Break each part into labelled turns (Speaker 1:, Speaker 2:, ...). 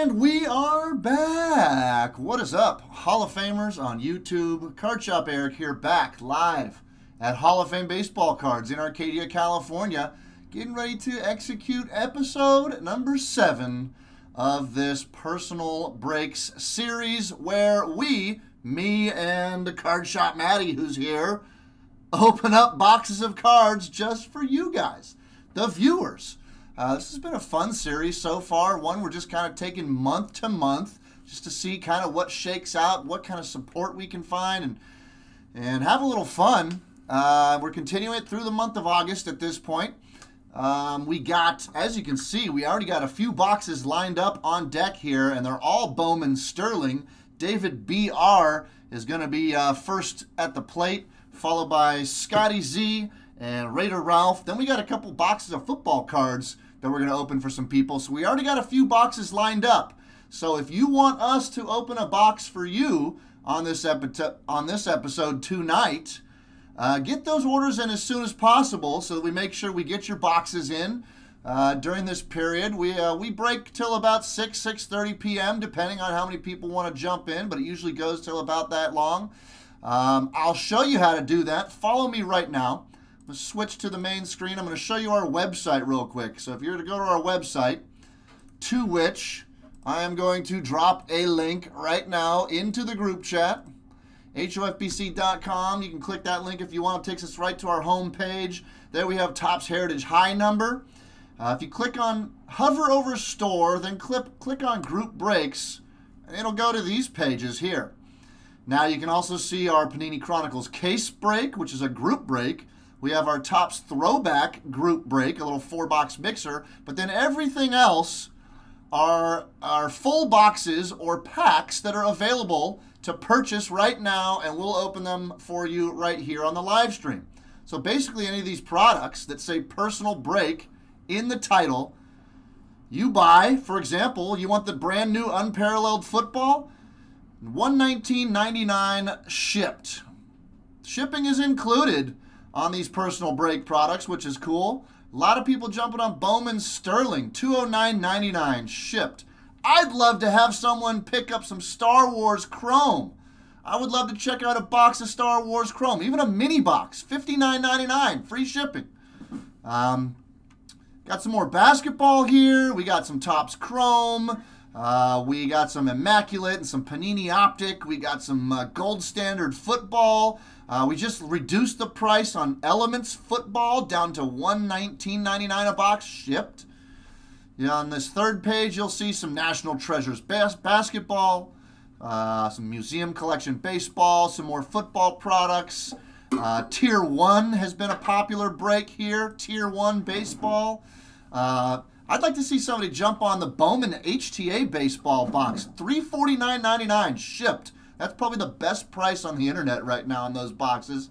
Speaker 1: And we are back. What is up, Hall of Famers on YouTube? Card Shop Eric here, back live at Hall of Fame Baseball Cards in Arcadia, California, getting ready to execute episode number seven of this personal breaks series where we, me and Card Shop Maddie, who's here, open up boxes of cards just for you guys, the viewers. Uh, this has been a fun series so far. One we're just kind of taking month to month just to see kind of what shakes out, what kind of support we can find, and and have a little fun. Uh, we're continuing it through the month of August at this point. Um, we got, as you can see, we already got a few boxes lined up on deck here, and they're all Bowman Sterling. David B.R. is going to be uh, first at the plate, followed by Scotty Z and Raider Ralph. Then we got a couple boxes of football cards that we're going to open for some people. So we already got a few boxes lined up. So if you want us to open a box for you on this, on this episode tonight, uh, get those orders in as soon as possible so that we make sure we get your boxes in uh, during this period. We, uh, we break till about 6, 6.30 p.m., depending on how many people want to jump in, but it usually goes till about that long. Um, I'll show you how to do that. Follow me right now. Let's switch to the main screen. I'm going to show you our website real quick. So if you're to go to our website, to which I am going to drop a link right now into the group chat, HOFBC.com. You can click that link if you want. It takes us right to our home page. There we have Topps Heritage High Number. Uh, if you click on, hover over Store, then click, click on Group Breaks, and it'll go to these pages here. Now you can also see our Panini Chronicles case break, which is a group break. We have our Topps Throwback group break, a little four-box mixer. But then everything else are, are full boxes or packs that are available to purchase right now, and we'll open them for you right here on the live stream. So basically, any of these products that say personal break in the title, you buy, for example, you want the brand new unparalleled football, 119.99 shipped. Shipping is included on these personal break products, which is cool. A lot of people jumping on Bowman Sterling, 209.99 shipped. I'd love to have someone pick up some Star Wars Chrome. I would love to check out a box of Star Wars Chrome, even a mini box, $59.99, free shipping. Um, got some more basketball here. We got some Topps Chrome. Uh, we got some Immaculate and some Panini Optic. We got some uh, Gold Standard Football. Uh, we just reduced the price on Elements football down to $119.99 a box shipped. Yeah, on this third page, you'll see some National Treasures bas basketball, uh, some Museum Collection baseball, some more football products. Uh, Tier 1 has been a popular break here. Tier 1 baseball. Uh, I'd like to see somebody jump on the Bowman HTA baseball box. $349.99 shipped. That's probably the best price on the internet right now on those boxes.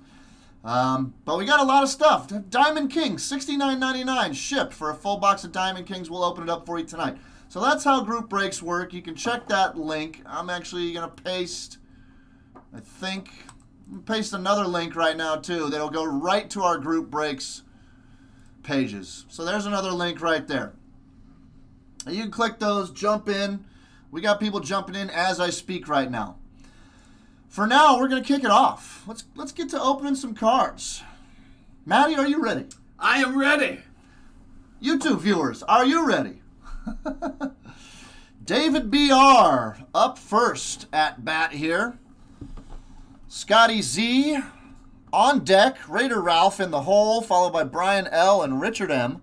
Speaker 1: Um, but we got a lot of stuff. Diamond King, $69.99 shipped for a full box of Diamond Kings. We'll open it up for you tonight. So that's how group breaks work. You can check that link. I'm actually going to paste, I think, paste another link right now too. That'll go right to our group breaks pages. So there's another link right there. You can click those, jump in. We got people jumping in as I speak right now. For now, we're going to kick it off. Let's let's get to opening some cards. Maddie, are you ready?
Speaker 2: I am ready.
Speaker 1: YouTube viewers, are you ready? David BR up first at bat here. Scotty Z on deck. Raider Ralph in the hole, followed by Brian L. and Richard M.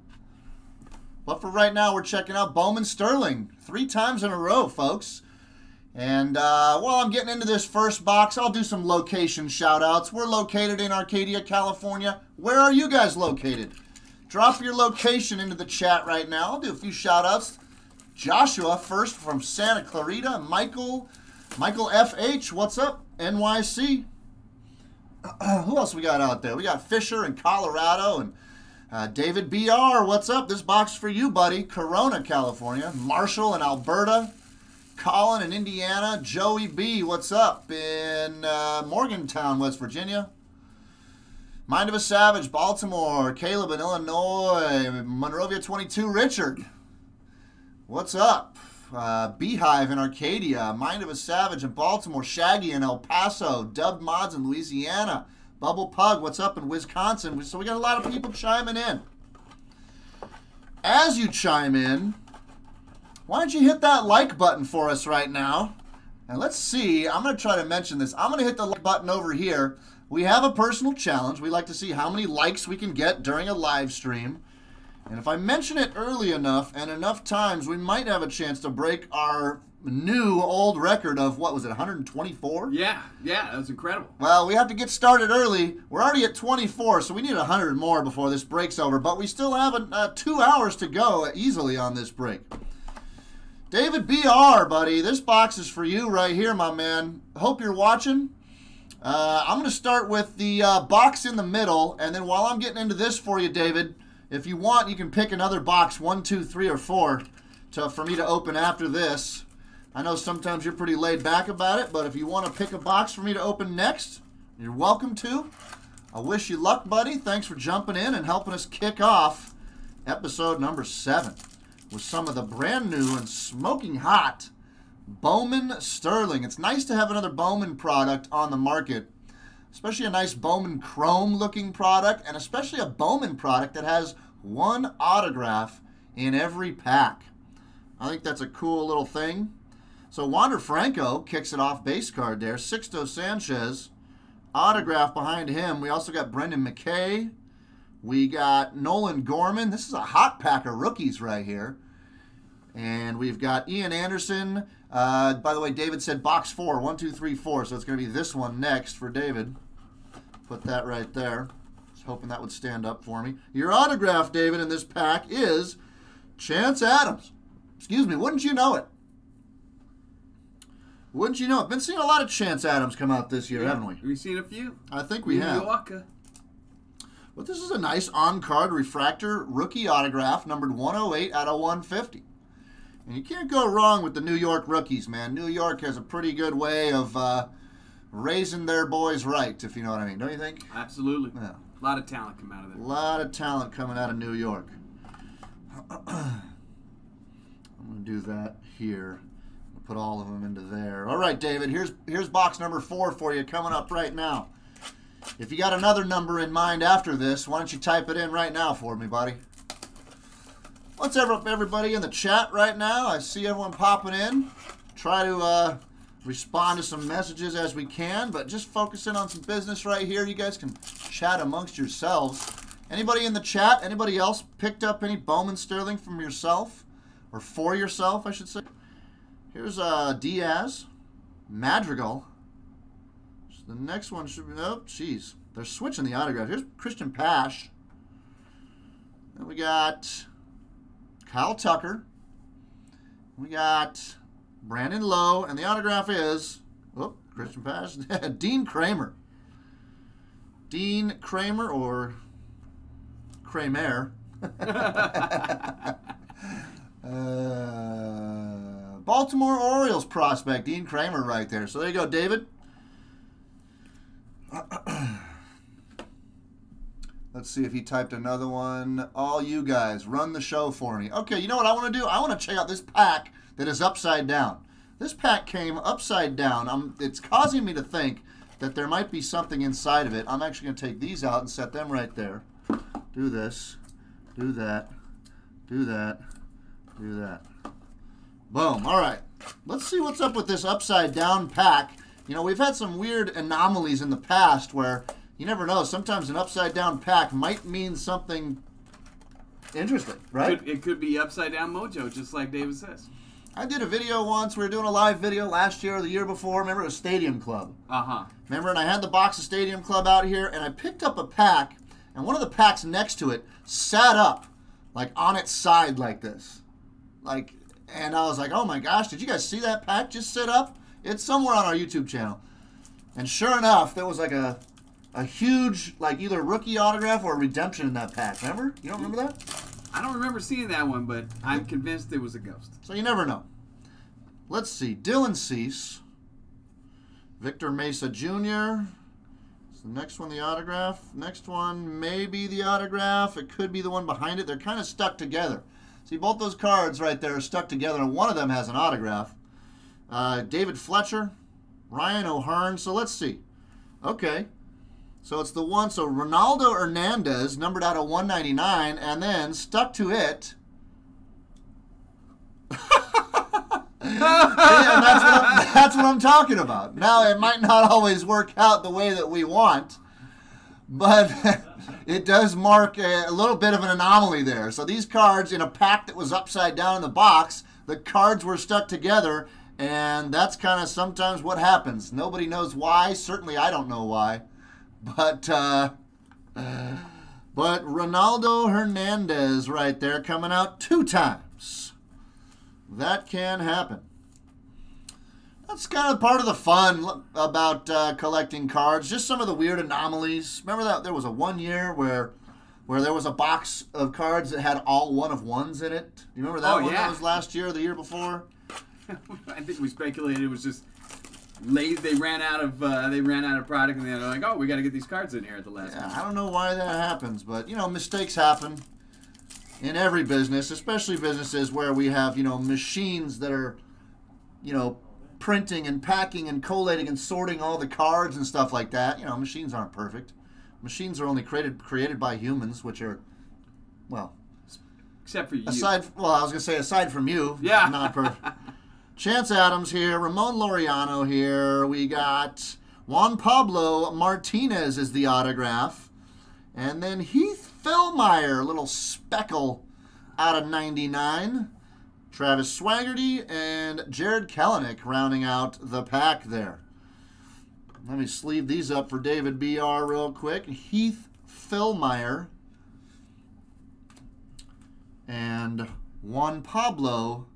Speaker 1: But for right now, we're checking out Bowman Sterling three times in a row, folks. And uh, while I'm getting into this first box, I'll do some location shout outs. We're located in Arcadia, California. Where are you guys located? Drop your location into the chat right now. I'll do a few shout outs. Joshua first from Santa Clarita. Michael, Michael FH, what's up? NYC. who else we got out there? We got Fisher in Colorado and uh, David BR, what's up? This box for you, buddy. Corona, California. Marshall in Alberta. Colin in Indiana. Joey B, what's up? In uh, Morgantown, West Virginia. Mind of a Savage, Baltimore. Caleb in Illinois. Monrovia 22, Richard. What's up? uh, Beehive in Arcadia, Mind of a Savage in Baltimore, Shaggy in El Paso, Dubbed Mods in Louisiana, Bubble Pug, what's up in Wisconsin? So we got a lot of people chiming in. As you chime in, why don't you hit that like button for us right now? And let's see, I'm going to try to mention this. I'm going to hit the like button over here. We have a personal challenge. We like to see how many likes we can get during a live stream. And if I mention it early enough and enough times, we might have a chance to break our new old record of what was it 124
Speaker 2: yeah yeah that was incredible
Speaker 1: well we have to get started early we're already at 24 so we need 100 more before this break's over but we still have uh, two hours to go easily on this break david br buddy this box is for you right here my man hope you're watching uh, i'm going to start with the uh, box in the middle and then while i'm getting into this for you david if you want, you can pick another box, one, two, three, or four, to, for me to open after this. I know sometimes you're pretty laid back about it, but if you want to pick a box for me to open next, you're welcome to. I wish you luck, buddy. Thanks for jumping in and helping us kick off episode number seven with some of the brand new and smoking hot Bowman Sterling. It's nice to have another Bowman product on the market especially a nice Bowman Chrome looking product, and especially a Bowman product that has one autograph in every pack. I think that's a cool little thing. So Wander Franco kicks it off base card there. Sixto Sanchez, autograph behind him. We also got Brendan McKay. We got Nolan Gorman. This is a hot pack of rookies right here. And we've got Ian Anderson. Uh, by the way, David said box four, one, two, three, four. So it's going to be this one next for David. Put that right there. Just hoping that would stand up for me. Your autograph, David, in this pack is Chance Adams. Excuse me, wouldn't you know it? Wouldn't you know it? Been seeing a lot of Chance Adams come out this year, yeah, haven't we?
Speaker 2: We've seen a few.
Speaker 1: I think we
Speaker 2: New
Speaker 1: have.
Speaker 2: Yorker.
Speaker 1: But this is a nice on-card refractor rookie autograph, numbered 108 out of 150. And you can't go wrong with the New York rookies, man. New York has a pretty good way of uh, raising their boys right, if you know what I mean. Don't you think?
Speaker 2: Absolutely.
Speaker 1: Yeah.
Speaker 2: A lot of talent come out of there.
Speaker 1: A lot of talent coming out of New York. I'm going to do that here. Put all of them into there. All right, David, here's here's box number four for you coming up right now. If you got another number in mind after this, why don't you type it in right now for me, buddy? What's everybody in the chat right now? I see everyone popping in. Try to uh, respond to some messages as we can, but just focusing on some business right here. You guys can chat amongst yourselves. Anybody in the chat, anybody else picked up any Bowman Sterling from yourself? Or for yourself, I should say. Here's uh, Diaz, Madrigal. The next one should be, oh, jeez. They're switching the autograph. Here's Christian Pash. Then we got Kyle Tucker. We got Brandon Lowe, and the autograph is, oh, Christian Pache, Dean Kramer. Dean Kramer or Kramer. uh, Baltimore Orioles prospect, Dean Kramer, right there. So there you go, David. Let's see if he typed another one. All you guys, run the show for me. Okay, you know what I want to do? I want to check out this pack that is upside down. This pack came upside down. I'm, it's causing me to think that there might be something inside of it. I'm actually going to take these out and set them right there. Do this, do that, do that, do that. Boom. All right. Let's see what's up with this upside down pack. You know, we've had some weird anomalies in the past where you never know. Sometimes an upside down pack might mean something interesting, right?
Speaker 2: It could be upside down mojo, just like David says.
Speaker 1: I did a video once. We were doing a live video last year or the year before. Remember, it was Stadium Club.
Speaker 2: Uh huh.
Speaker 1: Remember, and I had the box of Stadium Club out here, and I picked up a pack, and one of the packs next to it sat up, like on its side, like this. Like, and I was like, oh my gosh, did you guys see that pack just sit up? It's somewhere on our YouTube channel. And sure enough, there was like a a huge, like either rookie autograph or redemption in that pack. Remember? You don't remember that?
Speaker 2: I don't remember seeing that one, but I'm convinced it was a ghost.
Speaker 1: So you never know. Let's see. Dylan Cease. Victor Mesa Jr. It's the next one, the autograph. Next one, maybe the autograph. It could be the one behind it. They're kind of stuck together. See, both those cards right there are stuck together, and one of them has an autograph. Uh, David Fletcher, Ryan O'Hearn. So let's see. Okay. So it's the one. So Ronaldo Hernandez, numbered out of 199, and then stuck to it. yeah, that's what, I'm, that's what I'm talking about. Now, it might not always work out the way that we want, but it does mark a, a little bit of an anomaly there. So these cards in a pack that was upside down in the box, the cards were stuck together, and that's kind of sometimes what happens. Nobody knows why. Certainly, I don't know why. But uh, but Ronaldo Hernandez right there coming out two times. That can happen. That's kind of part of the fun about uh, collecting cards. Just some of the weird anomalies. Remember that there was a one year where where there was a box of cards that had all one of ones in it. Do you remember that
Speaker 2: Oh,
Speaker 1: one?
Speaker 2: yeah.
Speaker 1: That was last year or the year before.
Speaker 2: I think we speculated it was just late. They ran out of uh, they ran out of product, and they're like, "Oh, we got to get these cards in here at the last
Speaker 1: Yeah,
Speaker 2: minute."
Speaker 1: I don't know why that happens, but you know, mistakes happen in every business, especially businesses where we have, you know, machines that are, you know, printing and packing and collating and sorting all the cards and stuff like that. You know, machines aren't perfect. Machines are only created created by humans, which are well,
Speaker 2: Except for you.
Speaker 1: aside well, I was going to say aside from you,
Speaker 2: Yeah.
Speaker 1: not perfect. Chance Adams here, Ramon Laureano here. We got Juan Pablo Martinez is the autograph. And then Heath Fillmyer, a little speckle out of 99. Travis Swaggerty and Jarred Kelenic rounding out the pack there. Let me sleeve these up for David BR real quick. Heath Fillmyer and Juan Pablo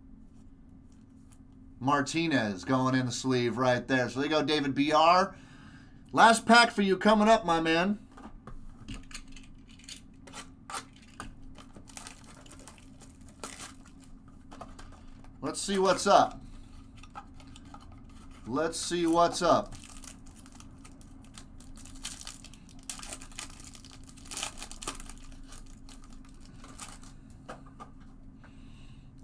Speaker 1: Martinez going in the sleeve right there. So there you go, David BR. Last pack for you coming up, my man. Let's see what's up. Let's see what's up.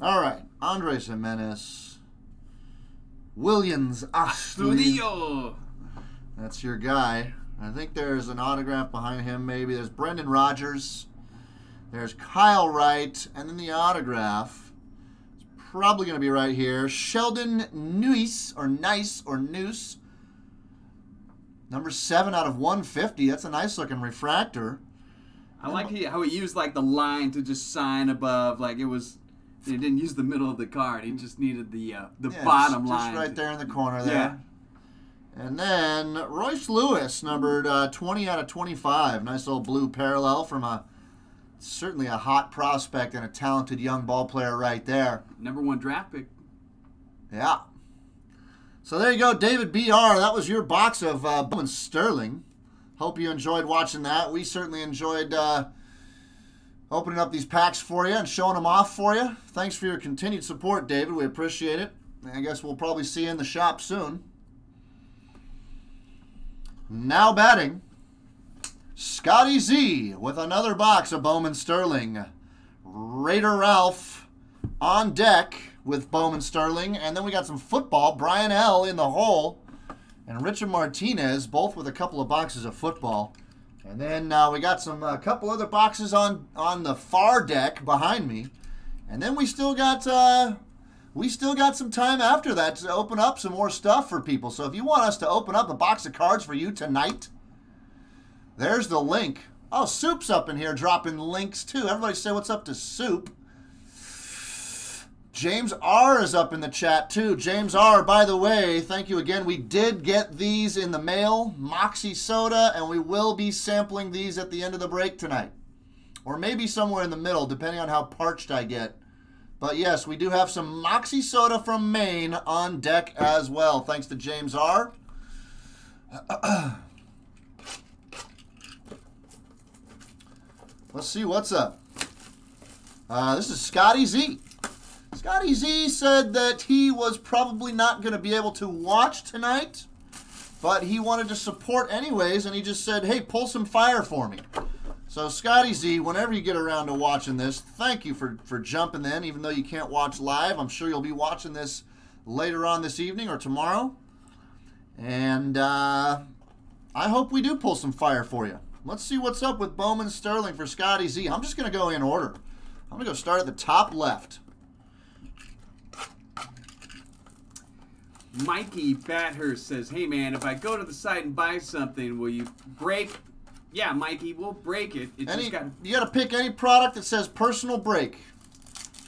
Speaker 1: All right, Andres Gimenez, Williams Astudillo. That's your guy. I think there's an autograph behind him, maybe. There's Brendan Rodgers. There's Kyle Wright. And then the autograph is probably going to be right here. Sheldon Neuse, or Nice, or Noose. Number 7 out of 150. That's a nice looking refractor.
Speaker 2: I like how he used like the line to just sign above, like it was. He didn't use the middle of the card. He just needed the uh, the
Speaker 1: Yeah,
Speaker 2: bottom
Speaker 1: just,
Speaker 2: line.
Speaker 1: Just right there in the corner there.
Speaker 2: Yeah.
Speaker 1: And then Royce Lewis, numbered uh, 20 out of 25. Nice little blue parallel from a certainly a hot prospect and a talented young ball player right there.
Speaker 2: Number one draft pick.
Speaker 1: Yeah. So there you go, David BR. That was your box of uh, Bowman Sterling. Hope you enjoyed watching that. We certainly enjoyed uh, opening up these packs for you and showing them off for you. Thanks for your continued support, David. We appreciate it. I guess we'll probably see you in the shop soon. Now batting, Scotty Z with another box of Bowman Sterling. Raider Ralph on deck with Bowman Sterling. And then we got some football. Brian L. in the hole. And Richard Martinez, both with a couple of boxes of football. And then uh, we got some a couple other boxes on on the far deck behind me. And then we still got uh, we still got some time after that to open up some more stuff for people. So if you want us to open up a box of cards for you tonight, there's the link. Oh, Soup's up in here dropping links too. Everybody say what's up to Soup. James R is up in the chat too. James R, by the way, thank you again. We did get these in the mail, Moxie Soda, and we will be sampling these at the end of the break tonight. Or maybe somewhere in the middle, depending on how parched I get. But yes, we do have some Moxie Soda from Maine on deck as well, thanks to James R. Let's see what's up. Uh, this is Scotty Z. Scotty Z said that he was probably not going to be able to watch tonight, but he wanted to support anyways, and he just said, hey, pull some fire for me. So Scotty Z, whenever you get around to watching this, thank you for for jumping in. Even though you can't watch live, I'm sure you'll be watching this later on this evening or tomorrow. And uh, I hope we do pull some fire for you. Let's see what's up with Bowman Sterling for Scotty Z. I'm just going to go in order. I'm going to go start at the top left.
Speaker 2: Mikey Bathurst says, "Hey man, if I go to the site and buy something, will you break?" Yeah, Mikey, we'll break it. It
Speaker 1: Any,
Speaker 2: just got
Speaker 1: you got to pick any product that says personal break.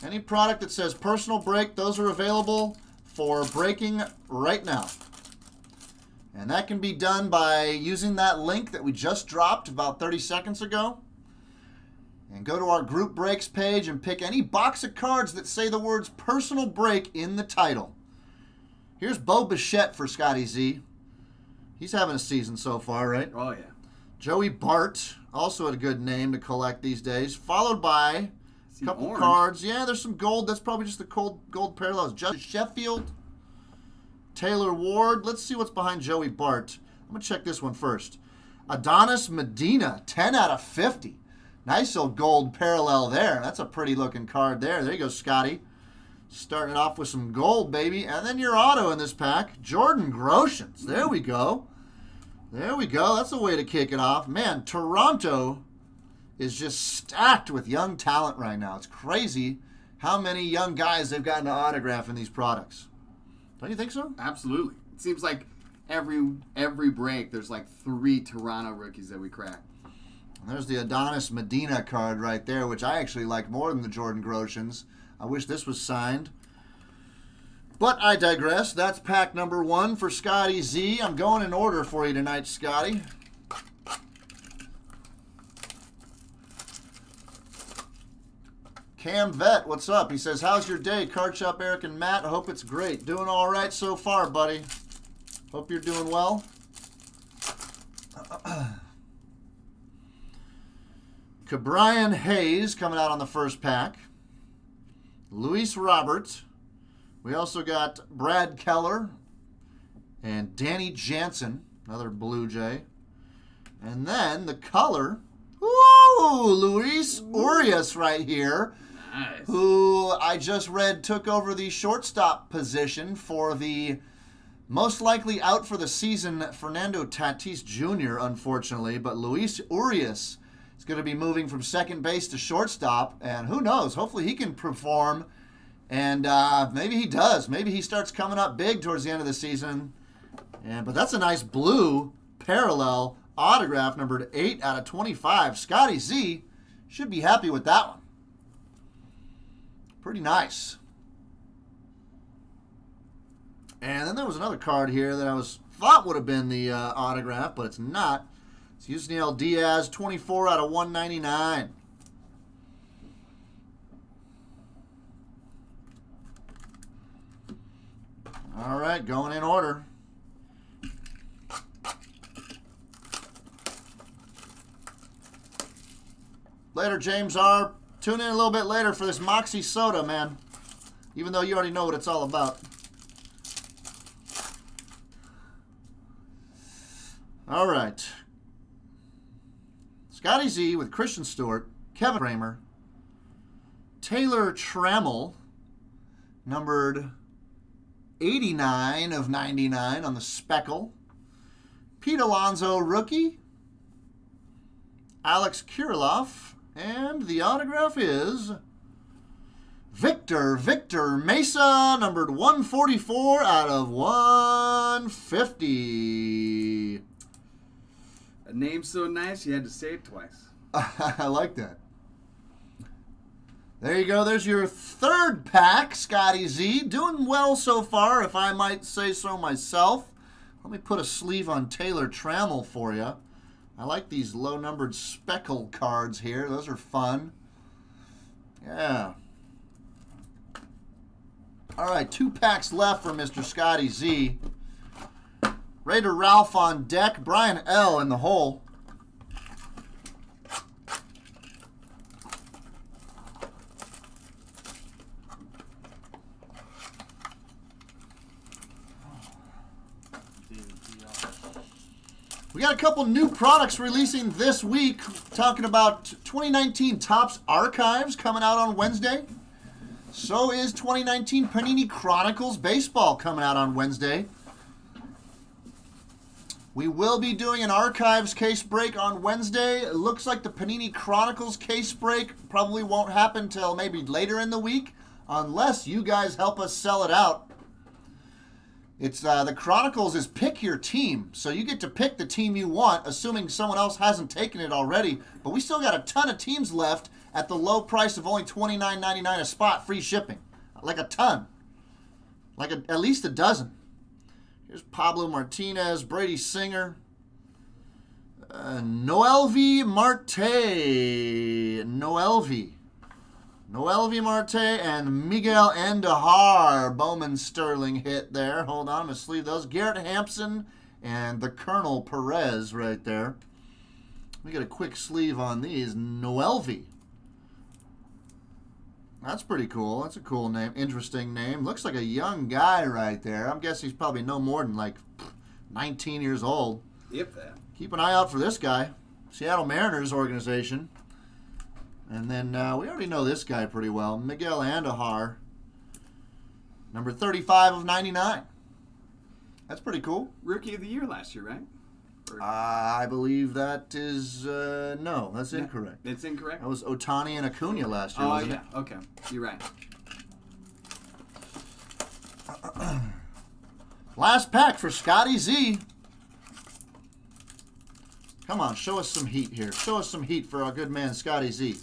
Speaker 1: Any product that says personal break, those are available for breaking right now. And that can be done by using that link that we just dropped about 30 seconds ago. And go to our group breaks page and pick any box of cards that say the words personal break in the title. Here's Bo Bichette for Scotty Z. He's having a season so far, right?
Speaker 2: oh yeah.
Speaker 1: Joey Bart, also a good name to collect these days, followed by a couple
Speaker 2: orange.
Speaker 1: cards. Yeah, there's some gold. That's probably just the gold, gold parallels. Justus Sheffield, Taylor Ward. Let's see what's behind Joey Bart. I'm going to check this one first. Adonis Medina, 10 out of 50. Nice old gold parallel there. That's a pretty looking card there. There you go, Scotty. Starting off with some gold, baby. And then your auto in this pack, Jordan Groshans. There we go. There we go. That's a way to kick it off. Man, Toronto is just stacked with young talent right now. It's crazy how many young guys they've gotten to autograph in these products. Don't you think so?
Speaker 2: Absolutely. It seems like every every break there's like three Toronto rookies that we crack.
Speaker 1: And there's the Adonis Medina card right there, which I actually like more than the Jordan Groshans. I wish this was signed. But I digress. That's pack number one for Scotty Z. I'm going in order for you tonight, Scotty. Cam Vet, what's up? He says, How's your day? Card Shop Eric and Matt. I hope it's great. Doing all right so far, buddy. Hope you're doing well. Ke'Bryan Hayes coming out on the first pack. Luis Robert. We also got Brad Keller and Danny Jansen, another Blue Jay. And then the color, ooh, Luis Urias right here,
Speaker 2: Nice.
Speaker 1: who I just read took over the shortstop position for the most likely out for the season Fernando Tatis Jr., unfortunately. But Luis Urias going to be moving from second base to shortstop, and who knows? Hopefully he can perform, and uh, maybe he does. Maybe he starts coming up big towards the end of the season. And but that's a nice blue parallel autograph, numbered eight out of twenty-five. Scotty Z should be happy with that one. Pretty nice. And then there was another card here that I was thought would have been the uh, autograph, but it's not. It's Yusniel Diaz, 24 out of 199. All right, going in order. Later, James R. Tune in a little bit later for this Moxie soda, man. Even though you already know what it's all about. All right. Scotty Z with Christin Stewart, Kevin Kramer, Taylor Trammell, numbered 89 of 99 on the Speckle, Pete Alonso, rookie, Alex Kirilloff, and the autograph is Victor Victor Mesa, numbered 144 out of 150.
Speaker 2: A name so nice you had to say it twice.
Speaker 1: I like that. There you go. There's your third pack, Scotty Z. Doing well so far, if I might say so myself. Let me put a sleeve on Taylor Trammell for you. I like these low numbered speckle cards here. Those are fun. Yeah. All right, two packs left for Mr. Scotty Z. Raider Ralph on deck. Brian L. in the hole. We got a couple new products releasing this week. Talking about 2019 Topps Archives coming out on Wednesday. So is 2019 Panini Chronicles Baseball coming out on Wednesday. We will be doing an archives case break on Wednesday. It looks like the Panini Chronicles case break probably won't happen till maybe later in the week, unless you guys help us sell it out. It's uh, the Chronicles is pick your team, so you get to pick the team you want, assuming someone else hasn't taken it already. But we still got a ton of teams left at the low price of only $29.99 a spot, free shipping, like a ton, like a, at least a dozen. Here's Pablo Martinez, Brady Singer, uh, Noelvi Marte, Noelvi. Noelvi Marte and Miguel Andujar, Bowman Sterling hit there. Hold on, I'm going to sleeve those. Garrett Hampson and the Cionel Perez right there. We get a quick sleeve on these. Noelvi. That's pretty cool. That's a cool name. Interesting name. Looks like a young guy right there. I'm guessing he's probably no more than like 19 years old.
Speaker 2: Yep.
Speaker 1: Keep an eye out for this guy. Seattle Mariners organization. And then uh, we already know this guy pretty well. Miguel Andujar. Number 35 of 99. That's pretty cool.
Speaker 2: Rookie of the year last year, right? Or-
Speaker 1: Uh, I believe that is, uh, no, that's incorrect.
Speaker 2: It's incorrect.
Speaker 1: That was Ohtani and Acuna last year,
Speaker 2: Oh yeah. Okay. You're right.
Speaker 1: Last pack for Scotty Z. Come on, show us some heat here. Show us some heat for our good man Scotty Z.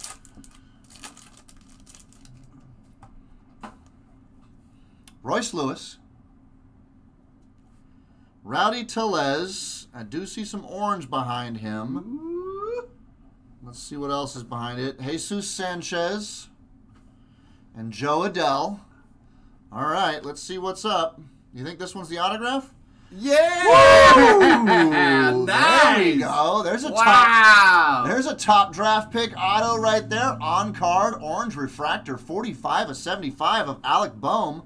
Speaker 1: Royce Lewis. Rowdy Tellez. I do see some orange behind him. Let's see what else is behind it. Jesus Sanchez and Jo Adell. All right, let's see what's up. You think this one's the autograph?
Speaker 2: Yeah.
Speaker 1: Ooh,
Speaker 2: nice.
Speaker 1: There we go. There's a top.
Speaker 2: Wow.
Speaker 1: There's a top draft pick auto right there. On card, orange refractor, 45 of 75 of Alec Bohm.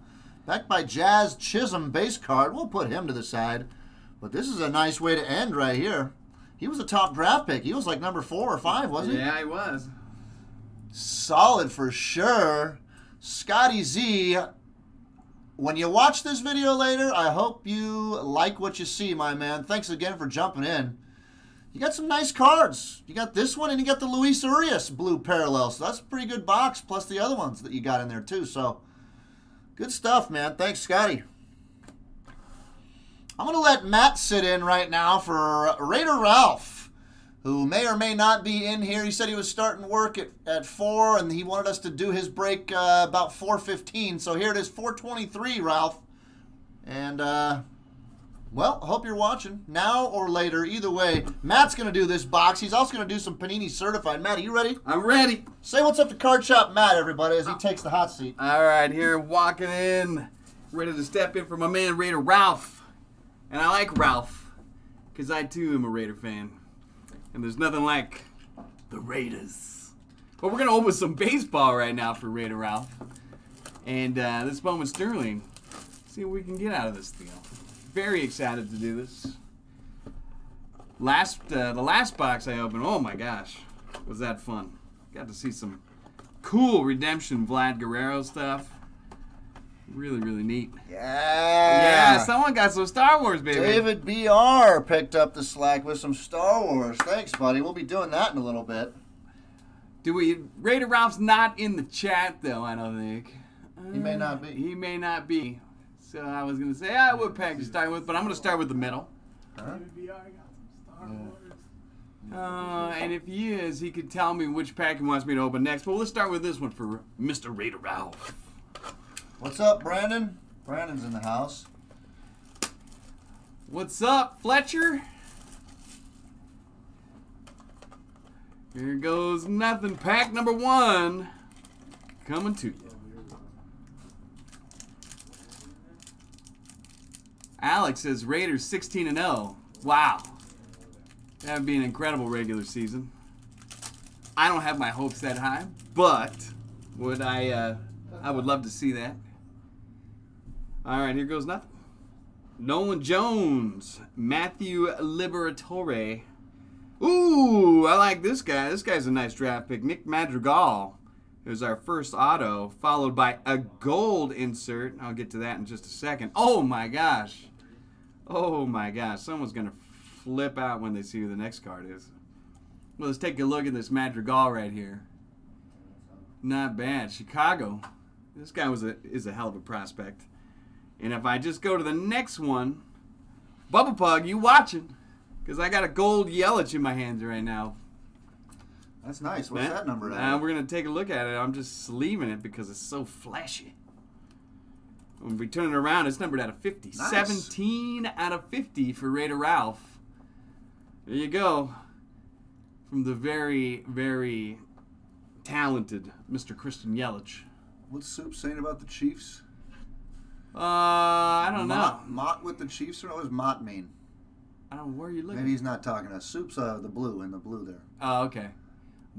Speaker 1: Backed by Jazz Chisholm base card. We'll put him to the side. But this is a nice way to end right here. He was a top draft pick. He was like number four or five, wasn't he?
Speaker 2: yeah, he was.
Speaker 1: Solid for sure. Scotty Z, when you watch this video later, I hope you like what you see, my man. Thanks again for jumping in. You got some nice cards. You got this one and you got the Luis Urias blue parallel. So that's a pretty good box, plus the other ones that you got in there too. So good stuff, man. Thanks, Scotty. I'm going to let Matt sit in right now for Raider Ralph, who may or may not be in here. He said he was starting work at, at 4, and he wanted us to do his break uh, about 4.15. So here it is, 4.23, Ralph. And, uh, well, I hope you're watching now or later. Either way, Matt's going to do this box. He's also going to do some Panini Certified. Matt, are you ready?
Speaker 2: I'm ready.
Speaker 1: Say what's up to Card Shop Matt, everybody, as he takes the hot seat.
Speaker 2: All right, here walking in, ready to step in for my man Raider Ralph. And I like Ralph because I too am a Raider fan. And there's nothing like the Raiders. But we're gonna open some baseball right now for Raider Ralph. And uh, this Bowman Sterling. See what we can get out of this deal. Very excited to do this. Last, uh, the last box I opened. Oh my gosh, was that fun? Got to see some cool redemption Vlad Guerrero stuff. Really, really neat.
Speaker 1: Yeah.
Speaker 2: Yeah, someone got some Star Wars, baby.
Speaker 1: David BR picked up the slack with some Star Wars. Thanks, buddy. We'll be doing that in a little bit.
Speaker 2: Do we? Raider Ralph's not in the chat though. I don't think.
Speaker 1: He may not be.
Speaker 2: He may not be. So I was gonna say I would pack to start with, but I'm gonna start with the middle. Uh, and if he is, he could tell me which pack he wants me to open next. But let's start with this one for Mr. Raider Ralph.
Speaker 1: What's up, Brandon? Brandon's in the house.
Speaker 2: What's up, Fletcher? Here goes nothing. Pack number one coming to you. Alex says Raiders 16 and 0. Wow. That would be an incredible regular season. I don't have my hopes that high, but would I uh, I would love to see that. All right, here goes nothing. Nolan Jones, Matthew Liberatore. Ooh, I like this guy. This guy's a nice draft pick. Nick Madrigal is our first auto, followed by a gold insert. I'll get to that in just a second. Oh my gosh. Oh my gosh. Someone's going to flip out when they see who the next card is. Well, let's take a look at this Madrigal right here. Not bad. Chicago. This guy was a is a hell of a prospect. And if I just go to the next one, Bubble Pug, you watching? Because I got a gold Yelich in my hands right now.
Speaker 1: That's nice. What's that, number?
Speaker 2: Now we're gonna take a look at it. I'm just sleeving it because it's so flashy. When we turn it around, it's numbered out of 50.
Speaker 1: Nice.
Speaker 2: 17 out of 50 for Raider Ralph. There you go. From the very, very talented Mr. Christian Yelich.
Speaker 1: What's Soup saying about the Chiefs?
Speaker 2: Uh, I don't know.
Speaker 1: Mott, Mott with the Chiefs, or what does Mott mean?
Speaker 2: I don't know where are you looking.
Speaker 1: Maybe he's not talking to us. Soup's uh, the blue in the blue there.
Speaker 2: Oh, okay.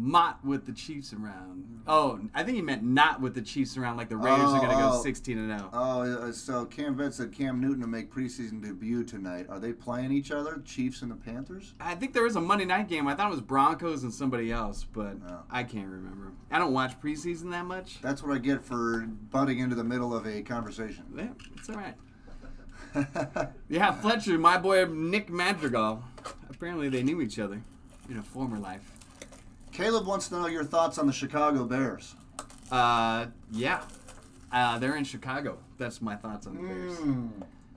Speaker 2: Mott with the Chiefs around. Oh, I think he meant not with the Chiefs around, like the Raiders are going to
Speaker 1: Oh,
Speaker 2: go
Speaker 1: oh.
Speaker 2: 16 and 0.
Speaker 1: Oh, uh, so Cam Vet said Cam Newton to make preseason debut tonight. Are they playing each other, Chiefs and the Panthers?
Speaker 2: I think there was a Monday night game. I thought it was Broncos and somebody else, but
Speaker 1: Oh.
Speaker 2: I can't remember. I don't watch preseason that much.
Speaker 1: That's what I get for butting into the middle of a conversation.
Speaker 2: Yeah, it's all right. Yeah, Fletcher, my boy Nick Madrigal. Apparently they knew each other in a former life.
Speaker 1: Caleb wants to know your thoughts on the Chicago Bears.
Speaker 2: Uh, yeah. Uh, they're in Chicago. That's my thoughts on the Bears.
Speaker 1: Mm.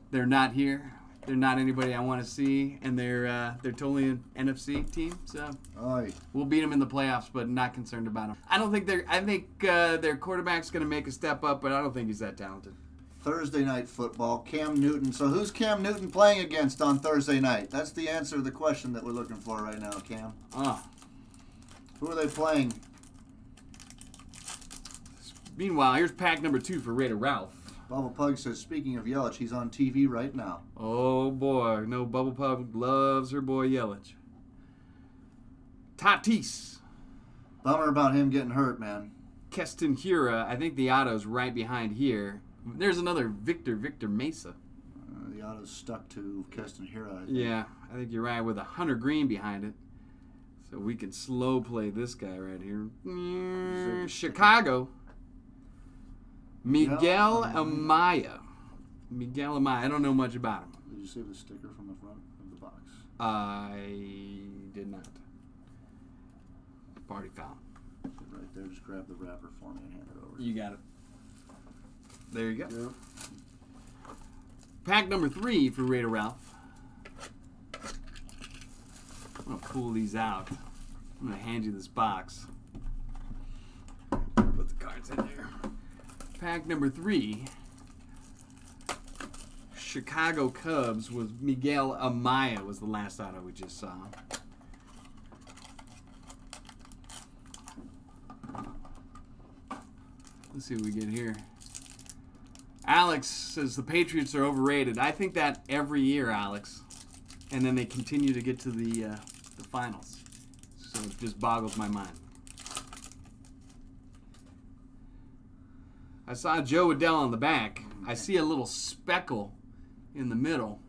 Speaker 2: They're not here. They're not anybody I want to see, and they're uh, they're totally an NFC team. So
Speaker 1: Oy.
Speaker 2: we'll beat them in the playoffs, but not concerned about them. I don't think they're. I think uh, their quarterback's going to make a step up, but I don't think he's that talented.
Speaker 1: Thursday night football. Cam Newton. So who's Cam Newton playing against on Thursday night? That's the answer to the question that we're looking for right now, Cam.
Speaker 2: Oh.
Speaker 1: Who are they playing?
Speaker 2: Meanwhile, here's pack number two for Raider Ralph.
Speaker 1: Bubba Pug says, speaking of Yelich, he's on TV right now.
Speaker 2: Oh boy, no Bubble Pub loves her boy Yelich. Tatis,
Speaker 1: Bummer about him getting hurt, man.
Speaker 2: Keston Hiura. I think the auto's right behind here. There's another Victor Victor Mesa.
Speaker 1: Uh, the auto's stuck to Keston Hiura. I think.
Speaker 2: Yeah, I think you're right with a Hunter Greene behind it. So we can slow play this guy right here. Chicago. Miguel Amaya. Miguel Amaya. I don't know much about him.
Speaker 1: Did you save the sticker from the front of the box?
Speaker 2: I did not. Party foul.
Speaker 1: Right there. Just grab the wrapper for me and hand it over.
Speaker 2: You got it. There you go.
Speaker 1: Yep.
Speaker 2: Pack number three for Raider Ralph. I'm gonna pull these out. I'm gonna hand you this box. Put the cards in there. Pack number three. Chicago Cubs was Miguel Amaya was the last auto we just saw. Let's see what we get here. Alex says the Patriots are overrated. I think that every year, Alex, and then they continue to get to the uh, the finals. So it just boggles my mind. I saw Jo Adell on the back. I see a little speckle in the middle.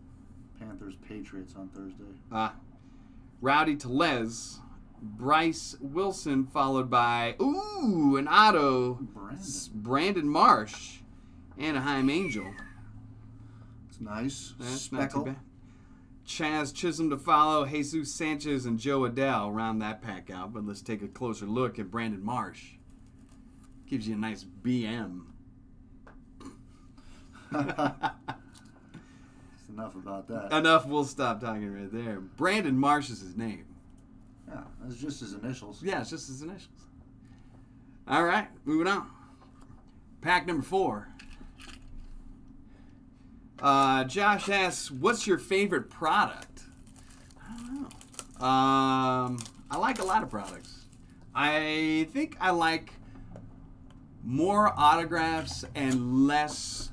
Speaker 1: Panthers Patriots on Thursday.
Speaker 2: Ah, Rowdy Tellez, Bryce Wilson, followed by ooh an auto,
Speaker 1: Brandon.
Speaker 2: Brandon Marsh, Anaheim Angel.
Speaker 1: It's nice.
Speaker 2: That's
Speaker 1: Speckle.
Speaker 2: Not too bad. Chaz Chisholm to follow, Jesus Sanchez and Jo Adell round that pack out. But let's take a closer look at Brandon Marsh. Gives you a nice BM.
Speaker 1: It's enough about that.
Speaker 2: Enough, we'll stop talking right there. Brandon Marsh is his name.
Speaker 1: Yeah, that's just his initials.
Speaker 2: Yeah, it's just his initials. All right, moving on. Pack number four. Uh, Josh asks, "What's your favorite product?" I don't know. Um, I like a lot of products. I think I like more autographs and less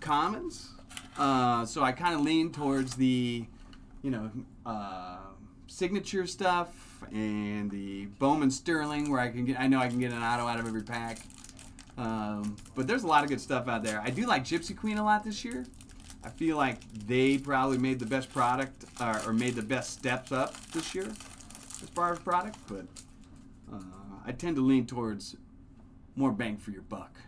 Speaker 2: commons. Uh, so I kind of lean towards the, you know, uh, signature stuff and the Bowman Sterling, where I can get. I know I can get an auto out of every pack. Um, but there's a lot of good stuff out there. I do like Gypsy Queen a lot this year. I feel like they probably made the best product or, or made the best steps up this year as far as product, but uh, I tend to lean towards more bang for your buck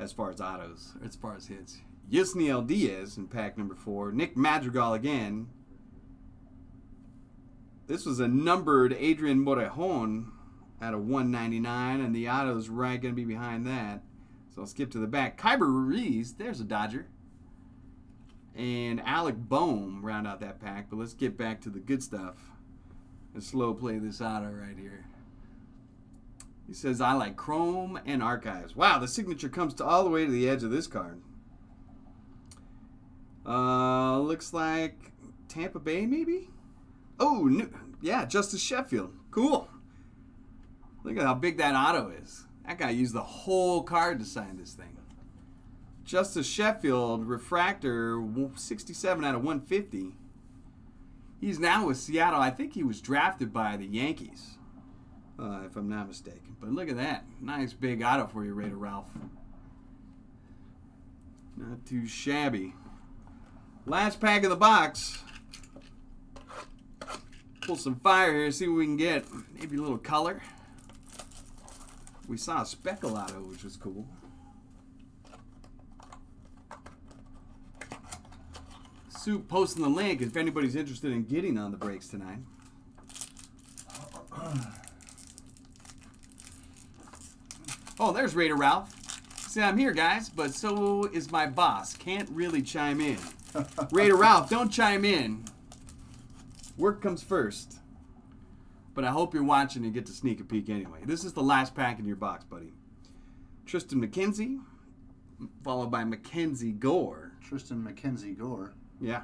Speaker 2: as far as autos, as far as hits. Yusniel Diaz in pack number four. Nick Madrigal again. This was a numbered Adrian Morejon out of 199, and the auto's right going to be behind that. So I'll skip to the back. Keibert Ruiz, there's a Dodger. And Alec Bohm round out that pack, but let's get back to the good stuff and slow play this auto right here. He says, I like Chrome and Archives. Wow, the signature comes to all the way to the edge of this card. Uh, looks like Tampa Bay, maybe? Oh, new, yeah, Justus Sheffield. Cool. Look at how big that auto is. That guy used the whole card to sign this thing. Justus Sheffield, refractor 67 out of 150. He's now with Seattle. I think he was drafted by the Yankees, uh, if I'm not mistaken. But look at that. Nice big auto for you, Raider Ralph. Not too shabby. Last pack of the box. Pull some fire here, see what we can get. Maybe a little color. We saw a speckle auto, which was cool. Soup posting the link if anybody's interested in getting on the breaks tonight. Oh, there's Raider Ralph. See, I'm here, guys, but so is my boss. Can't really chime in. Raider Ralph, don't chime in. Work comes first. But I hope you're watching and get to sneak a peek anyway. This is the last pack in your box, buddy. Triston McKenzie, followed by Mackenzie Gore.
Speaker 1: Tristan McKenzie Gore.
Speaker 2: Yeah.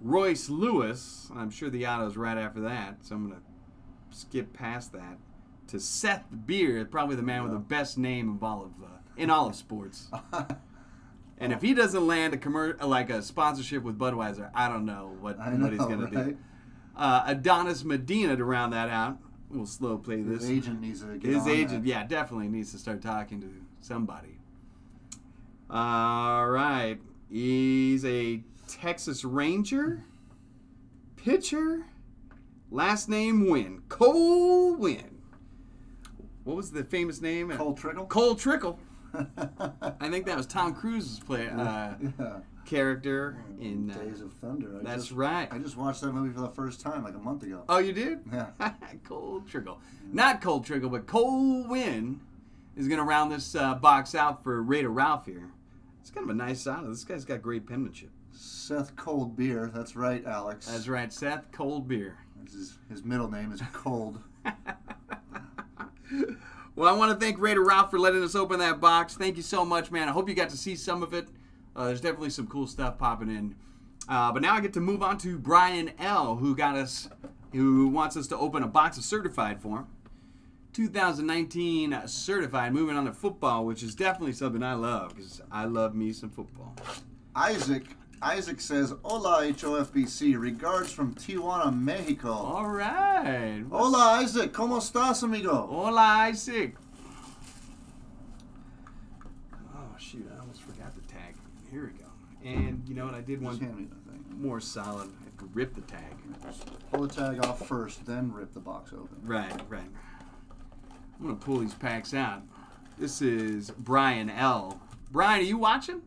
Speaker 2: Royce Lewis. I'm sure the auto's right after that, so I'm going to skip past that. To Seth Beer, probably the man with the best name of all of uh, in all of sports. and if he doesn't land a commer- like a sponsorship with Budweiser, I don't know what,
Speaker 1: I
Speaker 2: what he's
Speaker 1: know,
Speaker 2: going to do. Uh, Adonis Medina to round that out. We'll slow play this.
Speaker 1: His agent needs to get
Speaker 2: His agent,
Speaker 1: that.
Speaker 2: yeah, definitely needs to start talking to somebody. All right. He's a Texas Ranger pitcher. Last name Winn. Cole Winn. What was the famous name?
Speaker 1: Cole Trickle.
Speaker 2: Cole Trickle. I think that was Tom Cruise's play uh,
Speaker 1: yeah.
Speaker 2: character in. Uh,
Speaker 1: Days of Thunder. I
Speaker 2: that's
Speaker 1: just,
Speaker 2: right.
Speaker 1: I just watched that movie for the first time like a month ago.
Speaker 2: Oh, you did?
Speaker 1: Yeah.
Speaker 2: Cole Trickle. Not Cole Trickle, but Cole Winn is going to round this uh, box out for Raider Ralph here. It's kind of a nice auto. This guy's got great penmanship.
Speaker 1: Seth Cold Beer. That's right, Alex.
Speaker 2: That's right, Seth Cold Beer.
Speaker 1: His, his middle name is Cold.
Speaker 2: Well, I want to thank Raider Ralph for letting us open that box. Thank you so much, man. I hope you got to see some of it. Uh, there's definitely some cool stuff popping in. Uh, but now I get to move on to Brian L., who got us, who wants us to open a box of certified for him. 2019 certified. Moving on to football, which is definitely something I love because I love me some football.
Speaker 1: Isaac. Isaac says, Hola, HOFBC. Regards from Tijuana, Mexico.
Speaker 2: All right.
Speaker 1: Hola, Isaac. ¿Cómo estás, amigo?
Speaker 2: Hola, Isaac. Oh shoot! I almost forgot the tag. Here we go. And you know what? I did one
Speaker 1: hand me the
Speaker 2: more solid. I could rip the tag.
Speaker 1: Pull the tag off first, then rip the box open.
Speaker 2: Right, right. I'm gonna pull these packs out. This is Brian L. Brian, are you watching?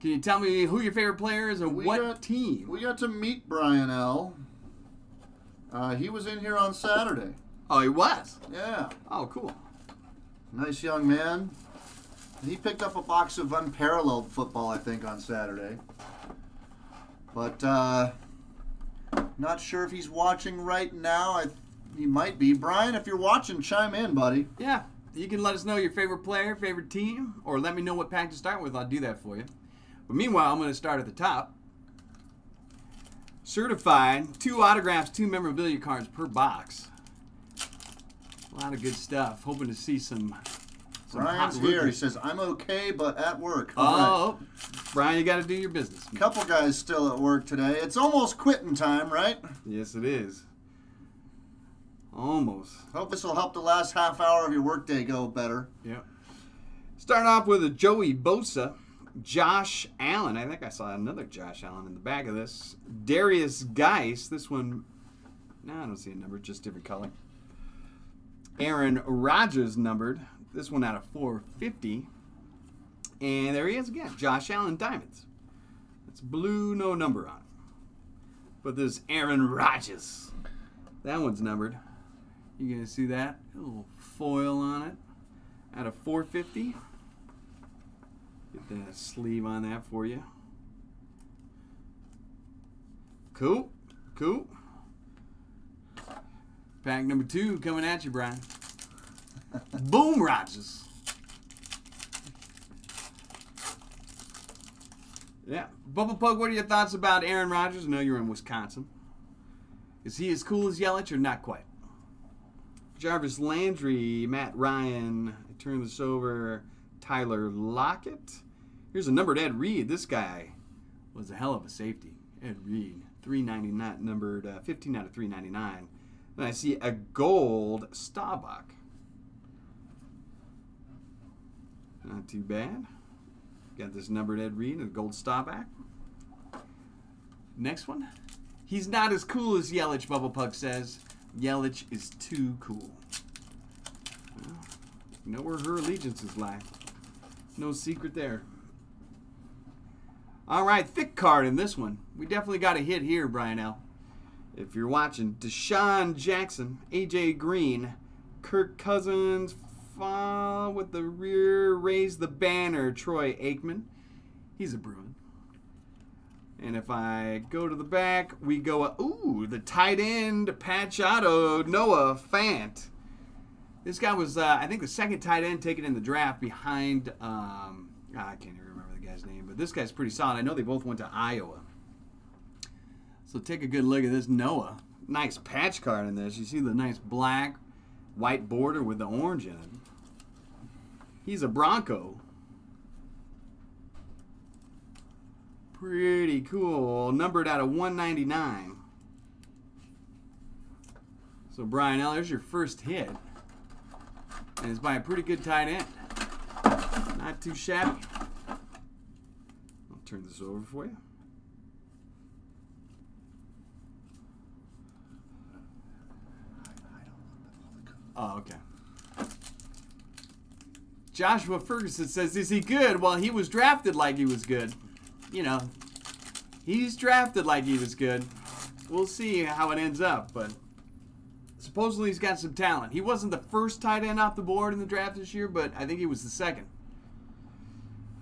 Speaker 2: Can you tell me who your favorite player is and
Speaker 1: We
Speaker 2: what
Speaker 1: got-
Speaker 2: team?
Speaker 1: We got to meet Brian L. Uh, he was in here on Saturday.
Speaker 2: oh, he was.
Speaker 1: Yeah.
Speaker 2: Oh, cool.
Speaker 1: Nice young man. He picked up a box of unparalleled football, I think, on Saturday. But uh, not sure if he's watching right now. I, he might be. Brian, if you're watching, chime in, buddy.
Speaker 2: Yeah, you can let us know your favorite player, favorite team, or let me know what pack to start with. I'll do that for you. But meanwhile, I'm going to start at the top. Certified, two autographs, two memorabilia cards per box. A lot of good stuff. Hoping to see some. some
Speaker 1: Brian's
Speaker 2: hot
Speaker 1: here. He says, I'm okay, but at work. Oh, All right.
Speaker 2: Oh, Brian, you got to do your business.
Speaker 1: Couple guys still at work today. It's almost quitting time, right?
Speaker 2: Yes, it is. Almost.
Speaker 1: Hope this will help the last half hour of your workday go better.
Speaker 2: Yeah. Starting off with a Joey Bosa, Josh Allen. I think I saw another Josh Allen in the back of this. Derrius Guice. This one, no, I don't see a number, just different color. Aaron Rodgers numbered. This one out of 450. And there he is again, Josh Allen Diamonds. It's blue, no number on it. But this Aaron Rodgers. That one's numbered. You gonna see that? A little foil on it. Out of 450. Get the sleeve on that for you. Cool. Cool. Pack number two coming at you, Brian. Boom Rodgers. Yeah. Bubble Pug, what are your thoughts about Aaron Rodgers? I know you're in Wisconsin. Is he as cool as Yelich or not quite? Jarvis Landry, Matt Ryan. I turn this over. Tyler Lockett. Here's a numbered Ed Reed. This guy was a hell of a safety. Ed Reed, 399, numbered uh, 15 out of 399. And I see a gold Staubach. Not too bad. Got this numbered Ed Reed and a gold Staubach. Next one. He's not as cool as Yelich, Bubble Pug says. Yelich is too cool. Well, you know where her allegiances lie. No secret there. All right, thick card in this one. We definitely got a hit here, Brian L. If you're watching, DeSean Jackson, AJ Green, Kirk Cousins, fall with the rear, raise the banner, Troy Aikman. He's a Bruin. And if I go to the back, we go, ooh, the tight end, patch auto, Noah Fant. This guy was, uh, I think, the second tight end taken in the draft behind, um, I can't even remember the guy's name, but this guy's pretty solid. I know they both went to Iowa. So take a good look at this Noah. Nice patch card in this. You see the nice black, white border with the orange in it. He's a Bronco. Pretty cool. Numbered out of 199. So Brian L, there's your first hit. And it's by a pretty good tight end. Not too shabby. I'll turn this over for you. Oh, okay. Joshua Ferguson says, Is he good? Well, he was drafted like he was good. You know, he's drafted like he was good. We'll see how it ends up, but supposedly he's got some talent. He wasn't the first tight end off the board in the draft this year, but I think he was the second.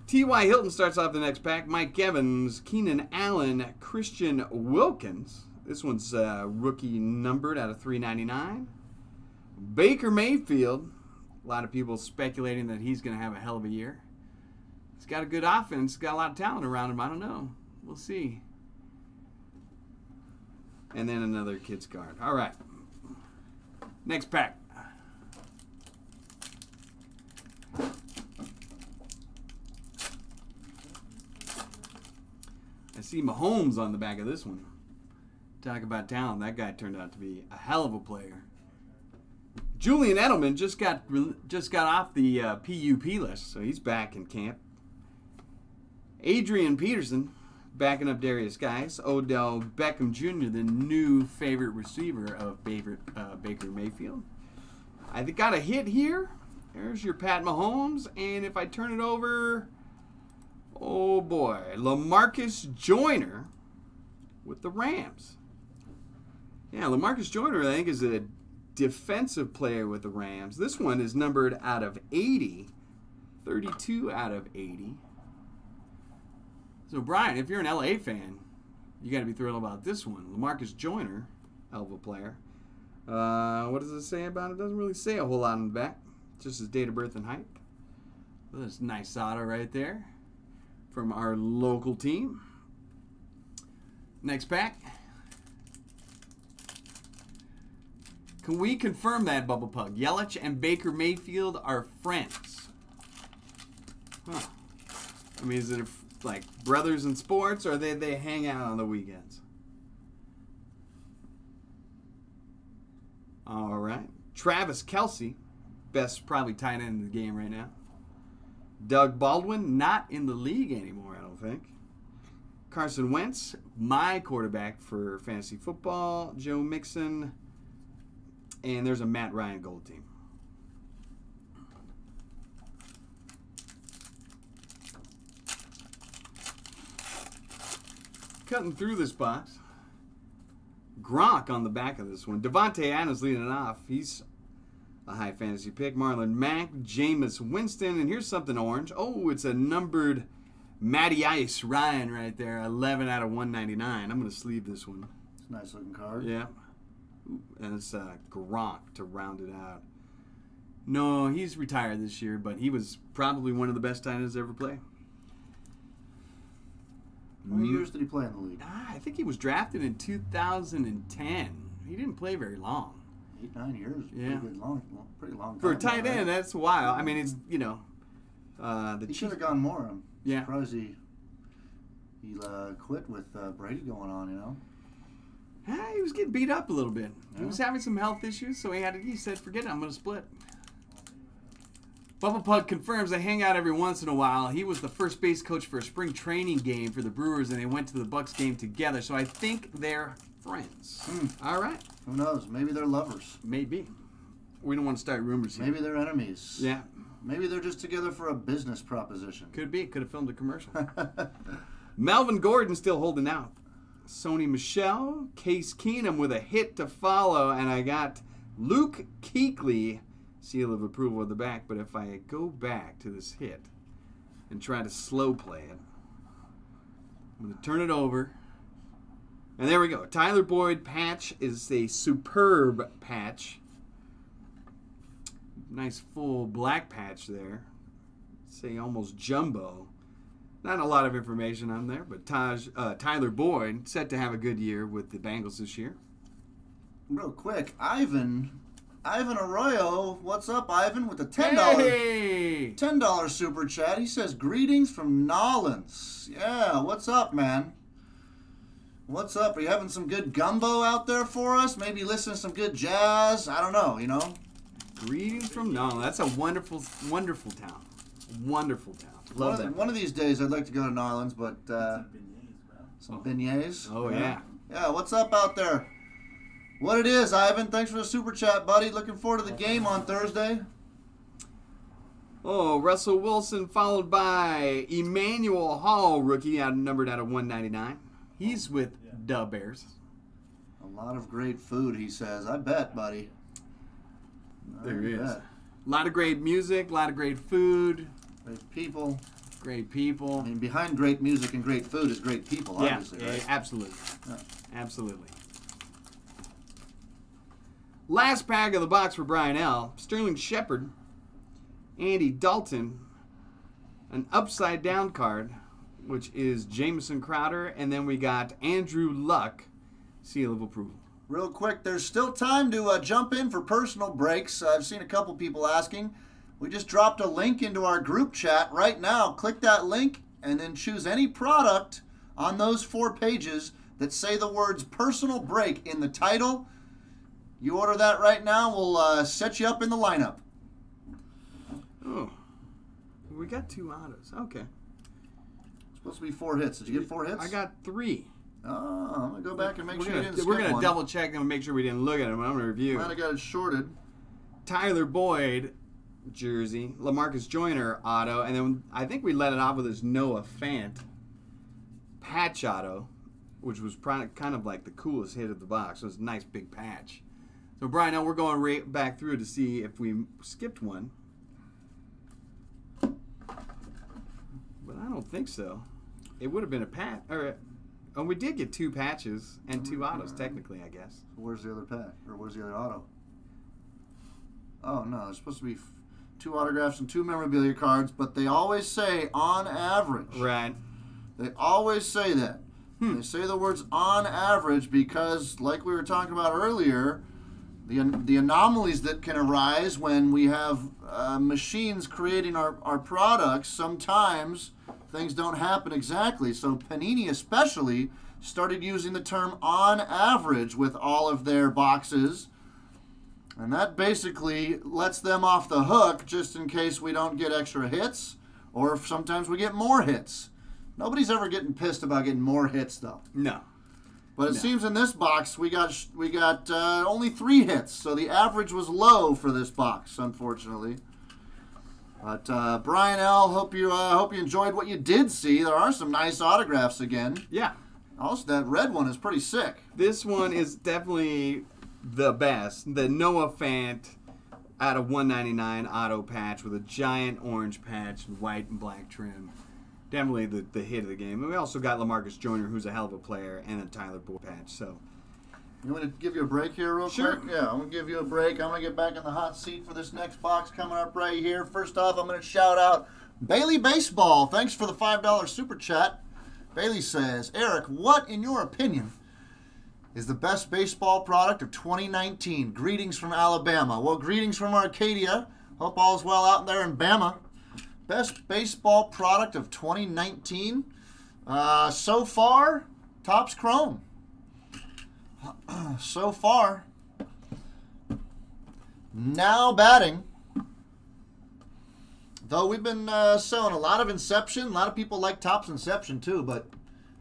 Speaker 2: T.Y. Hilton starts off the next pack. Mike Evans, Keenan Allen, Christian Wilkins. This one's uh, rookie numbered out of 399. Baker Mayfield. A lot of people speculating that he's going to have a hell of a year. He's got a good offense, got a lot of talent around him. I don't know. We'll see. And then another kid's card. All right. Next pack. I see Mahomes on the back of this one. Talk about talent. That guy turned out to be a hell of a player. Julian Edelman just got just got off the uh, PUP list, so he's back in camp. Adrian Peterson backing up Derrius Guice. Odell Beckham Jr., the new favorite receiver of Baker, uh, Baker Mayfield. I got a hit here. There's your Pat Mahomes, and if I turn it over, oh boy, Lamarcus Joyner with the Rams. Yeah, Lamarcus Joyner, I think, is a defensive player with the Rams. This one is numbered out of 80, 32 out of 80. So, Brian, if you're an LA fan, you got to be thrilled about this one. Lamarcus Joyner, hell of a player. Uh, what does it say about it? Doesn't really say a whole lot in the back. Just his date of birth and height. This nice auto right there from our local team. Next pack. Can we confirm that, Bubble Pug? Yelich and Baker Mayfield are friends. Huh. I mean, is it like brothers in sports, or they they hang out on the weekends? All right. Travis Kelce, best probably tight end in the game right now. Doug Baldwin, not in the league anymore, I don't think. Carson Wentz, my quarterback for fantasy football. Joe Mixon. And there's a Matt Ryan gold team. Cutting through this box. Gronk on the back of this one. Davante Adams leading it off. He's a high fantasy pick. Marlon Mack, Jameis Winston, and here's something orange. Oh, it's a numbered Matty Ice Ryan right there. 11 out of 199. I'm going to sleeve this one.
Speaker 1: It's a nice looking card.
Speaker 2: Yeah. Ooh, and it's uh, Gronk to round it out. No, he's retired this year, but he was probably one of the best tight ends ever play.
Speaker 1: How many years did he play in the league?
Speaker 2: Ah, I think he was drafted in 2010. He didn't play very long.
Speaker 1: Eight, nine years.
Speaker 2: Yeah.
Speaker 1: Pretty, long, pretty long
Speaker 2: For a
Speaker 1: time,
Speaker 2: tight
Speaker 1: though, right?
Speaker 2: end, that's a while. I mean, it's, you know, uh, the
Speaker 1: He should have gone more. I'm
Speaker 2: Yeah.
Speaker 1: surprised he he uh, quit with uh, Brady going on. You know.
Speaker 2: Ah, he was getting beat up a little bit. He was having some health issues, so he had to, he said, "Forget it, I'm going to split." Bubba Pug confirms they hang out every once in a while. He was the first base coach for a spring training game for the Brewers, and they went to the Bucks game together. So I think they're friends.
Speaker 1: Hmm.
Speaker 2: All right,
Speaker 1: Who knows? Maybe they're lovers.
Speaker 2: maybe. We don't want to start rumors here.
Speaker 1: Maybe they're enemies.
Speaker 2: Yeah,
Speaker 1: Maybe they're just together for a business proposition.
Speaker 2: could be. Could have filmed a commercial. Melvin Gordon still holding out. Sony Michel, Case Keenum with a hit to follow, and I got Luke Kuechly, seal of approval at the back. But if I go back to this hit and try to slow play it, I'm going to turn it over. And there we go. Tyler Boyd patch is a superb patch. Nice full black patch there. Say almost jumbo. Not a lot of information on there, but Taj, uh, Tyler Boyd set to have a good year with the Bengals this year.
Speaker 1: Real quick, Ivan, Ivan Arroyo. What's up, Ivan? With the ten dollar
Speaker 2: Hey!
Speaker 1: ten dollar super chat. He says greetings from Nolans. Yeah, what's up, man? What's up? Are you having some good gumbo out there for us? Maybe listening to some good jazz. I don't know. You know.
Speaker 2: Greetings from Nolan. That's a wonderful, wonderful town. Wonderful town. Love
Speaker 1: one,
Speaker 2: that.
Speaker 1: Of, one of these days, I'd like to go to Nolans, but uh, some beignets.
Speaker 2: Oh, yeah.
Speaker 1: Yeah, what's up out there? What it is, Ivan? Thanks for the super chat, buddy. Looking forward to the game on Thursday.
Speaker 2: Oh, Russell Wilson followed by Emmanuel Hall, rookie, out numbered out of 199. He's with the Bears.
Speaker 1: A lot of great food, he says. I bet, buddy.
Speaker 2: There
Speaker 1: I
Speaker 2: he is.
Speaker 1: bet.
Speaker 2: A lot of great music, a lot of great food,
Speaker 1: Great people.
Speaker 2: great people.
Speaker 1: I mean, behind great music and great food is great people,
Speaker 2: Yeah,
Speaker 1: obviously,
Speaker 2: yeah,
Speaker 1: right?
Speaker 2: absolutely.
Speaker 1: Yeah.
Speaker 2: Absolutely. Last pack of the box for Brian L. Sterling Shepard, Andy Dalton, an upside down card, which is Jamison Crowder, and then we got Andrew Luck, seal of approval.
Speaker 1: Real quick, there's still time to uh, jump in for personal breaks. I've seen a couple people asking. We just dropped a link into our group chat right now. Click that link and then choose any product on those four pages that say the words personal break in the title. You order that right now, we'll uh, set you up in the lineup.
Speaker 2: Oh, we got two autos. Okay.
Speaker 1: supposed to be four hits. Did you get four hits?
Speaker 2: I got three.
Speaker 1: Oh, I'm going to go back and make
Speaker 2: we're
Speaker 1: sure
Speaker 2: gonna,
Speaker 1: you didn't
Speaker 2: we're gonna
Speaker 1: one.
Speaker 2: double check them and make sure we didn't look at them. I'm gonna review.
Speaker 1: Might have got it shorted.
Speaker 2: Tyler Boyd jersey, Lamarcus Joyner auto, and then I think we let it off with this Noah Fant patch auto, which was kind of like the coolest hit of the box. It was a nice big patch. So Brian, now we're going right back through to see if we skipped one, but I don't think so. It would have been a pat, or oh, we did get two patches and two autos technically, I guess.
Speaker 1: Where's the other pack? Or where's the other auto? Oh, no. There's supposed to be f- two autographs and two memorabilia cards, but they always say on average.
Speaker 2: Right.
Speaker 1: They always say that.
Speaker 2: Hmm.
Speaker 1: They say the words on average because, like we were talking about earlier, the, the anomalies that can arise when we have uh, machines creating our, our products, sometimes things don't happen exactly. So Panini especially started using the term on average with all of their boxes. And that basically lets them off the hook just in case we don't get extra hits or if sometimes we get more hits. Nobody's ever getting pissed about getting more hits though.
Speaker 2: No.
Speaker 1: But it
Speaker 2: No.
Speaker 1: seems in this box we got we got uh, only three hits, so the average was low for this box, unfortunately. But uh, Brian L, hope you uh, hope you enjoyed what you did see. There are some nice autographs again.
Speaker 2: Yeah.
Speaker 1: Also, that red one is pretty sick.
Speaker 2: This one is definitely the best. The Noah Fant out of 199 auto patch with a giant orange patch and white and black trim. Definitely the, the hit of the game. And we also got Lamarcus Joyner, who's a hell of a player, and a Tyler Boyd patch. So
Speaker 1: You want to give you a break here, real
Speaker 2: Sure.
Speaker 1: quick? Yeah, I'm gonna give you a break. I'm gonna get back in the hot seat for this next box coming up right here. First off, I'm gonna shout out Bailey Baseball. Thanks for the five dollar super chat. Bailey says, Eric, what, in your opinion, is the best baseball product of 2019? Greetings from Alabama. Well, greetings from Arcadia. Hope all's well out there in Bama. Best baseball product of 2019. Uh, so far, Topps Chrome so far. Now batting. Though we've been uh, selling a lot of Inception, a lot of people like Topps Inception too, but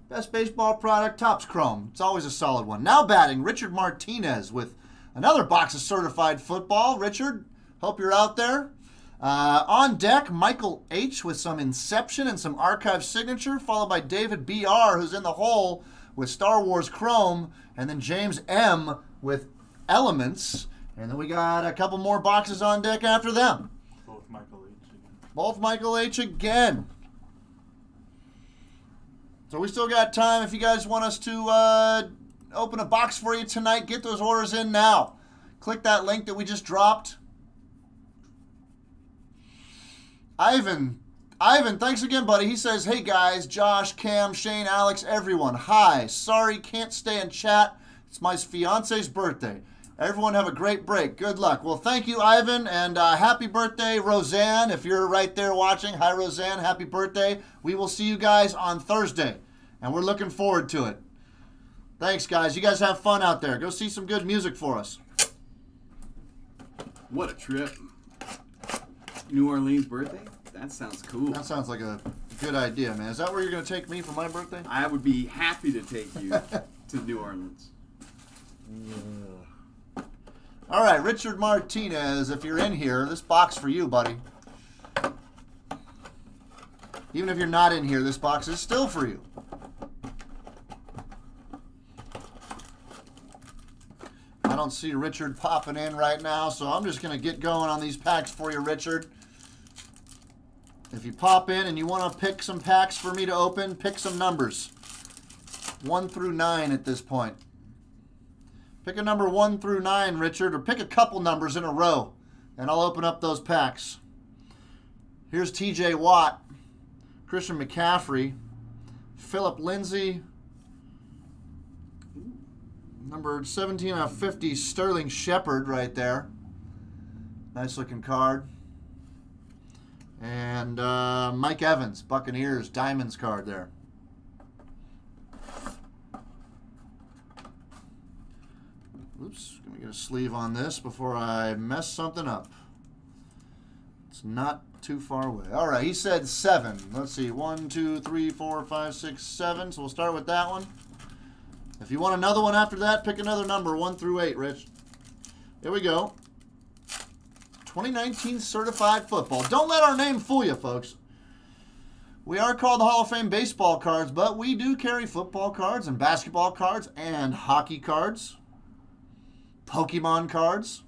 Speaker 1: best baseball product, Topps Chrome. It's always a solid one. Now batting, Richard Martinez with another box of certified football. Richard, hope you're out there. Uh, on deck, Michael H. with some Inception and some archive signature, followed by David B.R., who's in the hole with Star Wars Chrome, and then James M. with Elements. And then we got a couple more boxes on deck after them.
Speaker 3: Both Michael H. again.
Speaker 1: Both Michael H. again. So we still got time. If you guys want us to uh, open a box for you tonight, get those orders in now. Click that link that we just dropped. Ivan, Ivan, thanks again, buddy. He says, "Hey guys, Josh, Cam, Shane, Alex, everyone. Hi. Sorry, can't stay and chat. It's my fiance's birthday. Everyone have a great break. Good luck. Well, thank you, Ivan, and uh, happy birthday, Roseanne. If you're right there watching, hi, Roseanne. Happy birthday. We will see you guys on Thursday, and we're looking forward to it. Thanks, guys. You guys have fun out there. Go see some good music for us.
Speaker 2: what a trip. New Orleans birthday? That sounds cool.
Speaker 1: That sounds like a good idea, man. Is that where you're going to take me for my birthday?
Speaker 2: I would be happy to take you to New Orleans. Yeah.
Speaker 1: All right, Richard Martinez, if you're in here, this box for you, buddy. Even if you're not in here, this box is still for you. I don't see Richard popping in right now, so I'm just going to get going on these packs for you, Richard. If you pop in and you want to pick some packs for me to open, pick some numbers. One through nine at this point. Pick a number one through nine, Richard, or pick a couple numbers in a row, and I'll open up those packs. Here's TJ Watt, Christian McCaffrey, Philip Lindsay, number 17 out of 50, Sterling Shepard right there. Nice looking card. And uh, Mike Evans, Buccaneers, Diamonds card there. Oops, gonna get a sleeve on this before I mess something up. It's not too far away. All right, he said seven. Let's see, one, two, three, four, five, six, seven. So we'll start with that one. If you want another one after that, pick another number, one through eight, Rich. Here we go. 2019 certified football. Don't let our name fool you, folks. We are called the Hall of Fame baseball cards, but we do carry football cards and basketball cards and hockey cards. Pokemon cards.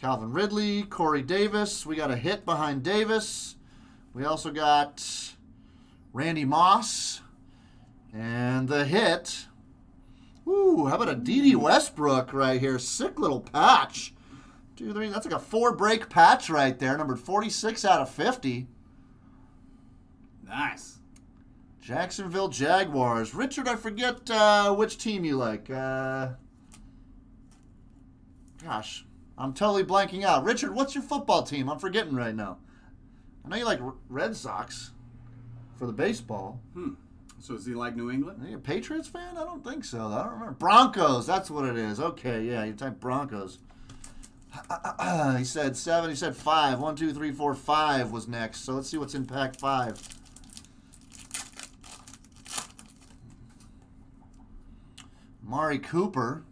Speaker 1: Calvin Ridley, Corey Davis. We got a hit behind Davis. We also got Randy Moss. And the hit. Ooh, how about a Dede Westbrook right here? Sick little patch. Two, three. That's like a four break patch right there. Numbered 46 out of 50.
Speaker 2: Nice.
Speaker 1: Jacksonville Jaguars. Richard, I forget uh, which team you like. Uh, gosh, I'm totally blanking out. Richard, what's your football team? I'm forgetting right now. I know you like Red Sox for the baseball.
Speaker 2: Hmm. So is he like New England?
Speaker 1: Are you a Patriots fan? I don't think so. I don't remember. Broncos. That's what it is. Okay, yeah, you type Broncos. he said seven. He said five. One, two, three, four, five was next. So let's see what's in pack five. Mari Cooper.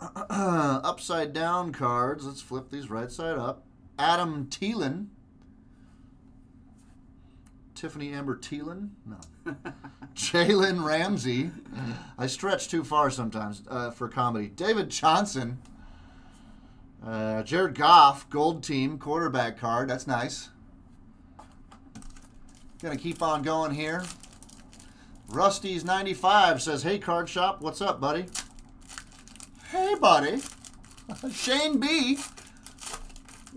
Speaker 1: Upside down cards. Let's flip these right side up. Adam Thielen. Tiffany Amber Thielen? No. Jalen Ramsey. I stretch too far sometimes uh, for comedy. David Johnson. Uh, Jared Goff, gold team, quarterback card. That's nice. Gonna keep on going here. Rusty's 95 says, Hey, card shop, what's up, buddy? Hey, buddy. Shane B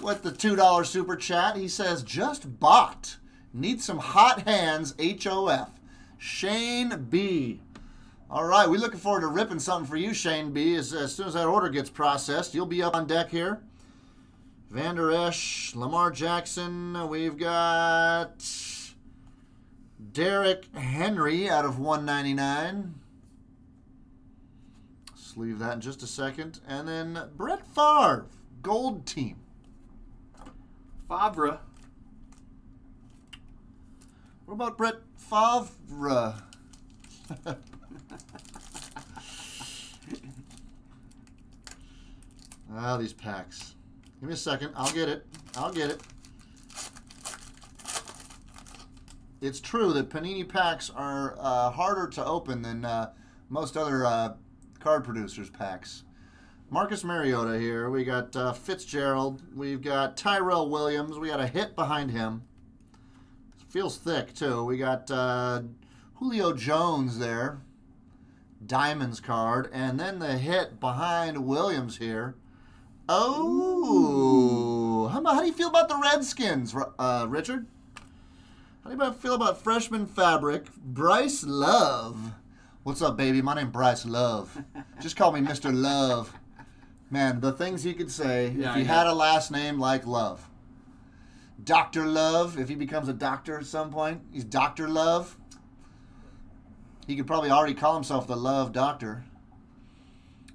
Speaker 1: with the $2 super chat. He says, Just bought. Need some hot hands, HOF. Shane B. All right, we're looking forward to ripping something for you, Shane B. As, as soon as that order gets processed, you'll be up on deck here. Vander Esch, Lamar Jackson. We've got Derrick Henry out of 199. Let's leave that in just a second. And then Brett Favre, gold team.
Speaker 2: Favre.
Speaker 1: What about Brett Favre? ah, these packs. Give me a second. I'll get it. I'll get it. It's true that Panini packs are uh, harder to open than uh, most other uh, card producers' packs. Marcus Mariota here. We got uh, Fitzgerald. We've got Tyrell Williams. We got a hit behind him. Feels thick, too. We got uh, Julio Jones there. Diamonds card. And then the hit behind Williams here. Oh! How, how do you feel about the Redskins, uh, Richard? How do you feel about freshman fabric? Bryce Love. What's up, baby? My name Bryce Love. Just call me Mr. Love. Man, the things he could say
Speaker 2: Yeah,
Speaker 1: if he had a last name like Love. Dr. Love, if he becomes a doctor at some point, he's Dr. Love. He could probably already call himself the Love Doctor.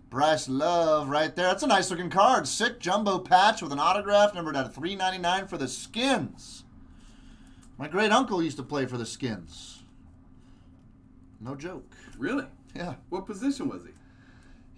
Speaker 1: Bryce Love right there. That's a nice looking card. Sick jumbo patch with an autograph numbered at 399 for the Skins. My great uncle used to play for the Skins. No joke.
Speaker 2: Really?
Speaker 1: Yeah.
Speaker 2: What position was he?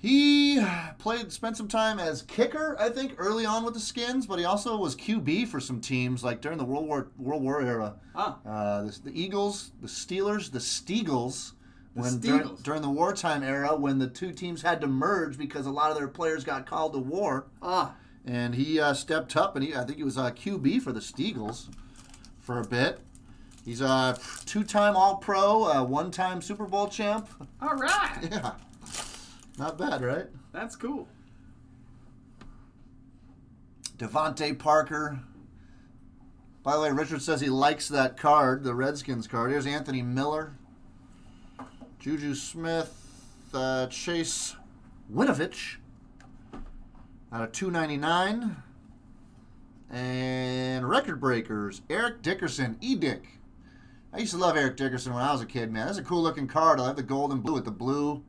Speaker 1: He played, spent some time as kicker, I think, early on with the Skins, but he also was QB for some teams, like during the World War World War era.
Speaker 2: Ah,
Speaker 1: Uh, the, the Eagles, the Steelers, the Steagles. When during, during the wartime era, when the two teams had to merge because a lot of their players got called to war,
Speaker 2: ah.
Speaker 1: and he uh, stepped up, and he, I think he was uh, QB for the Steagles for a bit. He's a two-time All-Pro, uh, one-time Super Bowl champ.
Speaker 2: All right.
Speaker 1: Yeah, not bad, right?
Speaker 2: That's cool.
Speaker 1: DeVante Parker. By the way, Richard says he likes that card, the Redskins card. Here's Anthony Miller. Juju Smith. Uh, Chase Winovich. Out of 299. And record breakers. Eric Dickerson. E-Dick. I used to love Eric Dickerson when I was a kid, man. That's a cool looking card. I have the gold and blue with the blue,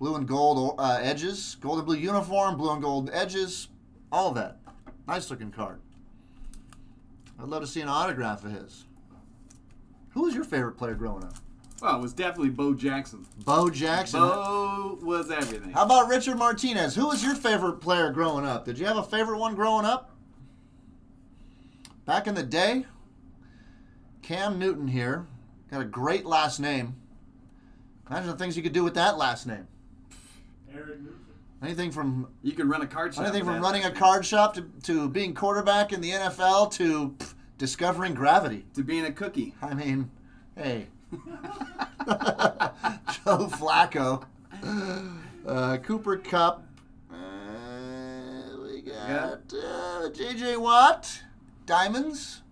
Speaker 1: blue and gold uh, edges, gold and blue uniform, blue and gold edges, all that. Nice looking card. I'd love to see an autograph of his. Who was your favorite player growing up?
Speaker 2: Well, it was definitely Bo Jackson.
Speaker 1: Bo Jackson.
Speaker 2: Bo was everything.
Speaker 1: How about Richard Martinez? Who was your favorite player growing up? Did you have a favorite one growing up? Back in the day, Cam Newton here. Got a great last name. Imagine the things you could do with that last name.
Speaker 3: Aaron Newton.
Speaker 1: Anything from
Speaker 2: You can run a card shop.
Speaker 1: anything from
Speaker 2: that.
Speaker 1: running a card shop to, to being quarterback in the NFL to pff, discovering gravity.
Speaker 2: to being a cookie.
Speaker 1: I mean, hey. Joe Flacco. Uh, Cooper Kupp. Uh, we got uh, J.J. Watt. Diamonds.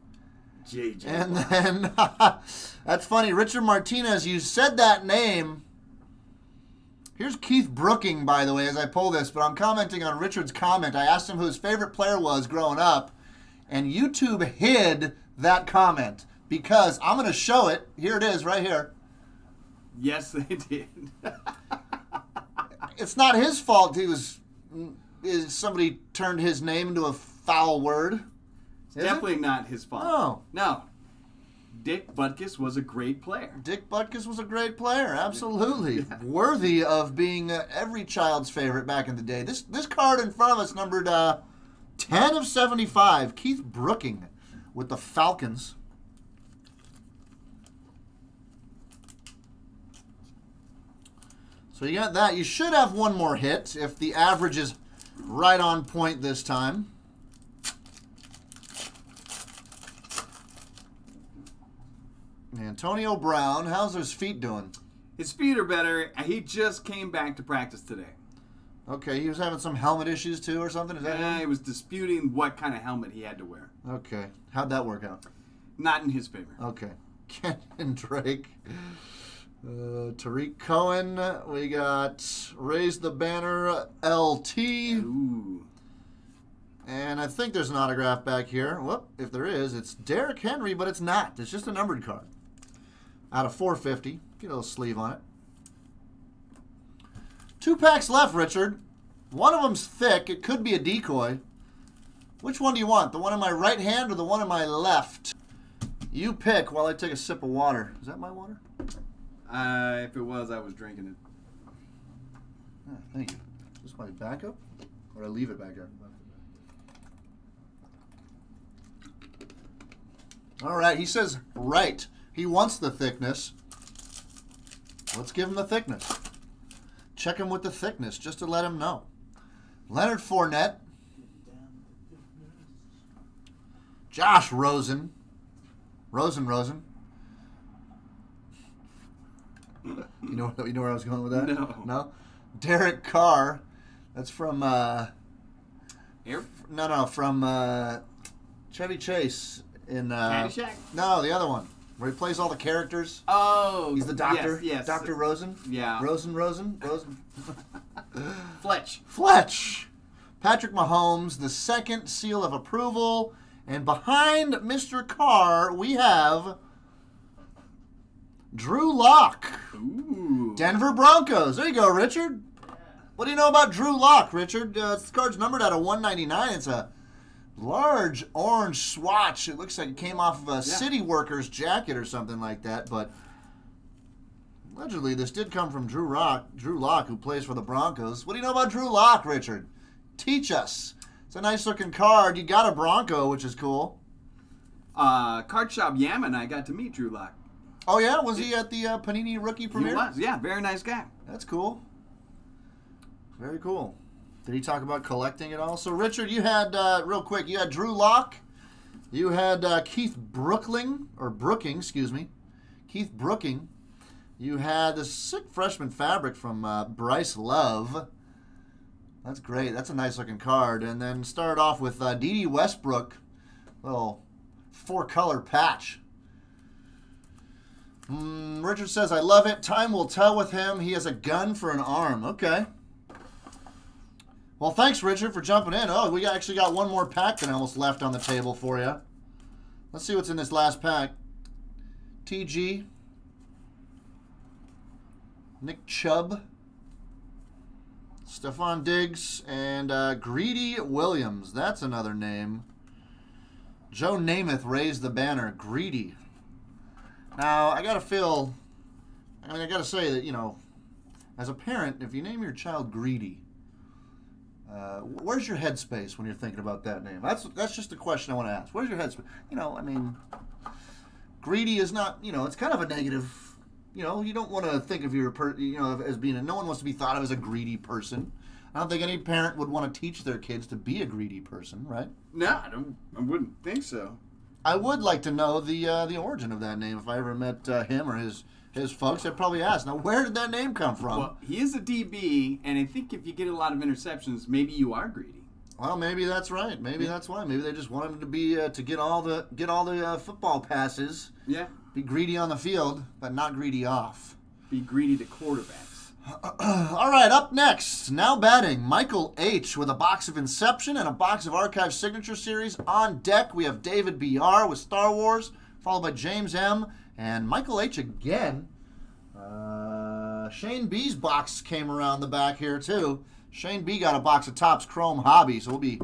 Speaker 2: JJ.
Speaker 1: And then, that's funny. Richard Martinez, you said that name. Here's Keith Brooking, by the way, as I pull this, but I'm commenting on Richard's comment. I asked him who his favorite player was growing up, and YouTube hid that comment because I'm going to show it. Here it is, right here.
Speaker 2: yes, they did.
Speaker 1: It's not his fault he was is somebody turned his name into a foul word. Is it?
Speaker 2: Definitely not his fault.
Speaker 1: Oh.
Speaker 2: No. Dick Butkus was a great player.
Speaker 1: Dick Butkus was a great player, absolutely worthy of being uh, every child's favorite back in the day. This this card in front of us numbered uh, ten of seventy five. Keith Brooking with the Falcons. So you got that. You should have one more hit if the average is right on point this time. Antonio Brown, how's his feet doing?
Speaker 2: His feet are better. He just came back to practice today.
Speaker 1: Okay, he was having some helmet issues too, or something. Is that
Speaker 2: Uh,
Speaker 1: him?
Speaker 2: he was disputing what kind of helmet he had to wear.
Speaker 1: Okay, how'd that work out?
Speaker 2: Not in his favor.
Speaker 1: Okay, Kenyon Drake, uh, Tarik Cohen. We got raise the banner LT,
Speaker 2: Ooh.
Speaker 1: and I think there's an autograph back here. Whoop, if there is, it's Derrick Henry, but it's not. It's just a numbered card. Out of 450, get a little sleeve on it. Two packs left, Richard. One of them's thick. It could be a decoy. Which one do you want? The one in my right hand or the one in my left? You pick while I take a sip of water. Is that my water?
Speaker 2: Uh, if it was, I was drinking it.
Speaker 1: Ah, thank you. Is this my backup? Or I leave it back there? All right, he says right. He wants the thickness. Let's give him the thickness. Check him with the thickness just to let him know. Leonard Fournette. Josh Rosen. Rosen, Rosen. You know, you know where I was going with that?
Speaker 2: No.
Speaker 1: No? Derek Carr. That's from, uh,
Speaker 2: Here?
Speaker 1: no, no, from uh, Chevy Chase in. Uh,
Speaker 2: Caddyshack?
Speaker 1: No, the other one. Where he plays all the characters.
Speaker 2: Oh,
Speaker 1: He's the doctor.
Speaker 2: Yes, yes.
Speaker 1: Dr. Rosen.
Speaker 2: Yeah.
Speaker 1: Rosen, Rosen, Rosen.
Speaker 2: Fletch.
Speaker 1: Fletch. Patrick Mahomes, the second seal of approval. And behind Mr. Carr, we have Drew Lock.
Speaker 2: Ooh.
Speaker 1: Denver Broncos. There you go, Richard. What do you know about Drew Lock, Richard? Uh, this card's numbered out of 199. It's a large orange swatch. It looks like it came off of a city worker's jacket or something like that, but allegedly this did come from Drew Rock, Drew Lock, who plays for the Broncos. What do you know about Drew Lock, Richard? Teach us. It's a nice looking card. You got a Bronco, which is cool.
Speaker 2: Uh, Card Shop Yaman, I got to meet Drew Lock.
Speaker 1: Oh yeah, was he at the uh, Panini rookie
Speaker 2: He
Speaker 1: premiere?
Speaker 2: was, yeah, very nice guy.
Speaker 1: That's cool. Very cool. Did he talk about collecting at all? So, Richard, you had, uh, real quick, you had Drew Lock. You had uh, Keith Brookling, or Brooking, excuse me. Keith Brooking. You had the sick freshman fabric from uh, Bryce Love. That's great. That's a nice looking card. And then started off with uh, Dede Westbrook, little four color patch. Mm, Richard says, I love it. Time will tell with him. He has a gun for an arm. Okay. Well, thanks, Richard, for jumping in. Oh, we actually got one more pack that I almost left on the table for you. Let's see what's in this last pack. TG. Nick Chubb. Stefon Diggs. And uh, Greedy Williams. That's another name. Joe Namath raised the banner. Greedy. Now, I gotta feel. I mean, I gotta say that, you know, as a parent, if you name your child Greedy, uh, where's your headspace when you're thinking about that name? That's that's just a question I want to ask. Where's your headspace? You know, I mean, greedy is not. You know, it's kind of a negative. You know, you don't want to think of your per, you know as being a. No one wants to be thought of as a greedy person. I don't think any parent would want to teach their kids to be a greedy person, right?
Speaker 2: No, I don't. I wouldn't think so.
Speaker 1: I would like to know the uh, the origin of that name. If I ever met uh, him or his his folks, I'd probably ask. Now, where did that name come from?
Speaker 2: Well, he is a DB, and I think if you get a lot of interceptions, maybe you are greedy.
Speaker 1: Well, maybe that's right. Maybe that's why. Maybe they just want him to be uh, to get all the get all the uh, football passes,
Speaker 2: Yeah.
Speaker 1: be greedy on the field, but not greedy off.
Speaker 2: Be greedy to quarterbacks.
Speaker 1: all right, up next, now batting Michael H with a box of Inception and a box of Archive Signature Series on deck. We have David Br with Star Wars, followed by James M and Michael H again. Uh, Shane B's box came around the back here too. Shane B got a box of Topps Chrome Hobby, so we'll be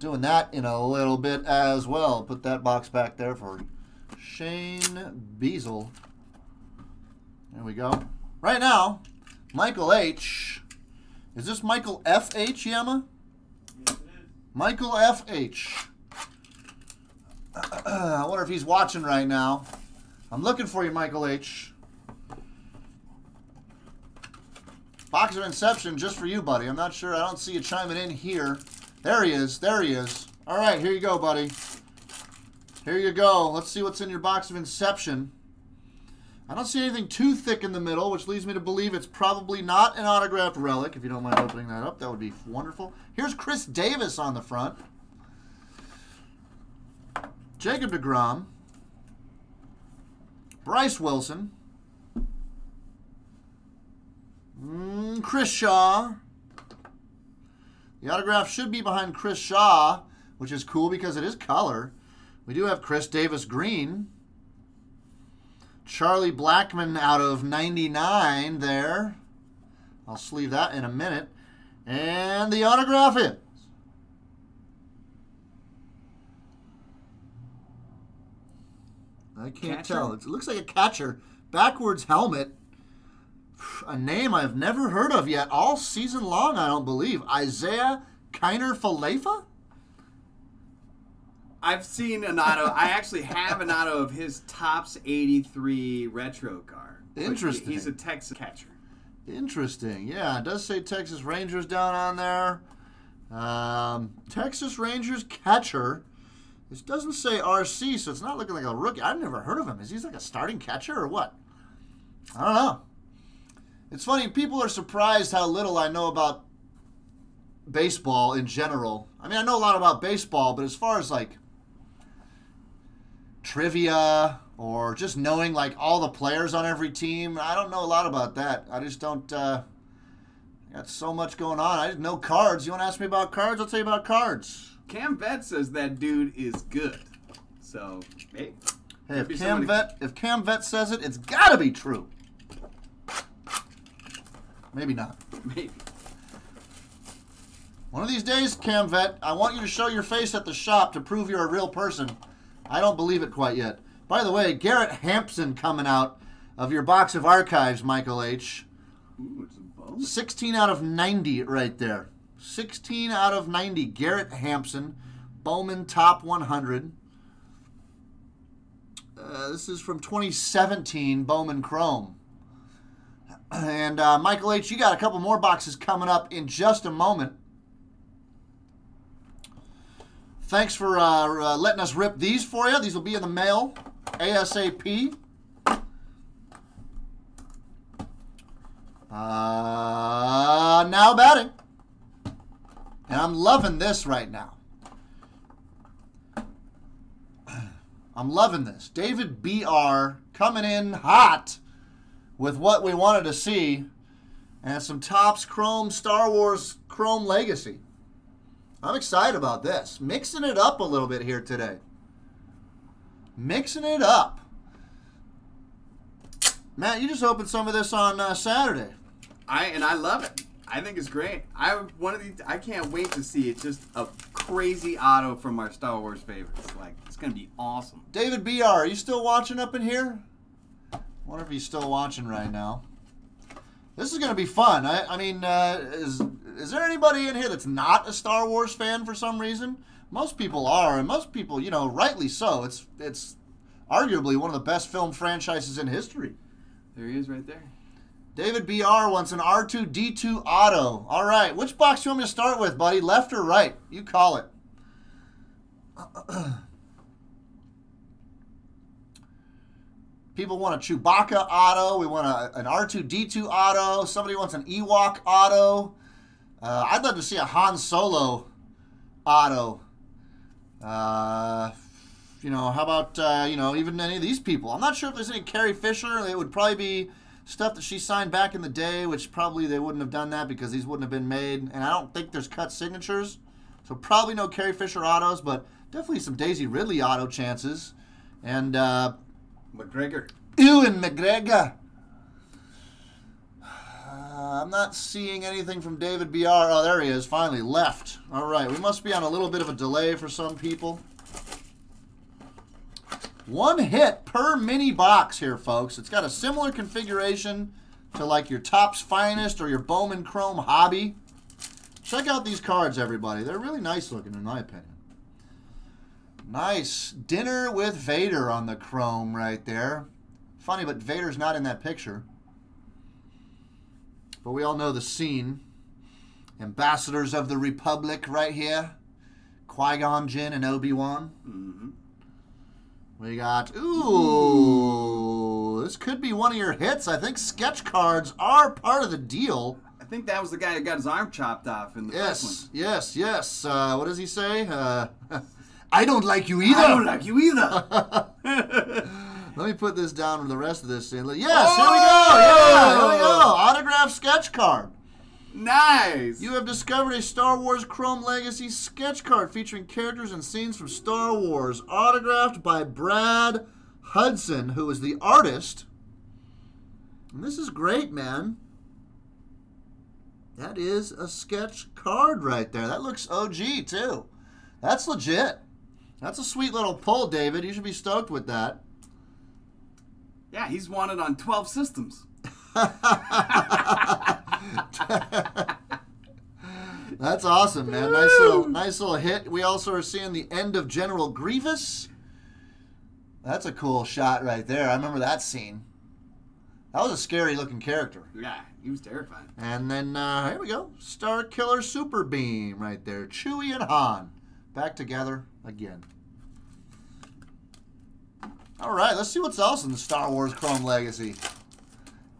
Speaker 1: doing that in a little bit as well. Put that box back there for Shane Beazle. There we go. Right now, Michael H. Is this Michael F.H. Yama?
Speaker 3: Yes.
Speaker 1: Michael F.H. I wonder if he's watching right now. I'm looking for you, Michael H. Box of Inception just for you, buddy. I'm not sure. I don't see you chiming in here. There he is. There he is. All right, here you go, buddy. Here you go. Let's see what's in your box of Inception. I don't see anything too thick in the middle, which leads me to believe it's probably not an autographed relic. If you don't mind opening that up, that would be wonderful. Here's Chris Davis on the front. Jacob DeGrom. Bryce Wilson. Mm, Chris Shaw. The autograph should be behind Chris Shaw, which is cool because it is color. We do have Chris Davis green. Charlie Blackmon out of 99 there. I'll sleeve that in a minute. And the autograph is. I can't
Speaker 2: Catcher?
Speaker 1: tell. It looks like a catcher. Backwards helmet. A name I've never heard of yet all season long, I don't believe. Isiah Kiner Falefa?
Speaker 2: I've seen an auto. I actually have an auto of his Topps 83 retro card. Which
Speaker 1: Interesting.
Speaker 2: He's a Texas catcher.
Speaker 1: Interesting. Yeah, it does say Texas Rangers down on there. Um, Texas Rangers catcher. This doesn't say RC, so it's not looking like a rookie. I've never heard of him. Is he like a starting catcher or what? I don't know. It's funny. People are surprised how little I know about baseball in general. I mean, I know a lot about baseball, but as far as like trivia or just knowing like all the players on every team. I don't know a lot about that. I just don't. Uh, got so much going on. I just know cards. You want to ask me about cards? I'll tell you about cards.
Speaker 2: Cam Vet says that dude is good. So, hey,
Speaker 1: Hey, if Cam
Speaker 2: somebody-
Speaker 1: Vet if Cam Vet says it, it's got to be true. Maybe not.
Speaker 2: maybe.
Speaker 1: One of these days, Cam Vet, I want you to show your face at the shop to prove you're a real person. I don't believe it quite yet. By the way, Garrett Hampson coming out of your box of archives, Michael H.
Speaker 2: Ooh, it's a bone.
Speaker 1: 16 out of 90 right there. 16 out of 90. Garrett Hampson, Bowman Top 100. Uh, this is from 2017 Bowman Chrome. And uh, Michael H., you got a couple more boxes coming up in just a moment. Thanks for uh, uh, letting us rip these for you. These will be in the mail ASAP. Uh, now batting. And I'm loving this right now. I'm loving this. David BR coming in hot with what we wanted to see and some Topps Chrome Star Wars Chrome Legacy. I'm excited about this. Mixing it up a little bit here today. Mixing it up. Matt, you just opened some of this on uh, Saturday.
Speaker 2: I and I love it. I think it's great. I one of these. I can't wait to see it. Just a crazy auto from our Star Wars favorites. Like it's gonna be awesome.
Speaker 1: David BR, are you still watching up in here? wonder if he's still watching right now. This is going to be fun. I, I mean, uh, is is there anybody in here that's not a Star Wars fan for some reason? Most people are, and most people, you know, rightly so. It's it's arguably one of the best film franchises in history.
Speaker 2: There he is, right there.
Speaker 1: David BR wants an R2D2 auto. All right, which box do you want me to start with, buddy? Left or right? You call it. People want a Chewbacca auto. We want a, an R2D2 auto. Somebody wants an Ewok auto. Uh, I'd love to see a Han Solo auto. Uh, you know, how about, uh, you know, even any of these people? I'm not sure if there's any Carrie Fisher. It would probably be stuff that she signed back in the day, which probably they wouldn't have done that because these wouldn't have been made. And I don't think there's cut signatures. So probably no Carrie Fisher autos, but definitely some Daisy Ridley auto chances. And uh,
Speaker 2: McGregor.
Speaker 1: Ewan McGregor. Uh, I'm not seeing anything from David BR. Oh, there he is. Finally left. All right, we must be on a little bit of a delay for some people. One hit per mini box here, folks. It's got a similar configuration to like your Topps Finest or your Bowman Chrome Hobby. Check out these cards, everybody. They're really nice looking, in my opinion. Nice. Dinner with Vader on the chrome right there. Funny, but Vader's not in that picture. But we all know the scene. Ambassadors of the Republic right here. Qui-Gon Jinn and Obi-Wan.
Speaker 2: Mm-hmm.
Speaker 1: We got, ooh, this could be one of your hits. I think sketch cards are part of the deal.
Speaker 2: I think that was the guy that got his arm chopped off in the
Speaker 1: Yes,
Speaker 2: first
Speaker 1: yes, yes. Uh, what does he say? Uh, I don't like you either.
Speaker 2: I don't like you either.
Speaker 1: Let me put this down for the rest of this. scene. Yes, here we go. Oh! Yeah, here we go.
Speaker 2: Oh!
Speaker 1: Autograph sketch card.
Speaker 2: nice.
Speaker 1: You have discovered a Star Wars Chrome Legacy sketch card featuring characters and scenes from Star Wars, autographed by Brad Hudson, who is the artist. And this is great, man. That is a sketch card right there. That looks OG, too. That's legit. That's a sweet little pull, David. You should be stoked with that.
Speaker 2: yeah, he's wanted on 12 systems.
Speaker 1: That's awesome, man. Nice little, nice little hit. We also are seeing the end of General Grievous. That's a cool shot right there. I remember that scene. That was a scary looking character.
Speaker 2: Yeah, he was terrifying.
Speaker 1: And then uh, here we go, Star Killer Super Beam right there. Chewie and Han back together again. All right, let's see what's else in the Star Wars Chrome Legacy.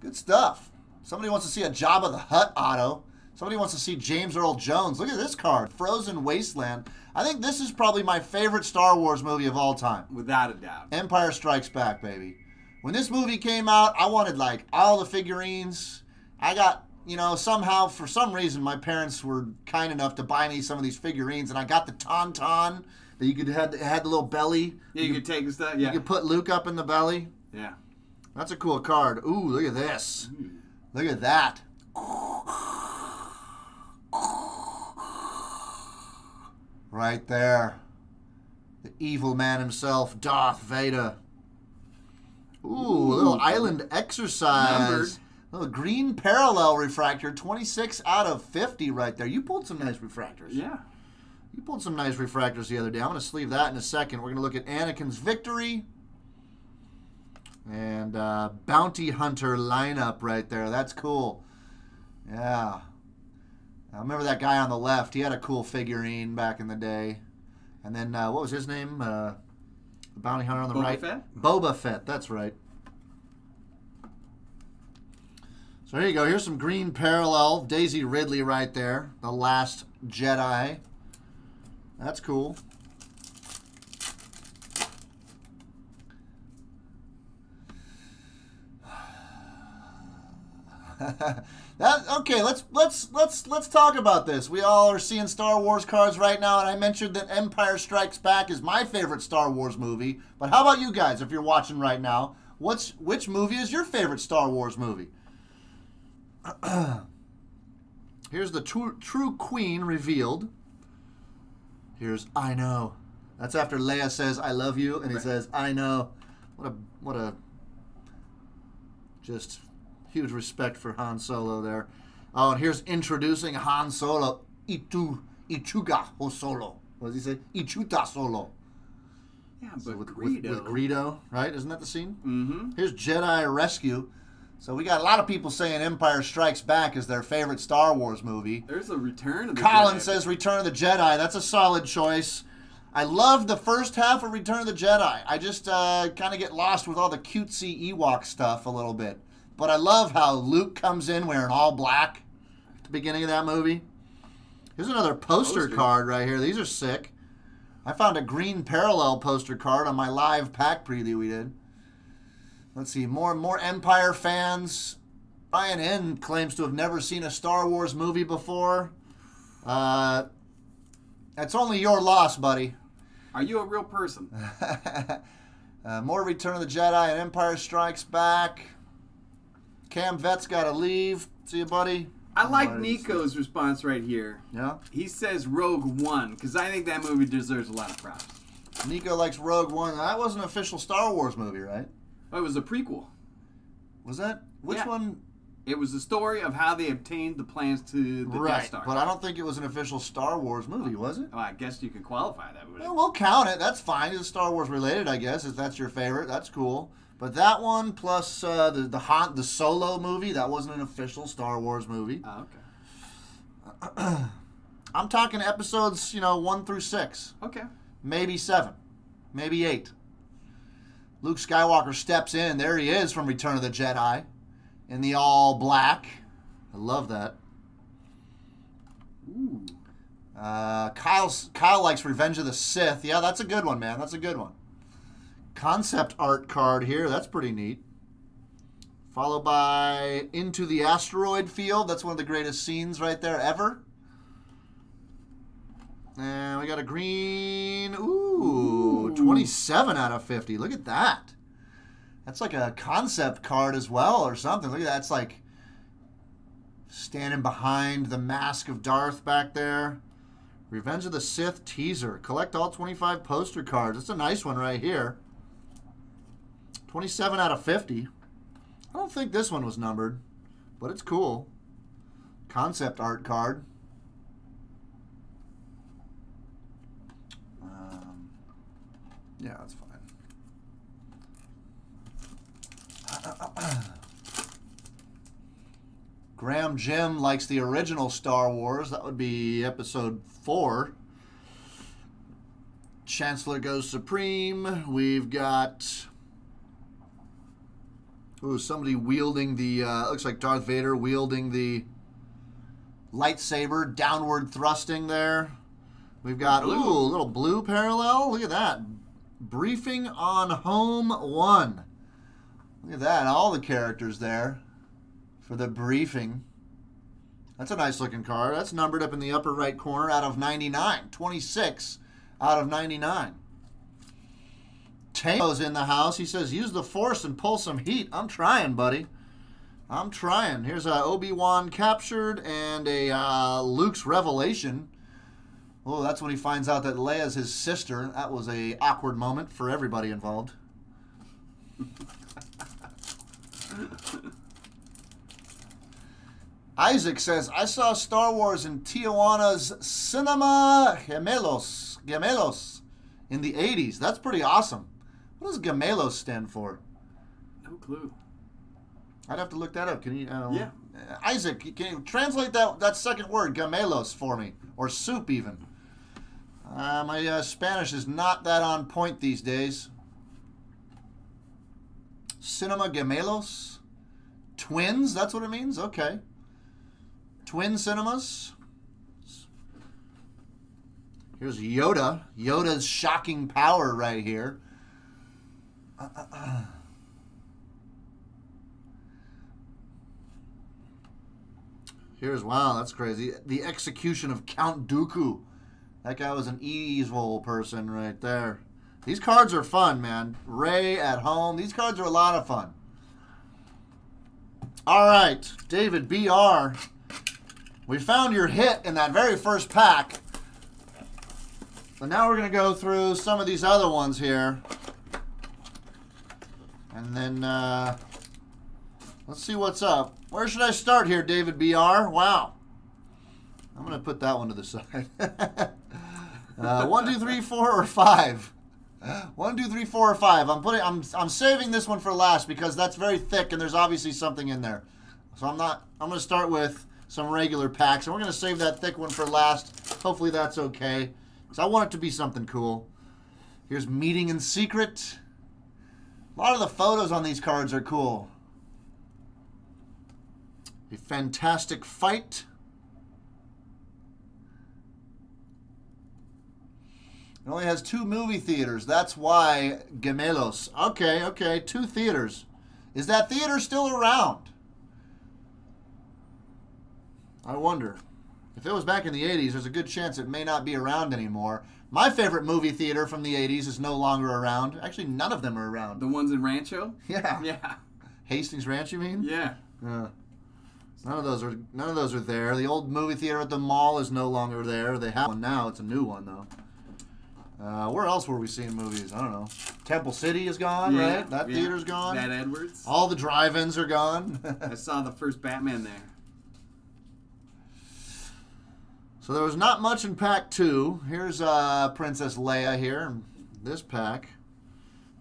Speaker 1: Good stuff. Somebody wants to see a Jabba the Hutt auto. Somebody wants to see James Earl Jones. Look at this card, Frozen Wasteland. I think this is probably my favorite Star Wars movie of all time.
Speaker 2: Without a doubt.
Speaker 1: Empire Strikes Back, baby. When this movie came out, I wanted like all the figurines. I got, you know, somehow for some reason my parents were kind enough to buy me some of these figurines, and I got the Tauntaun that you could had had the little belly.
Speaker 2: Yeah, you could take stuff.
Speaker 1: You could put Luke up in the belly.
Speaker 2: Yeah.
Speaker 1: That's a cool card. Ooh, look at this. Look at that. Right there. The evil man himself, Darth Vader. Ooh, a little island exercise.
Speaker 2: Numbered.
Speaker 1: Little green parallel refractor, 26 out of 50 right there. You pulled some nice refractors.
Speaker 2: Yeah.
Speaker 1: You pulled some nice refractors the other day. I'm going to sleeve that in a second. We're going to look at Anakin's victory and uh, Bounty Hunter lineup right there. That's cool. Yeah. I remember that guy on the left. He had a cool figurine back in the day. And then, uh, what was his name? Uh, the bounty hunter on the
Speaker 2: Boba
Speaker 1: right?
Speaker 2: Fett?
Speaker 1: Boba Fett, that's right. So here you go. Here's some green parallel. Daisy Ridley right there. The Last Jedi. That's cool. that okay, let's let's let's let's talk about this. We all are seeing Star Wars cards right now, and I mentioned that Empire Strikes Back is my favorite Star Wars movie. But how about you guys? If you're watching right now, what's which movie is your favorite Star Wars movie? Here's the true, true Queen revealed. Here's I know. That's after Leia says I love you, and he
Speaker 2: Right.
Speaker 1: says I know. What a what a just huge respect for Han Solo there. Oh, and here's introducing Han Solo. Itu Ichuga Ho Solo. What does he say? Ichuta Solo.
Speaker 2: Yeah,
Speaker 1: So
Speaker 2: but
Speaker 1: with,
Speaker 2: Greedo.
Speaker 1: with, with Greedo, right? Isn't that the scene?
Speaker 2: Mm-hmm.
Speaker 1: Here's Jedi Rescue. So we got a lot of people saying Empire Strikes Back is their favorite Star Wars movie.
Speaker 2: There's a return of the
Speaker 1: Colin
Speaker 2: Jedi.
Speaker 1: says Return of the Jedi. That's a solid choice. I love the first half of Return of the Jedi. I just uh, kind of get lost with all the cutesy Ewok stuff a little bit. But I love how Luke comes in wearing all black at the beginning of that movie. Here's another poster,
Speaker 2: Poster.
Speaker 1: card right here. These are sick. I found a green parallel poster card on my live pack preview we did. Let's see, more more Empire fans. Ryan N claims to have never seen a Star Wars movie before. Uh, that's only your loss, buddy.
Speaker 2: Are you a real person?
Speaker 1: uh, more Return of the Jedi and Empire Strikes Back. Cam Vet's got to leave. See you, buddy.
Speaker 2: I like
Speaker 1: What is
Speaker 2: Nico's response right here.
Speaker 1: Yeah.
Speaker 2: He says Rogue One because I think that movie deserves a lot of props.
Speaker 1: Nico likes Rogue One. That was an official Star Wars movie, right?
Speaker 2: Oh, it was a prequel.
Speaker 1: Was that which
Speaker 2: Yeah.
Speaker 1: one?
Speaker 2: It was the story of how they obtained the plans to the Death
Speaker 1: right,
Speaker 2: Star.
Speaker 1: but I don't think it was an official Star Wars movie, was it?
Speaker 2: Well, I guess you could qualify that.
Speaker 1: Well, we'll count it. That's fine. It's Star Wars related, I guess. If that's your favorite, that's cool. But that one plus uh, the the Han, the Solo movie, that wasn't an official Star Wars movie.
Speaker 2: Oh, okay.
Speaker 1: I'm talking episodes, you know, one through six,
Speaker 2: Okay.
Speaker 1: maybe seven, maybe eight. Luke Skywalker steps in. There he is from Return of the Jedi, in the all black. I love that.
Speaker 2: Ooh.
Speaker 1: Uh, Kyle's, Kyle likes Revenge of the Sith. Yeah, that's a good one, man. That's a good one. Concept art card here. That's pretty neat. Followed by Into the Asteroid Field. That's one of the greatest scenes right there ever. And we got a green. Ooh,
Speaker 2: Ooh.
Speaker 1: 27 out of 50. Look at that. That's like a concept card as well or something. Look at that. It's like standing behind the mask of Darth back there. Revenge of the Sith teaser. Collect all 25 poster cards. That's a nice one right here. 27 out of 50. I don't think this one was numbered, but it's cool. Concept art card. Um, yeah, that's fine. Graham Jim likes the original Star Wars. That would be episode four. Chancellor goes supreme. We've got. Ooh, somebody wielding the. Uh, looks like Darth Vader wielding the lightsaber, downward thrusting there. We've got. Ooh, a little blue parallel. Look at that. Briefing on Home One. Look at that. All the characters there for the briefing. That's a nice looking card. That's numbered up in the upper right corner out of 99. 26 out of 99. Tango's in the house. He says, use the force and pull some heat. I'm trying, buddy. I'm trying. Here's a Obi-Wan captured and a uh, Luke's revelation. Oh, that's when he finds out that Leia's his sister. That was a awkward moment for everybody involved. Isaac says, I saw Star Wars in Tijuana's Cinema Gemelos, Gemelos in the 80s. That's pretty awesome. What does Gemelos stand for?
Speaker 2: No clue.
Speaker 1: I'd have to look that up. Can you? Uh,
Speaker 2: Yeah.
Speaker 1: Isaac, can you translate that, that second word, gemelos, for me? Or soup, even. Uh, my uh, Spanish is not that on point these days. Cinema gemelos? Twins? That's what it means? Okay. Twin cinemas? Here's Yoda. Yoda's shocking power right here. Here's wow, that's crazy. The execution of Count Dooku. That guy was an evil person right there. These cards are fun, man. Ray at home. These cards are a lot of fun. All right, David BR. We found your hit in that very first pack. But now we're going to go through some of these other ones here. And then uh, let's see what's up. Where should I start here, David BR? Wow. I'm going to put that one to the side. Uh, one, two, three, four, or five. One, two, three, four, or five. I'm putting. I'm. I'm saving this one for last because that's very thick and there's obviously something in there. So I'm not. I'm going to start with some regular packs and we're going to save that thick one for last. Hopefully that's okay. Because I want it to be something cool. Here's meeting in secret. A lot of the photos on these cards are cool. A fantastic fight. It only has two movie theaters. That's why Gemelos. Okay, okay, two theaters. Is that theater still around? I wonder. If it was back in the 80s, there's a good chance it may not be around anymore. My favorite movie theater from the 80s is no longer around. Actually, none of them are around.
Speaker 2: The ones in Rancho?
Speaker 1: Yeah.
Speaker 2: Yeah.
Speaker 1: Hastings Ranch, you mean?
Speaker 2: Yeah.
Speaker 1: Yeah. None of those are none of those are there. The old movie theater at the mall is no longer there. They have one now. It's a new one though. Uh, where else were we seeing movies? I don't know. Temple City is gone,
Speaker 2: Yeah,
Speaker 1: right? That
Speaker 2: yeah.
Speaker 1: theater's gone.
Speaker 2: That Edwards.
Speaker 1: All the drive-ins are gone.
Speaker 2: I saw the first Batman there.
Speaker 1: so there was not much in pack two. Here's uh, Princess Leia here. in This pack.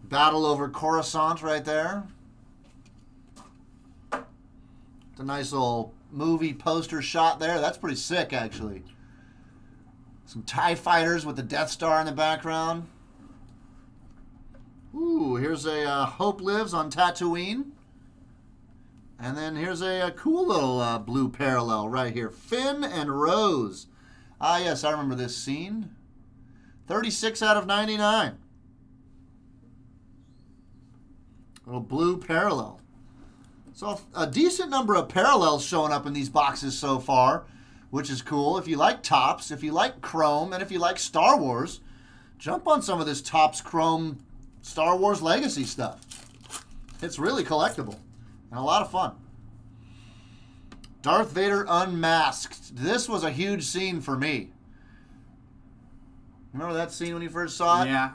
Speaker 1: Battle over Coruscant right there. It's a nice little movie poster shot there. That's pretty sick, actually. Some TIE fighters with the Death Star in the background. Ooh, here's a uh, Hope Lives on Tatooine. And then here's a, a cool little uh, blue parallel right here. Finn and Rose. Ah, yes, I remember this scene. 36 out of 99. Little blue parallel. So a decent number of parallels showing up in these boxes so far, which is cool. If you like Topps, if you like Chrome, and if you like Star Wars, jump on some of this Topps Chrome Star Wars Legacy stuff. It's really collectible and a lot of fun. Darth Vader Unmasked. This was a huge scene for me. Remember that scene when you first saw it?
Speaker 2: Yeah.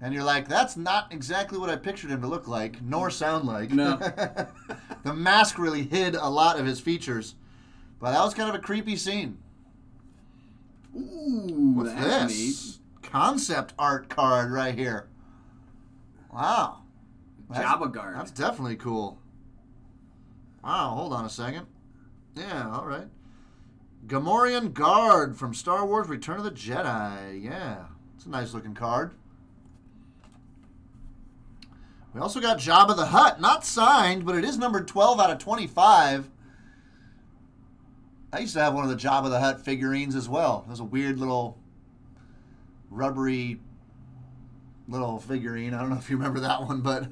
Speaker 1: And you're like, that's not exactly what I pictured him to look like, nor sound like.
Speaker 2: No.
Speaker 1: the mask really hid a lot of his features. But that was kind of a creepy scene.
Speaker 2: Ooh,
Speaker 1: What's
Speaker 2: that's
Speaker 1: this? Concept art card right here. Wow.
Speaker 2: neat. Jabba guard.
Speaker 1: That's definitely cool. Wow, hold on a second. Yeah, all right. Gamorrean Guard from Star Wars Return of the Jedi. Yeah, it's a nice looking card. We also got Jabba the Hutt, not signed, but it is numbered 12 out of 25. I used to have one of the Jabba the Hutt figurines as well. It was a weird little rubbery little figurine. I don't know if you remember that one, but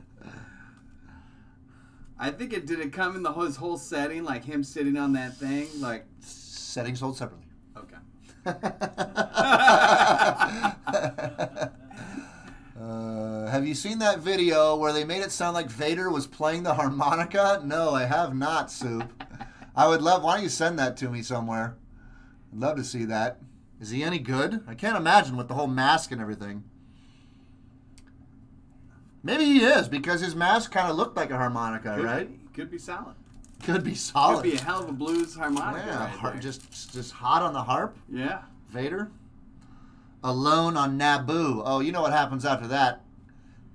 Speaker 2: I think it did it come in the whole, his whole setting, like him sitting on that thing, like
Speaker 1: settings sold separately.
Speaker 2: okay.
Speaker 1: Uh, have you seen that video where they made it sound like Vader was playing the harmonica? No, I have not, Soup. I would love. Why don't you send that to me somewhere? I'd love to see that. Is he any good? I can't imagine with the whole mask and everything. Maybe he is because his mask kind of looked like a harmonica,
Speaker 2: Could
Speaker 1: right?
Speaker 2: Be, could be solid.
Speaker 1: Could be solid.
Speaker 2: Could be a hell of a blues harmonica.
Speaker 1: yeah,
Speaker 2: right
Speaker 1: just just hot on the harp.
Speaker 2: yeah.
Speaker 1: Vader. Alone on Naboo. Oh, you know what happens after that.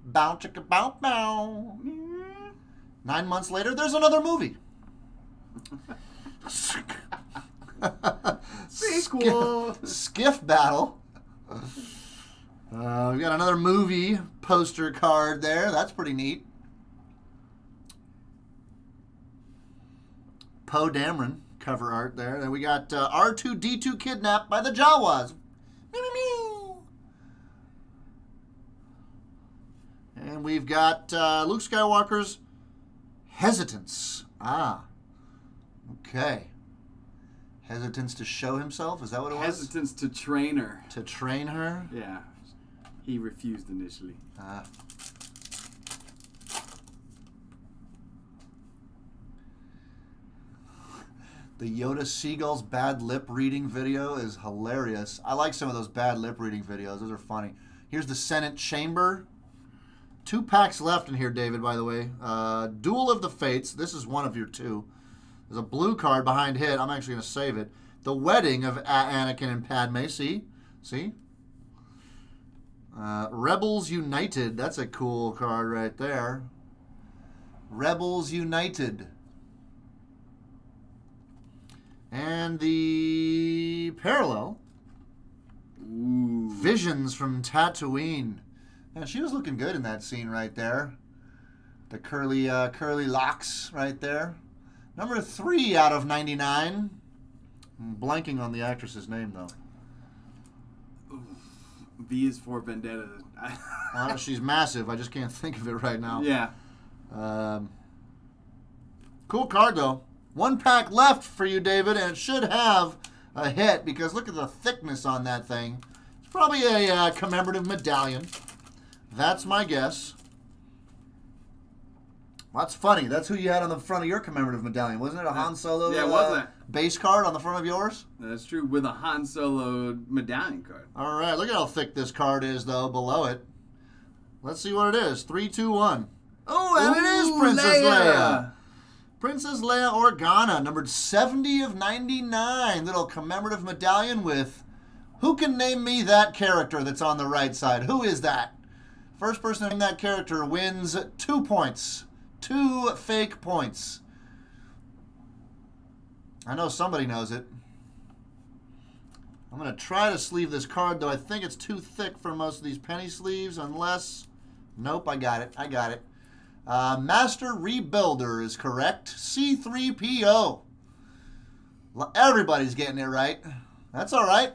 Speaker 1: Bow chicka bow bow. Nine months later, there's another movie.
Speaker 2: Sequel.
Speaker 1: Skiff, skiff battle. Uh, we got another movie poster card there. That's pretty neat. Poe Dameron cover art there. Then we got uh, R2D2 kidnapped by the Jawas. And we've got uh, Luke Skywalker's hesitance. Ah. Okay. Hesitance to show himself? Is that what it was?
Speaker 2: Hesitance to train her.
Speaker 1: To train her?
Speaker 2: Yeah. He refused initially.
Speaker 1: Ah. The Yoda Seagull's bad lip reading video is hilarious. I like some of those bad lip reading videos. Those are funny. Here's the Senate Chamber. Two packs left in here, David, by the way. Uh, Duel of the Fates. This is one of your two. There's a blue card behind hit. I'm actually going to save it. The Wedding of Anakin and Padme. See? See? Uh, Rebels United. That's a cool card right there. Rebels United. And the parallel
Speaker 2: Ooh.
Speaker 1: Visions from Tatooine. Man, she was looking good in that scene right there. The curly, uh, curly locks right there. Number three out of 99. I'm blanking on the actress's name though.
Speaker 2: V is for Vendetta.
Speaker 1: Uh, she's massive. I just can't think of it right now.
Speaker 2: yeah.
Speaker 1: Um, cool card though. One pack left for you, David, and it should have a hit because look at the thickness on that thing. It's probably a uh, commemorative medallion. That's my guess. That's funny. That's who you had on the front of your commemorative medallion, wasn't it? A Han Solo
Speaker 2: Yeah, it
Speaker 1: uh,
Speaker 2: was it.
Speaker 1: base card on the front of yours?
Speaker 2: That's true, with a Han Solo medallion card.
Speaker 1: All right, look at how thick this card is, though, below it. Let's see what it is. Three, two, one. Oh, and it is Princess Leia.
Speaker 2: Leia.
Speaker 1: Princess Leia Organa, numbered 70 of 99. Little commemorative medallion with. Who can name me that character that's on the right side? Who is that? First person to name that character wins two points. Two fake points. I know somebody knows it. I'm going to try to sleeve this card, though I think it's too thick for most of these penny sleeves, unless. Nope, I got it. I got it. Uh, Master Rebuilder is correct. C3PO. Everybody's getting it right. That's all right.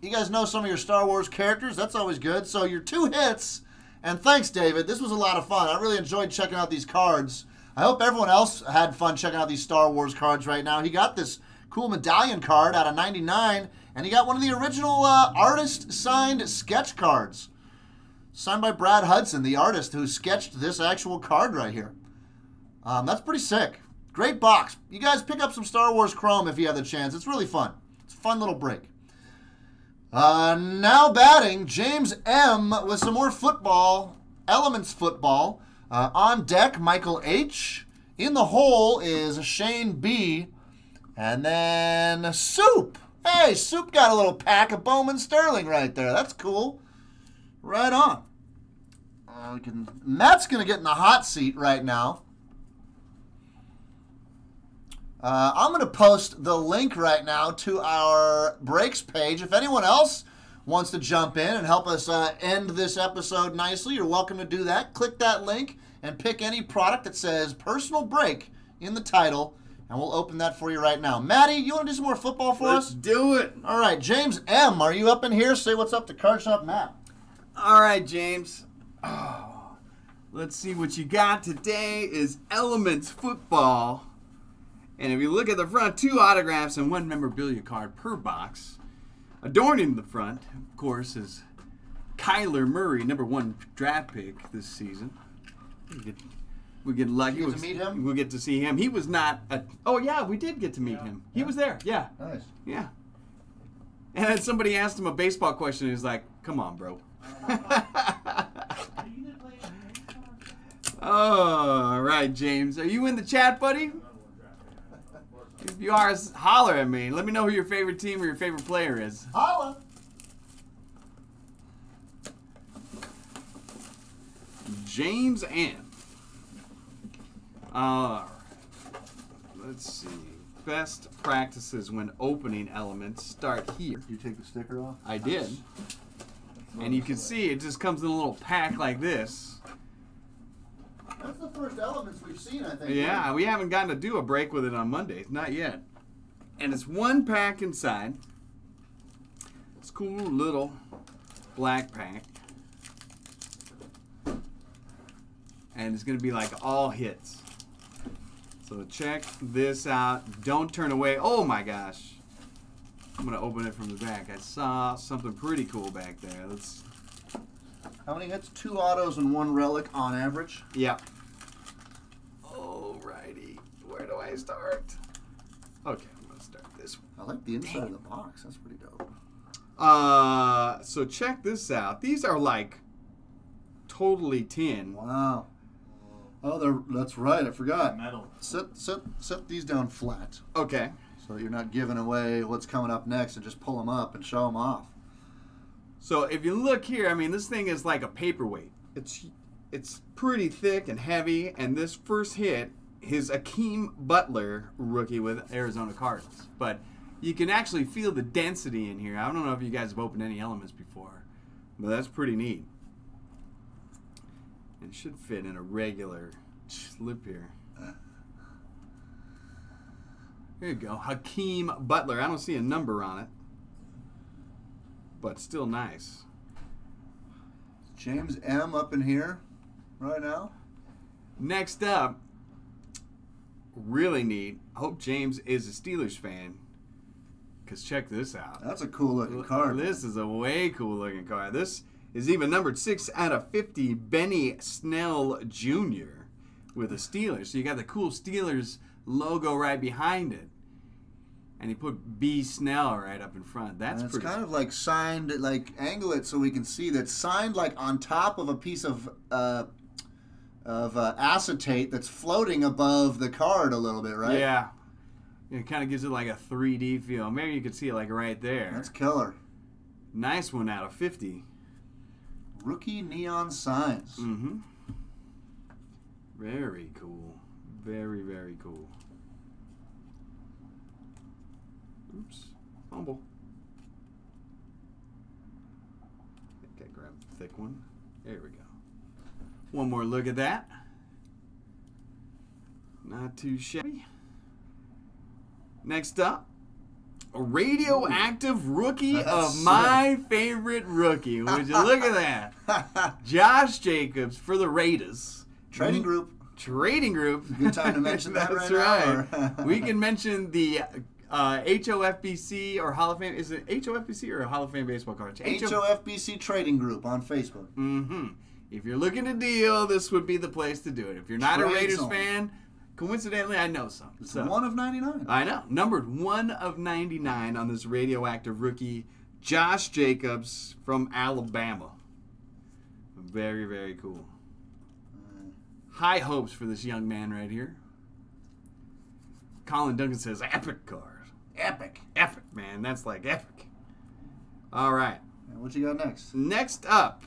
Speaker 1: You guys know some of your Star Wars characters. That's always good. So your two hits. And thanks, David. This was a lot of fun. I really enjoyed checking out these cards. I hope everyone else had fun checking out these Star Wars cards right now. He got this cool medallion card out of 99, and he got one of the original uh, artist signed sketch cards. Signed by Brad Hudson, the artist who sketched this actual card right here. Um, that's pretty sick. Great box. You guys pick up some Star Wars Chrome if you have the chance. It's really fun. It's a fun little break. Uh, now batting, James M. with some more football, Elements football. Uh, on deck, Michael H. In the hole is Shane B. And then Soup. Hey, Soup got a little pack of Bowman Sterling right there. That's cool. Right on. Uh, can, Matt's going to get in the hot seat right now. Uh, I'm going to post the link right now to our breaks page. If anyone else wants to jump in and help us uh, end this episode nicely, you're welcome to do that. Click that link and pick any product that says personal break in the title, and we'll open that for you right now. Maddie, you want to do some more football for
Speaker 2: Let's
Speaker 1: us?
Speaker 2: do it.
Speaker 1: All right, James M., are you up in here? Say what's up to Card Shop Matt.
Speaker 2: All right, James. Oh, let's see what you got today is Elements Football. And if you look at the front, two autographs and one memorabilia card per box. Adorning the front, of course, is Kyler Murray, number one draft pick this season. We get, we get lucky.
Speaker 1: You get
Speaker 2: we'll,
Speaker 1: to meet him?
Speaker 2: We'll get to see him. He was not a. Oh yeah, we did get to meet him. He was there. Yeah,
Speaker 1: Nice.
Speaker 2: yeah. And then somebody asked him a baseball question. He was like, "Come on, bro." Oh, all right, James. Are you in the chat, buddy? If you are, holler at me. Let me know who your favorite team or your favorite player is.
Speaker 1: Holla.
Speaker 2: James M. All right. Let's see. Best practices when opening elements start here.
Speaker 1: You take the sticker off?
Speaker 2: I did. And you can see it just comes in a little pack like this.
Speaker 1: That's the first elements we've seen, I think.
Speaker 2: Yeah, we haven't gotten to do a break with it on Monday. Not yet. And it's one pack inside. It's a cool little black pack. And it's going to be like all hits. So check this out. Don't turn away. Oh my gosh. I'm going to open it from the back. I saw something pretty cool back there. Let's.
Speaker 1: How many hits? Two autos and one relic on average.
Speaker 2: Yeah. Alrighty. Where do I start? Okay, I'm going to start this one.
Speaker 1: I like the inside of the box. That's pretty dope.
Speaker 2: Uh, so check this out. These are like totally tin.
Speaker 1: Wow. Oh, they're, that's right. I forgot.
Speaker 3: Metal.
Speaker 1: Set, set, set these down flat
Speaker 2: Okay.
Speaker 1: so that you're not giving away what's coming up next and just pull them up and show them off.
Speaker 2: So if you look here, I mean, this thing is like a paperweight. It's it's pretty thick and heavy. And this first hit is Hakeem Butler, rookie with Arizona Cardinals. But you can actually feel the density in here. I don't know if you guys have opened any elements before, but that's pretty neat. It should fit in a regular slip here. Here you go, Hakeem Butler. I don't see a number on it, but still nice.
Speaker 1: James M up in here right now.
Speaker 2: Next up, really neat. I hope James is a Steelers fan. Cause check this out.
Speaker 1: That's a cool looking card.
Speaker 2: This is a way cool looking card. This is even numbered six out of fifty. Benny Snell Jr. with a Steelers. So you got the cool Steelers logo right behind it. And he put B Snell right up in front. That's
Speaker 1: it's
Speaker 2: pretty
Speaker 1: kind of like signed, like angle it so we can see that signed like on top of a piece of uh, of uh, acetate that's floating above the card a little bit, right?
Speaker 2: Yeah. It kind of gives it like a 3D feel. Maybe you could see it like right there.
Speaker 1: That's killer.
Speaker 2: nice one out of 50.
Speaker 1: Rookie neon signs.
Speaker 2: Mm-hmm. Very cool. Very, very cool. Oops. Fumble. I think I grabbed the thick one. There we go. One more look at that. Not too shabby. Next up, a radioactive rookie of
Speaker 1: That's
Speaker 2: my favorite rookie. Would you look at that? Josh Jacobs for the Raiders.
Speaker 1: Trading group.
Speaker 2: Trading group.
Speaker 1: Good time to mention that
Speaker 2: That's
Speaker 1: right
Speaker 2: right. we can mention the uh, HOFBC or Hall of Fame. Is it HOFBC or Hall of Fame baseball cards?
Speaker 1: HOFBC Trading Group on Facebook.
Speaker 2: Mm-hmm. If you're looking to deal, this would be the place to do it. If you're not a Raiders
Speaker 1: zone.
Speaker 2: fan, coincidentally, I know some.
Speaker 1: It's
Speaker 2: So-
Speaker 1: one of 99.
Speaker 2: I know. Numbered one of 99 on this radioactive rookie, Josh Jacobs from Alabama. Very, very cool. High hopes for this young man right here. Colin Duncan says, epic card.
Speaker 1: Epic.
Speaker 2: Epic, man. That's like epic. All right.
Speaker 1: And what you got next?
Speaker 2: Next up.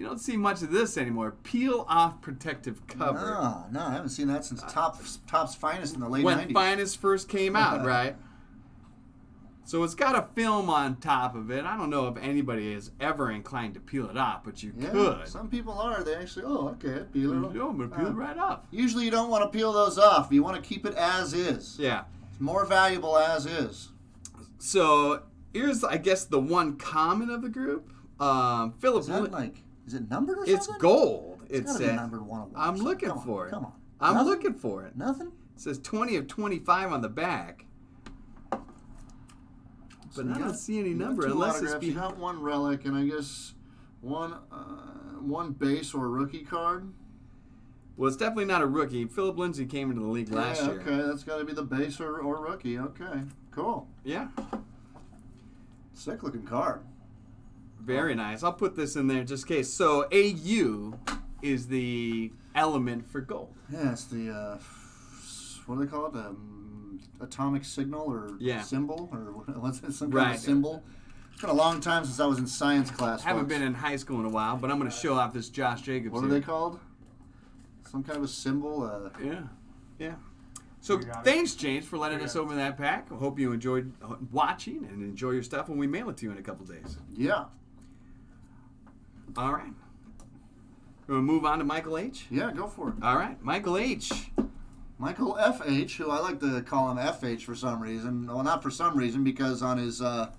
Speaker 2: You don't see much of this anymore. Peel off protective cover.
Speaker 1: No, no, I haven't seen that since Top Topps Finest in the late
Speaker 2: when
Speaker 1: 90s.
Speaker 2: Finest first came out, right? So it's got a film on top of it. I don't know if anybody is ever inclined to peel it off, but you
Speaker 1: yeah,
Speaker 2: could.
Speaker 1: some people are. They actually, oh, okay, peel it off.
Speaker 2: Yeah, I'm gonna peel
Speaker 1: Uh,
Speaker 2: it right off.
Speaker 1: Usually you don't want to peel those off. You want to keep it as is.
Speaker 2: Yeah.
Speaker 1: It's more valuable as is.
Speaker 2: So here's, I guess, the one common of the group. Um, Phillip.
Speaker 1: Is that like, is it numbered or
Speaker 2: it's
Speaker 1: something?
Speaker 2: gold.
Speaker 1: It's
Speaker 2: It
Speaker 1: gotta
Speaker 2: says.
Speaker 1: numbered one of one.
Speaker 2: I'm
Speaker 1: So,
Speaker 2: looking
Speaker 1: on,
Speaker 2: for it.
Speaker 1: Come on.
Speaker 2: I'm
Speaker 1: Nothing?
Speaker 2: looking for it.
Speaker 1: Nothing?
Speaker 2: It says 20 of 25 on the back.
Speaker 1: So
Speaker 2: But I don't see any number unless it's.
Speaker 1: You got one relic and I guess one uh, one base or rookie card.
Speaker 2: Well, it's definitely not a rookie. Phillip Lindsay came into the league last
Speaker 1: yeah,
Speaker 2: year.
Speaker 1: Okay, that's got to be the base or, or rookie. Okay, cool.
Speaker 2: Yeah.
Speaker 1: Sick looking card.
Speaker 2: Very nice. I'll put this in there just in case. So AU is the element for gold.
Speaker 1: Yeah, it's the uh, what do they call it? Um, atomic signal or
Speaker 2: Yeah.
Speaker 1: symbol or what's it? Some kind
Speaker 2: Right.
Speaker 1: of symbol. It's been a long time since I was in science class.
Speaker 2: I haven't
Speaker 1: folks.
Speaker 2: been in high school in a while, but I'm going to show off this Josh Jacobs.
Speaker 1: What are
Speaker 2: here.
Speaker 1: they called? Some kind of a symbol. Uh,
Speaker 2: Yeah, yeah. So
Speaker 3: You got it.
Speaker 2: thanks, James, for letting us open that pack. I hope you enjoyed watching and enjoy your stuff when we mail it to you in a couple days.
Speaker 1: yeah,
Speaker 2: All right. We'll move on to Michael H.
Speaker 1: yeah, go for it.
Speaker 2: All right, Michael H.
Speaker 1: Michael FH, who I like to call him FH for some reason. Well, not for some reason, because on his uh,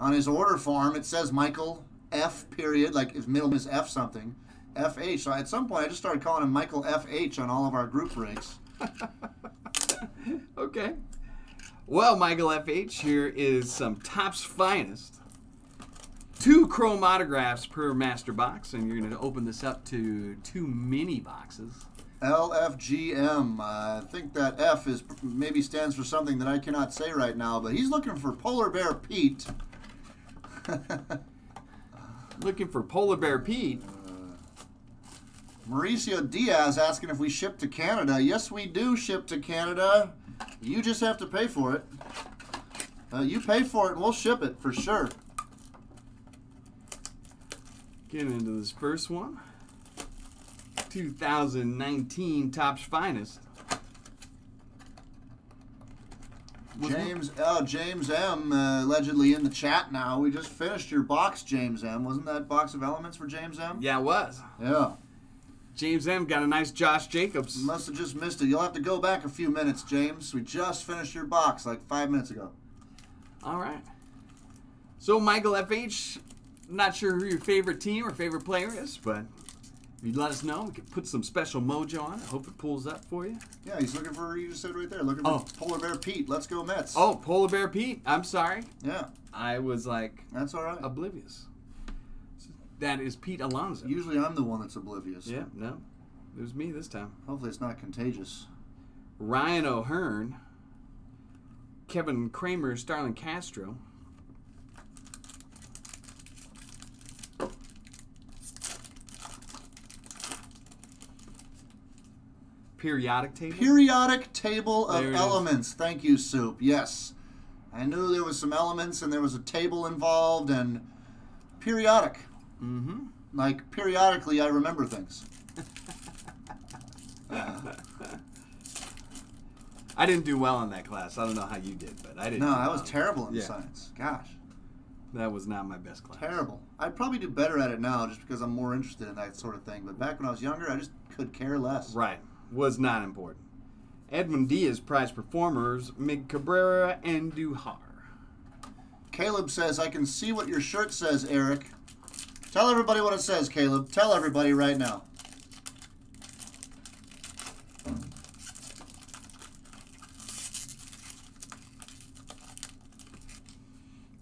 Speaker 1: on his order form it says Michael F. Period, like his middle name is F something. FH. So at some point I just started calling him Michael FH on all of our group breaks.
Speaker 2: okay. Well, Michael FH, here is some Topps finest. Two chrome autographs per master box, and you're going to open this up to two mini boxes.
Speaker 1: LFGM. Uh, I think that F is maybe stands for something that I cannot say right now, but he's looking for Polar Bear Pete.
Speaker 2: Looking for Polar Bear Pete.
Speaker 1: Mauricio Diaz asking if we ship to Canada. Yes, we do ship to Canada. You just have to pay for it. Uh, you pay for it and we'll ship it for sure.
Speaker 2: Getting into this first one. 2019 Topps Finest.
Speaker 1: James, oh, James M. Uh, allegedly in the chat now. We just finished your box, James M. Wasn't that box of elements for James M?
Speaker 2: Yeah, it was.
Speaker 1: Yeah.
Speaker 2: James M got a nice Josh Jacobs.
Speaker 1: Must have just missed it. You'll have to go back a few minutes, James. We just finished your box like five minutes ago.
Speaker 2: All right. So, Michael FH, not sure who your favorite team or favorite player is, but if you'd let us know, we could put some special mojo on it. Hope it pulls up for you.
Speaker 1: Yeah, he's looking for, you just said right there, looking for
Speaker 2: Oh.
Speaker 1: Polar Bear Pete. Let's go, Mets.
Speaker 2: Oh, Polar Bear Pete. I'm sorry.
Speaker 1: Yeah,
Speaker 2: I was like
Speaker 1: that's all right.
Speaker 2: oblivious. That is Pete Alonso.
Speaker 1: Usually I'm the one that's oblivious.
Speaker 2: Yeah, no. It was me this time.
Speaker 1: Hopefully it's not contagious.
Speaker 2: Ryan O'Hearn, Kevin Kramer, Starlin Castro. Periodic table.
Speaker 1: Periodic table of
Speaker 2: it is.
Speaker 1: elements. Thank you, Soup. Yes. I knew there was some elements and there was a table involved and periodic.
Speaker 2: mm-hmm.
Speaker 1: Like periodically I remember things.
Speaker 2: I didn't do well in that class. I don't know how you did, but I didn't.
Speaker 1: No, I was
Speaker 2: well.
Speaker 1: terrible in
Speaker 2: Yeah.
Speaker 1: science. Gosh.
Speaker 2: That was not my best class.
Speaker 1: Terrible. I'd probably do better at it now just because I'm more interested in that sort of thing. But back when I was younger, I just could care less.
Speaker 2: Right. Was not important. Edwin Diaz prize performers, Mig Cabrera and Duhar.
Speaker 1: Caleb says, I can see what your shirt says, Eric. Tell everybody what it says, Caleb. Tell everybody right now.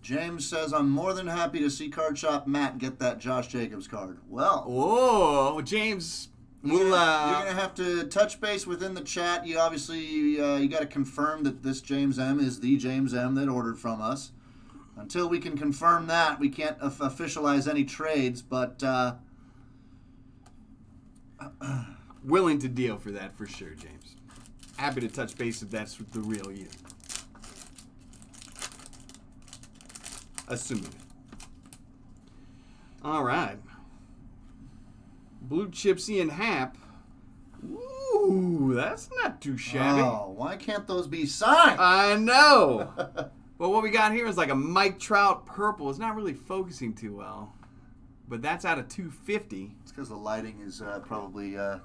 Speaker 1: James says, I'm more than happy to see Card Shop Matt get that Josh Jacobs card. Well,
Speaker 2: Oh, James.
Speaker 1: You're
Speaker 2: We'll,
Speaker 1: gonna,
Speaker 2: uh,
Speaker 1: you're gonna have to touch base within the chat. You obviously uh, you got to confirm that this James M is the James M that ordered from us. Until we can confirm that, we can't of- officialize any trades. But uh,
Speaker 2: willing to deal for that for sure, James. Happy to touch base if that's the real you. Assuming it. All right. Blue chips Ian Happ. Ooh, that's not too shabby.
Speaker 1: oh, why can't those be signed?
Speaker 2: I know. but what we got here is like a Mike Trout purple. It's not really focusing too well. But that's out of 250.
Speaker 1: it's because the lighting is uh, probably. Uh,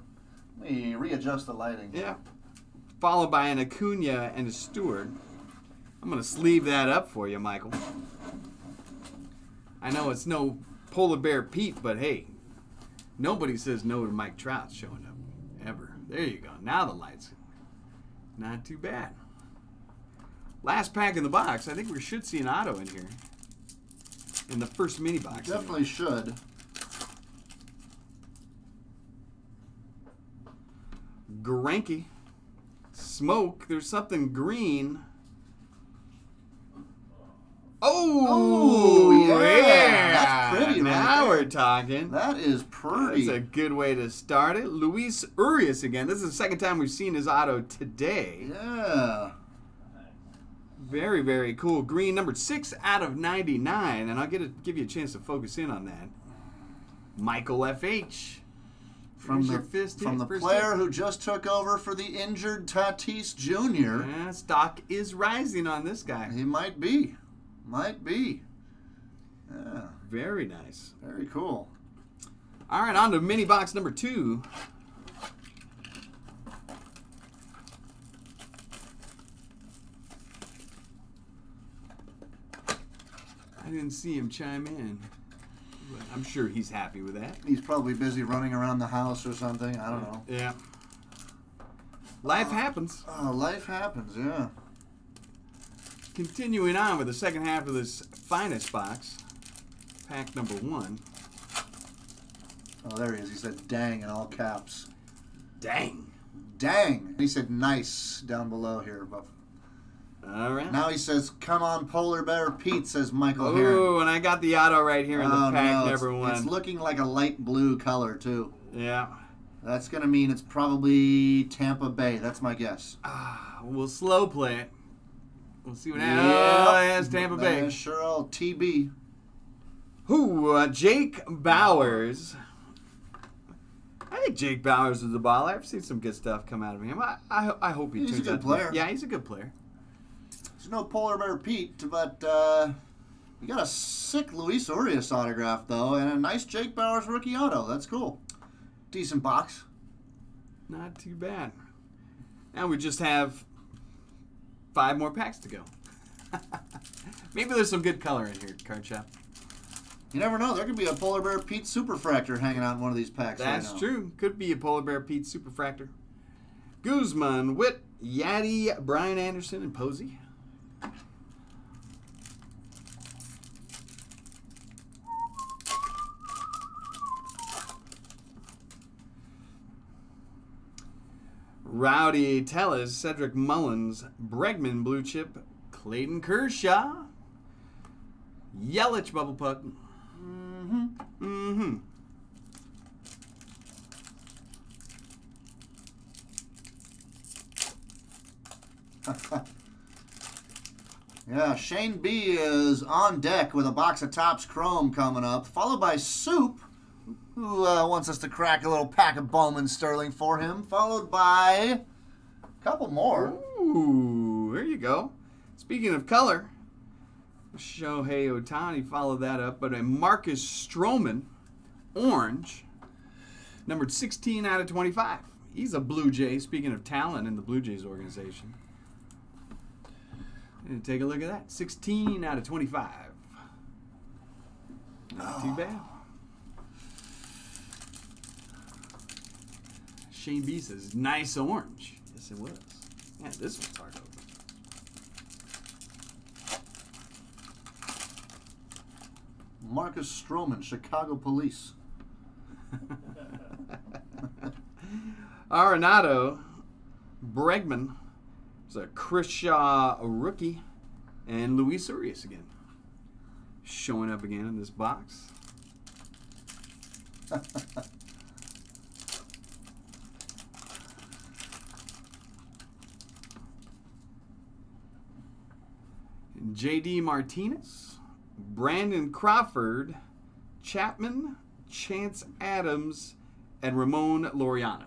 Speaker 1: let me readjust the lighting.
Speaker 2: Yeah. Followed by an Acuna and a Stewart. I'm going to sleeve that up for you, Michael. I know it's no Polar Bear Pete, but hey, nobody says no to Mike Trout showing up. Ever. There you go. Now the lights. Not too bad. Last pack in the box. I think we should see an auto in here. In the first mini box. anyway.
Speaker 1: Definitely should.
Speaker 2: Granky. Smoke. There's something green. Oh,
Speaker 1: Oh, yeah. That's pretty right
Speaker 2: Now
Speaker 1: there.
Speaker 2: we're talking.
Speaker 1: That is pretty.
Speaker 2: That's a good way to start it. Luis Urias again. This is the second time we've seen his auto today.
Speaker 1: yeah.
Speaker 2: Very, very cool. Green number six out of 99, and I'll get a, give you a chance to focus in on that. Michael FH.
Speaker 1: From
Speaker 2: Here's
Speaker 1: the,
Speaker 2: fist
Speaker 1: from the player
Speaker 2: hit.
Speaker 1: who just took over for the injured Tatis Jr.
Speaker 2: Yeah, stock is rising on this guy.
Speaker 1: He might be. Might be. Yeah,
Speaker 2: Very nice.
Speaker 1: very cool.
Speaker 2: All right, on to mini box number two. I didn't see him chime in. But I'm sure he's happy with that.
Speaker 1: He's probably busy running around the house or something. I don't know.
Speaker 2: Yeah. Life happens.
Speaker 1: Oh, life happens, yeah.
Speaker 2: Continuing on with the second half of this finest box, pack number one.
Speaker 1: Oh, there he is. He said dang in all caps.
Speaker 2: Dang.
Speaker 1: Dang. He said nice down below here. But
Speaker 2: All right.
Speaker 1: now he says, come on, Polar Bear Pete, says Michael Heron.
Speaker 2: Oh, and I got the auto right here in the
Speaker 1: Oh,
Speaker 2: pack
Speaker 1: no, it's,
Speaker 2: number one.
Speaker 1: it's looking like a light blue color, too.
Speaker 2: yeah.
Speaker 1: That's going to mean it's probably Tampa Bay. That's my guess.
Speaker 2: Ah, we'll slow play it. We'll see what
Speaker 1: Yeah.
Speaker 2: happens. Oh, yes, Tampa Bay.
Speaker 1: Uh, sure, I'll TB.
Speaker 2: Who? Uh, Jake Bauers. I think Jake Bauers is a baller. I've seen some good stuff come out of him. I, I, I hope he
Speaker 1: He's a
Speaker 2: turns
Speaker 1: good
Speaker 2: out to be-
Speaker 1: player.
Speaker 2: Yeah, he's a good player.
Speaker 1: There's no Polar Bear Pete, but uh, you got a sick Luis Urias autograph, though, and a nice Jake Bauers rookie auto. That's cool. Decent box.
Speaker 2: Not too bad. Now we just have five more packs to go. Maybe there's some good color in here, card shop.
Speaker 1: You never know. There could be a Polar Bear Pete Superfractor hanging out in one of these packs
Speaker 2: That's
Speaker 1: right now.
Speaker 2: true. Could be a Polar Bear Pete Superfractor. Guzman, Witt, Yaddy, Brian Anderson, and Posey. Rowdy Tellez, Cedric Mullins, Bregman Blue Chip, Clayton Kershaw, Yelich Bubble Puck.
Speaker 1: Mm-hmm.
Speaker 2: Mm-hmm.
Speaker 1: Yeah, Shane B is on deck with a box of Topps Chrome coming up, followed by Soup, who uh, wants us to crack a little pack of Bowman Sterling for him, followed by a couple more.
Speaker 2: Ooh, there you go. Speaking of color, Shohei Ohtani followed that up, but a Marcus Stroman, orange, numbered 16 out of 25. He's a Blue Jay. Speaking of talent in the Blue Jays organization. And take a look at that. 16 out of 25. Not too bad. Shane B says, nice orange. Yes, it was. Yeah, this one's hard to open.
Speaker 1: Marcus Stroman, Chicago Police.
Speaker 2: Arenado, Bregman, is a Chris Shaw rookie, and Luis Urias again. Showing up again in this box. JD Martinez, Brandon Crawford, Chapman, Chance Adams, and Ramon Laureano.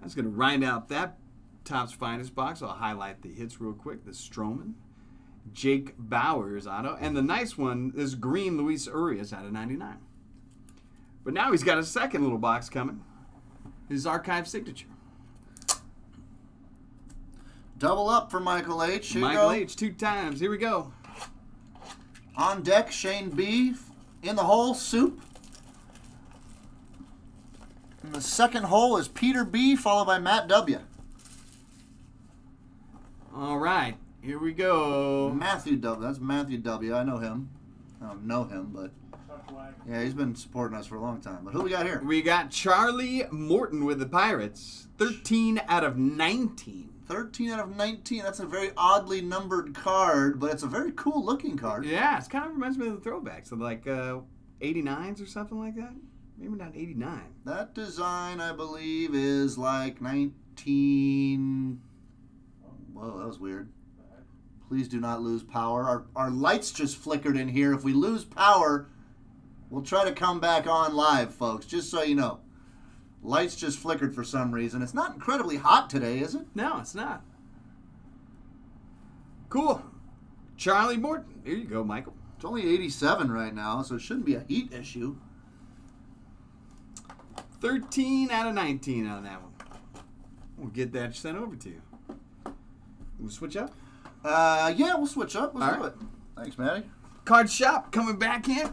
Speaker 2: That's going to round out that Topps Finest box. I'll highlight the hits real quick. The Stroman, Jake Bauers auto, and the nice one is green Luis Urias out of 99. But now he's got a second little box coming. His archive signature.
Speaker 1: Double up for Michael H. Here
Speaker 2: Michael. H. two times. Here we go.
Speaker 1: On deck, Shane B. In the hole, Soup. In the second hole is Peter B. Followed by Matt W.
Speaker 2: All right. Here we go.
Speaker 1: Matthew W. That's Matthew W. I know him. I don't know him, but yeah, he's been supporting us for a long time. But who we got here?
Speaker 2: We got Charlie Morton with the Pirates. 13 out of 19.
Speaker 1: 13 out of 19. That's a very oddly numbered card, but it's a very cool looking card.
Speaker 2: Yeah, it kind of reminds me of the throwbacks of like uh, 89s or something like that. Maybe not 89.
Speaker 1: That design, I believe, is like 19. Whoa, that was weird. Please do not lose power. Our, our lights just flickered in here. If we lose power, we'll try to come back on live, folks, just so you know. Lights just flickered for some reason. It's not incredibly hot today, is it?
Speaker 2: No, it's not. Cool. Charlie Morton. Here you go, Michael.
Speaker 1: It's only 87 right now, so it shouldn't be a heat issue.
Speaker 2: 13 out of 19 on that one. We'll get that sent over to you. We'll switch up.
Speaker 1: Uh, yeah, we'll switch up. Let's
Speaker 2: All
Speaker 1: do
Speaker 2: right.
Speaker 1: it. Thanks, Matty.
Speaker 2: Card Shop coming back in.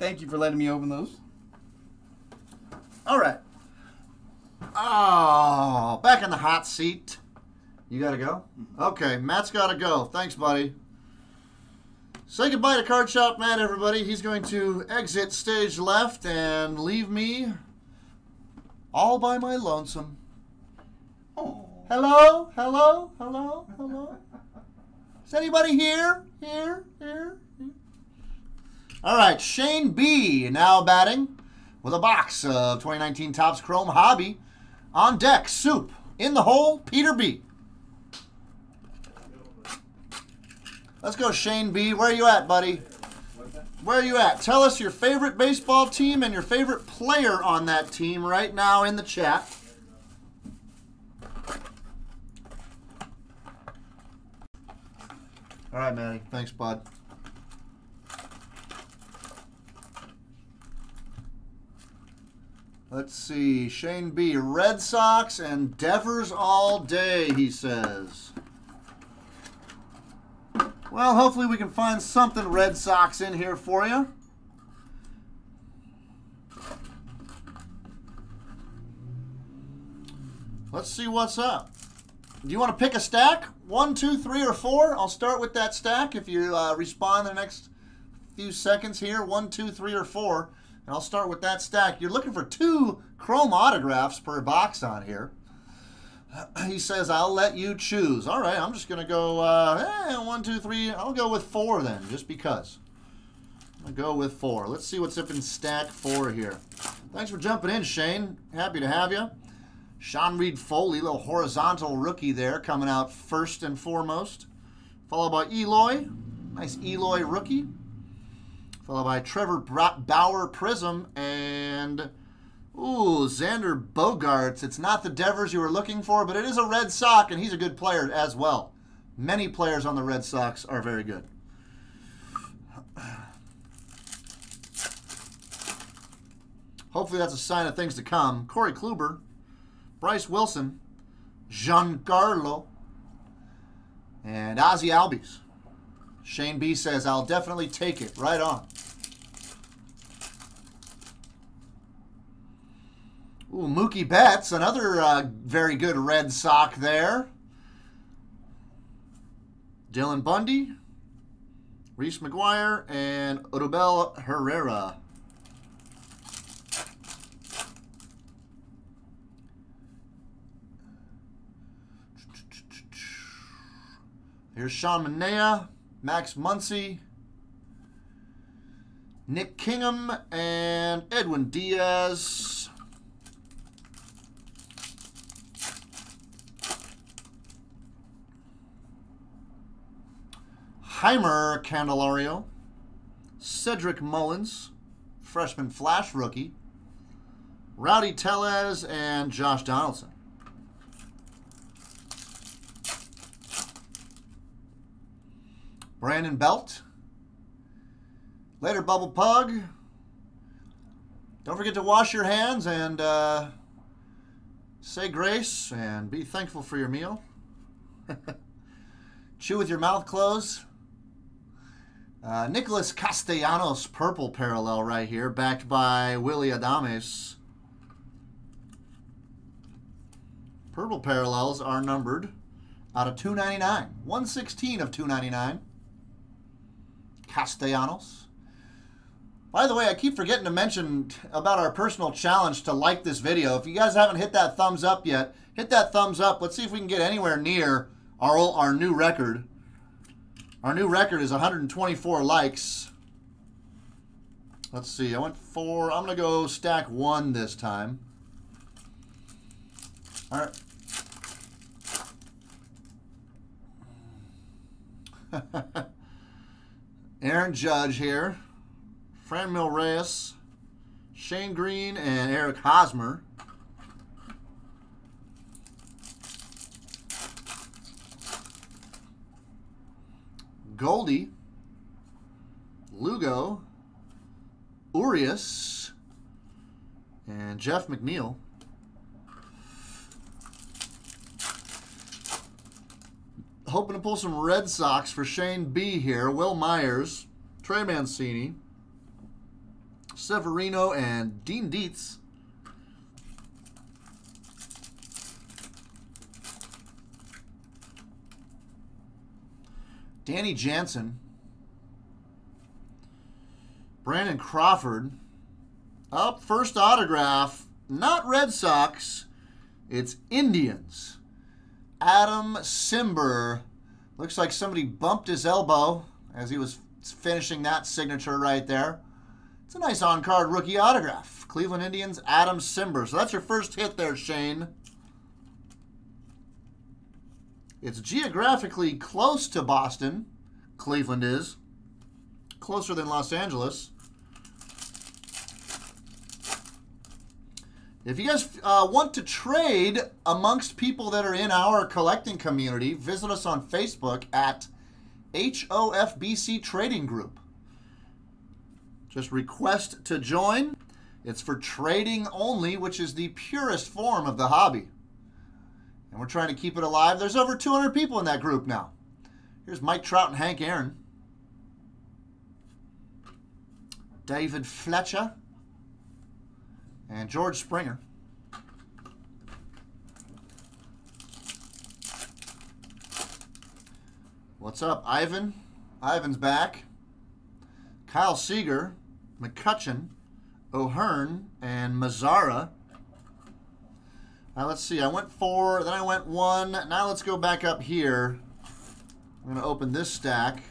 Speaker 2: Thank you for letting me open those.
Speaker 1: All right. Oh, back in the hot seat. You got to go? Mm-hmm. Okay, Matt's got to go. Thanks, buddy. Say goodbye to Card Shop Matt, everybody. He's going to exit stage left and leave me all by my lonesome.
Speaker 2: Oh.
Speaker 1: Hello? Hello? Hello? Hello? Is anybody here? Here? Here? Here? All right, Shane B now batting with a box of 2019 Topps Chrome Hobby. On deck, Soup. In the hole, Peter B. Let's go, Shane B. Where are you at, buddy? Where are you at? Tell us your favorite baseball team and your favorite player on that team right now in the chat. All right, Manny. Thanks, bud. Let's see. Shane B. Red Sox and Devers all day, he says. Well, hopefully we can find something Red Sox in here for you. Let's see what's up. Do you want to pick a stack? One, two, three, or four? I'll start with that stack. If you uh, respond in the next few seconds here, one, two, three, or four, and I'll start with that stack. You're looking for two chrome autographs per box on here. He says, I'll let you choose. All right, I'm just going to go uh, eh, one, two, three. I'll go with four then, just because. I'll go with four. Let's see what's up in stack four here. Thanks for jumping in, Shane. Happy to have you. Sean Reid-Foley, little horizontal rookie there, coming out first and foremost. Followed by Eloy. Nice Eloy rookie. Followed by Trevor Bauer Prism and Ooh, Xander Bogaerts. It's not the Devers you were looking for, but it is a Red Sox, and he's a good player as well. Many players on the Red Sox are very good. Hopefully that's a sign of things to come. Corey Kluber, Bryce Wilson, Giancarlo, and Ozzy Albies. Shane B says, I'll definitely take it. Right on. Ooh, Mookie Betts, another uh, very good Red Sox there. Dylan Bundy, Reese McGuire, and Odubel Herrera. Here's Sean Manaea, Max Muncy, Nick Kingham, and Edwin Diaz. Jeimer Candelario, Cedric Mullins, freshman flash rookie, Rowdy Tellez, and Josh Donaldson. Brandon Belt. Later, Bubble Pug. Don't forget to wash your hands and uh, say grace and be thankful for your meal. Chew with your mouth closed. Uh, Nicholas Castellanos purple parallel right here, backed by Willy Adames. Purple parallels are numbered out of 299. 116 of 299. Castellanos. By the way, I keep forgetting to mention about our personal challenge to like this video. If you guys haven't hit that thumbs up yet, hit that thumbs up. Let's see if we can get anywhere near our, our new record. Our new record is 124 likes. Let's see. I went four. I'm going to go stack one this time. All right. Aaron Judge here. Franmil Reyes. Shane Greene, and Eric Hosmer. Goldie, Lugo, Urias, and Jeff McNeil. Hoping to pull some Red Sox for Shane B here. Wil Myers, Trey Mancini, Severino, and Dean Deetz. Danny Jansen. Brandon Crawford. Up first autograph. Not Red Sox. It's Indians. Adam Cimber. Looks like somebody bumped his elbow as he was finishing that signature right there. It's a nice on-card rookie autograph. Cleveland Indians, Adam Cimber. So that's your first hit there, Shane. It's geographically close to Boston. Cleveland is. Closer than Los Angeles. If you guys uh, want to trade amongst people that are in our collecting community, visit us on Facebook at HOFBC Trading Group. Just request to join. It's for trading only, which is the purest form of the hobby. And we're trying to keep it alive. There's over 200 people in that group now. Here's Mike Trout and Hank Aaron. David Fletcher. And George Springer. What's up, Ivan? Ivan's back. Kyle Seager, McCutchen, O'Hearn, and Mazara. Now let's see. I went four, then I went one. Now let's go back up here. I'm going to open this stack.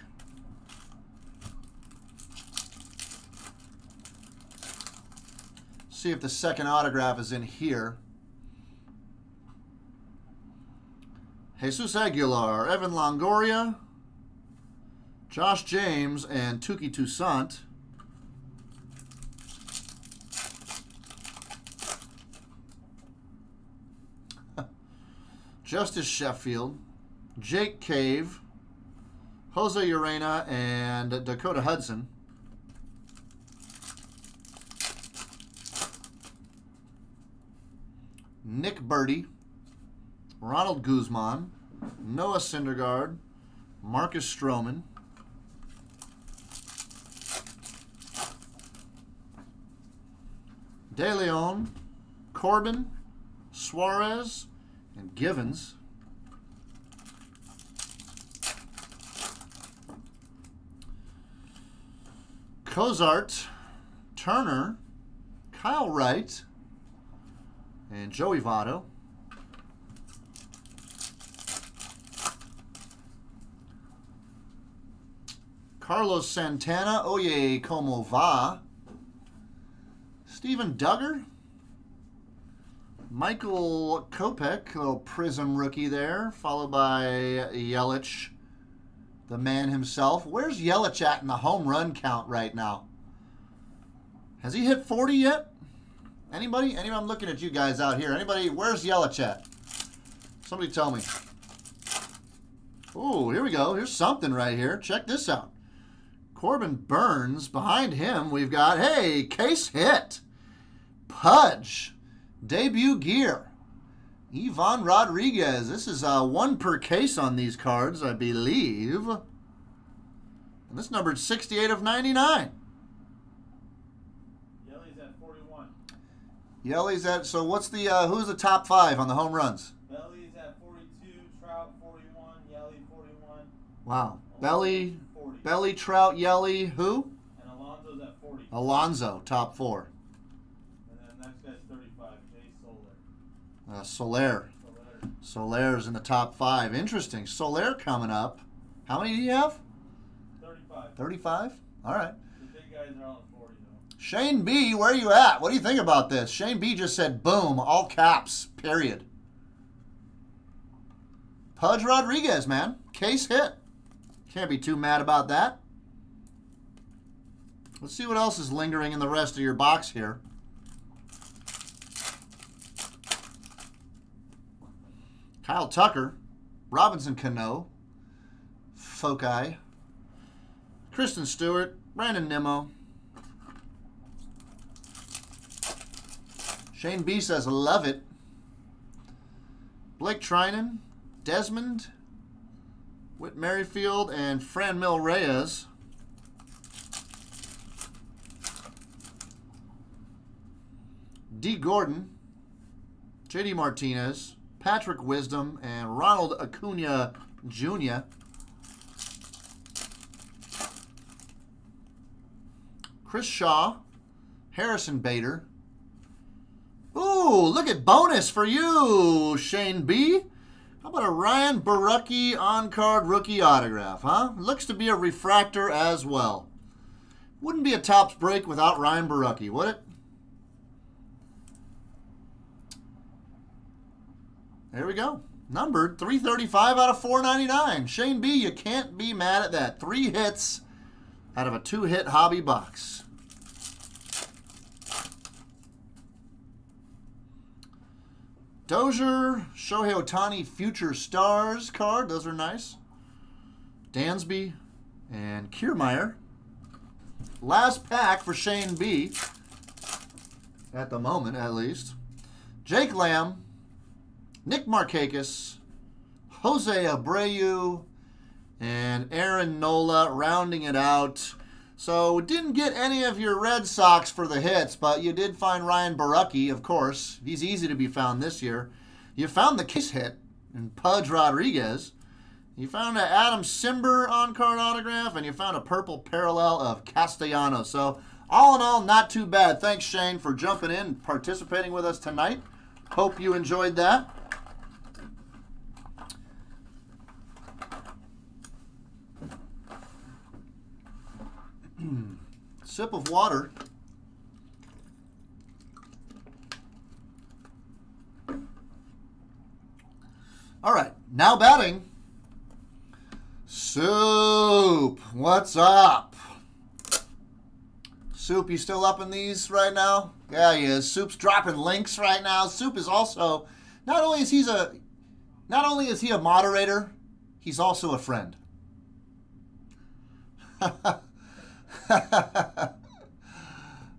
Speaker 1: See if the second autograph is in here. Jesus Aguilar, Evan Longoria, Josh James, and Touki Toussaint. Justus Sheffield, Jake Cave, Jose Urena, and Dakota Hudson. Nick Burdi, Ronald Guzman, Noah Syndergaard, Marcus Stroman, De Leon, Corbin, Suarez, and Givens. Cozart, Turner, Kyle Wright, and Joey Votto. Carlos Santana, Oye Como Va. Steven Duggar. Michael Kopech, little prism rookie there, followed by Yelich, the man himself. Where's Yelich at in the home run count right now? Has he hit 40 yet? Anybody? Anybody? I'm looking at you guys out here. Anybody? Where's Yelich at? Somebody tell me. Oh, here we go. Here's something right here. Check this out. Corbin Burnes. Behind him, we've got, hey, case hit. Pudge. Debut gear. Ivan Rodriguez. This is uh, one per case on these cards, I believe. And this numbered 68 of 99.
Speaker 3: Yelly's at 41.
Speaker 1: Yelly's at, so what's the, uh, who's the top five on the home runs?
Speaker 3: Belly's at 42. Trout 41. Yelly 41.
Speaker 1: Wow. Belly,
Speaker 3: 40.
Speaker 1: Belly, Trout, Yelly, who?
Speaker 3: And Alonso's at 40.
Speaker 1: Alonso, top four.
Speaker 3: And then next guy's 35. Jay Solar.
Speaker 1: Uh, Soler.
Speaker 3: Soler.
Speaker 1: Soler's in the top five. Interesting. Soler coming up. How many do you have?
Speaker 3: 35.
Speaker 1: 35? All right.
Speaker 3: The big guys are all at 40 though.
Speaker 1: Shane B, where are you at? What do you think about this? Shane B just said boom, all caps, period. Pudge Rodriguez, man. Case hit. Can't be too mad about that. Let's see what else is lingering in the rest of your box here. Kyle Tucker, Robinson Cano, Foci, Christin Stewart, Brandon Nimmo, Shane B says, love it. Blake Treinen, Desmond, Whit Merrifield, and Franmil Reyes. D. Gordon, JD Martinez, Patrick Wisdom, and Ronald Acuna Jr. Chris Shaw, Harrison Bader, Ooh, look at bonus for you, Shane B. How about a Ryan Borucki on-card rookie autograph, huh? Looks to be a refractor as well. Wouldn't be a Topps break without Ryan Borucki, would it? There we go. Numbered 335 out of 499. Shane B, you can't be mad at that. Three hits out of a two-hit hobby box. Dozier, Shohei Ohtani Future Stars card. Those are nice. Dansby and Kiermaier. Last pack for Shane B. At the moment, at least. Jake Lamb, Nick Markakis, Jose Abreu, and Aaron Nola rounding it out. So we didn't get any of your Red Sox for the hits, but you did find Ryan Borucki, of course. He's easy to be found this year. You found the case hit in Pudge Rodriguez. You found an Adam Cimber on-card autograph, and you found a purple parallel of Castellano. So all in all, not too bad. Thanks, Shane, for jumping in participating with us tonight. Hope you enjoyed that. Sip of water. All right, now batting. Soup, what's up? Soup, you still up in these right now? Yeah, he is. Soup's dropping links right now. Soup is also not only is he's a not only is he a moderator, he's also a friend. uh,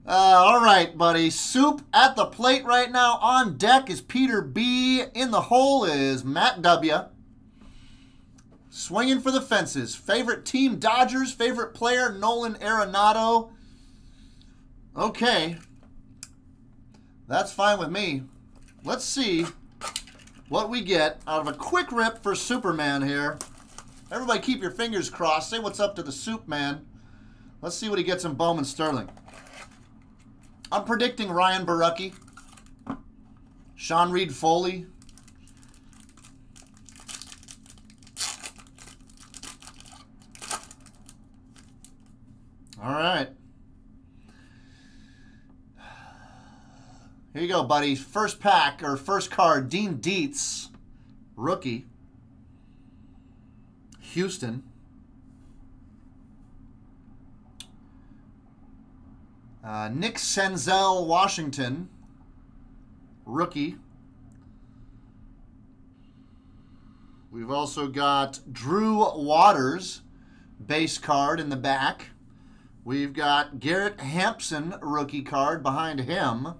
Speaker 1: all right, buddy. Soup at the plate right now. On deck is Peter B. In the hole is Matt W. Swinging for the fences. Favorite team Dodgers. Favorite player Nolan Arenado. Okay. That's fine with me. Let's see what we get out of a quick rip for Superman here. Everybody keep your fingers crossed. Say what's up to the Soup Man. Let's see what he gets in Bowman Sterling. I'm predicting Ryan Borucki, Sean Reid-Foley. All right. Here you go, buddy. First pack or first card, Dean Deetz, rookie. Houston. Uh, Nick Senzel, Washington, rookie. We've also got Drew Waters, base card in the back. We've got Garrett Hampson, rookie card behind him.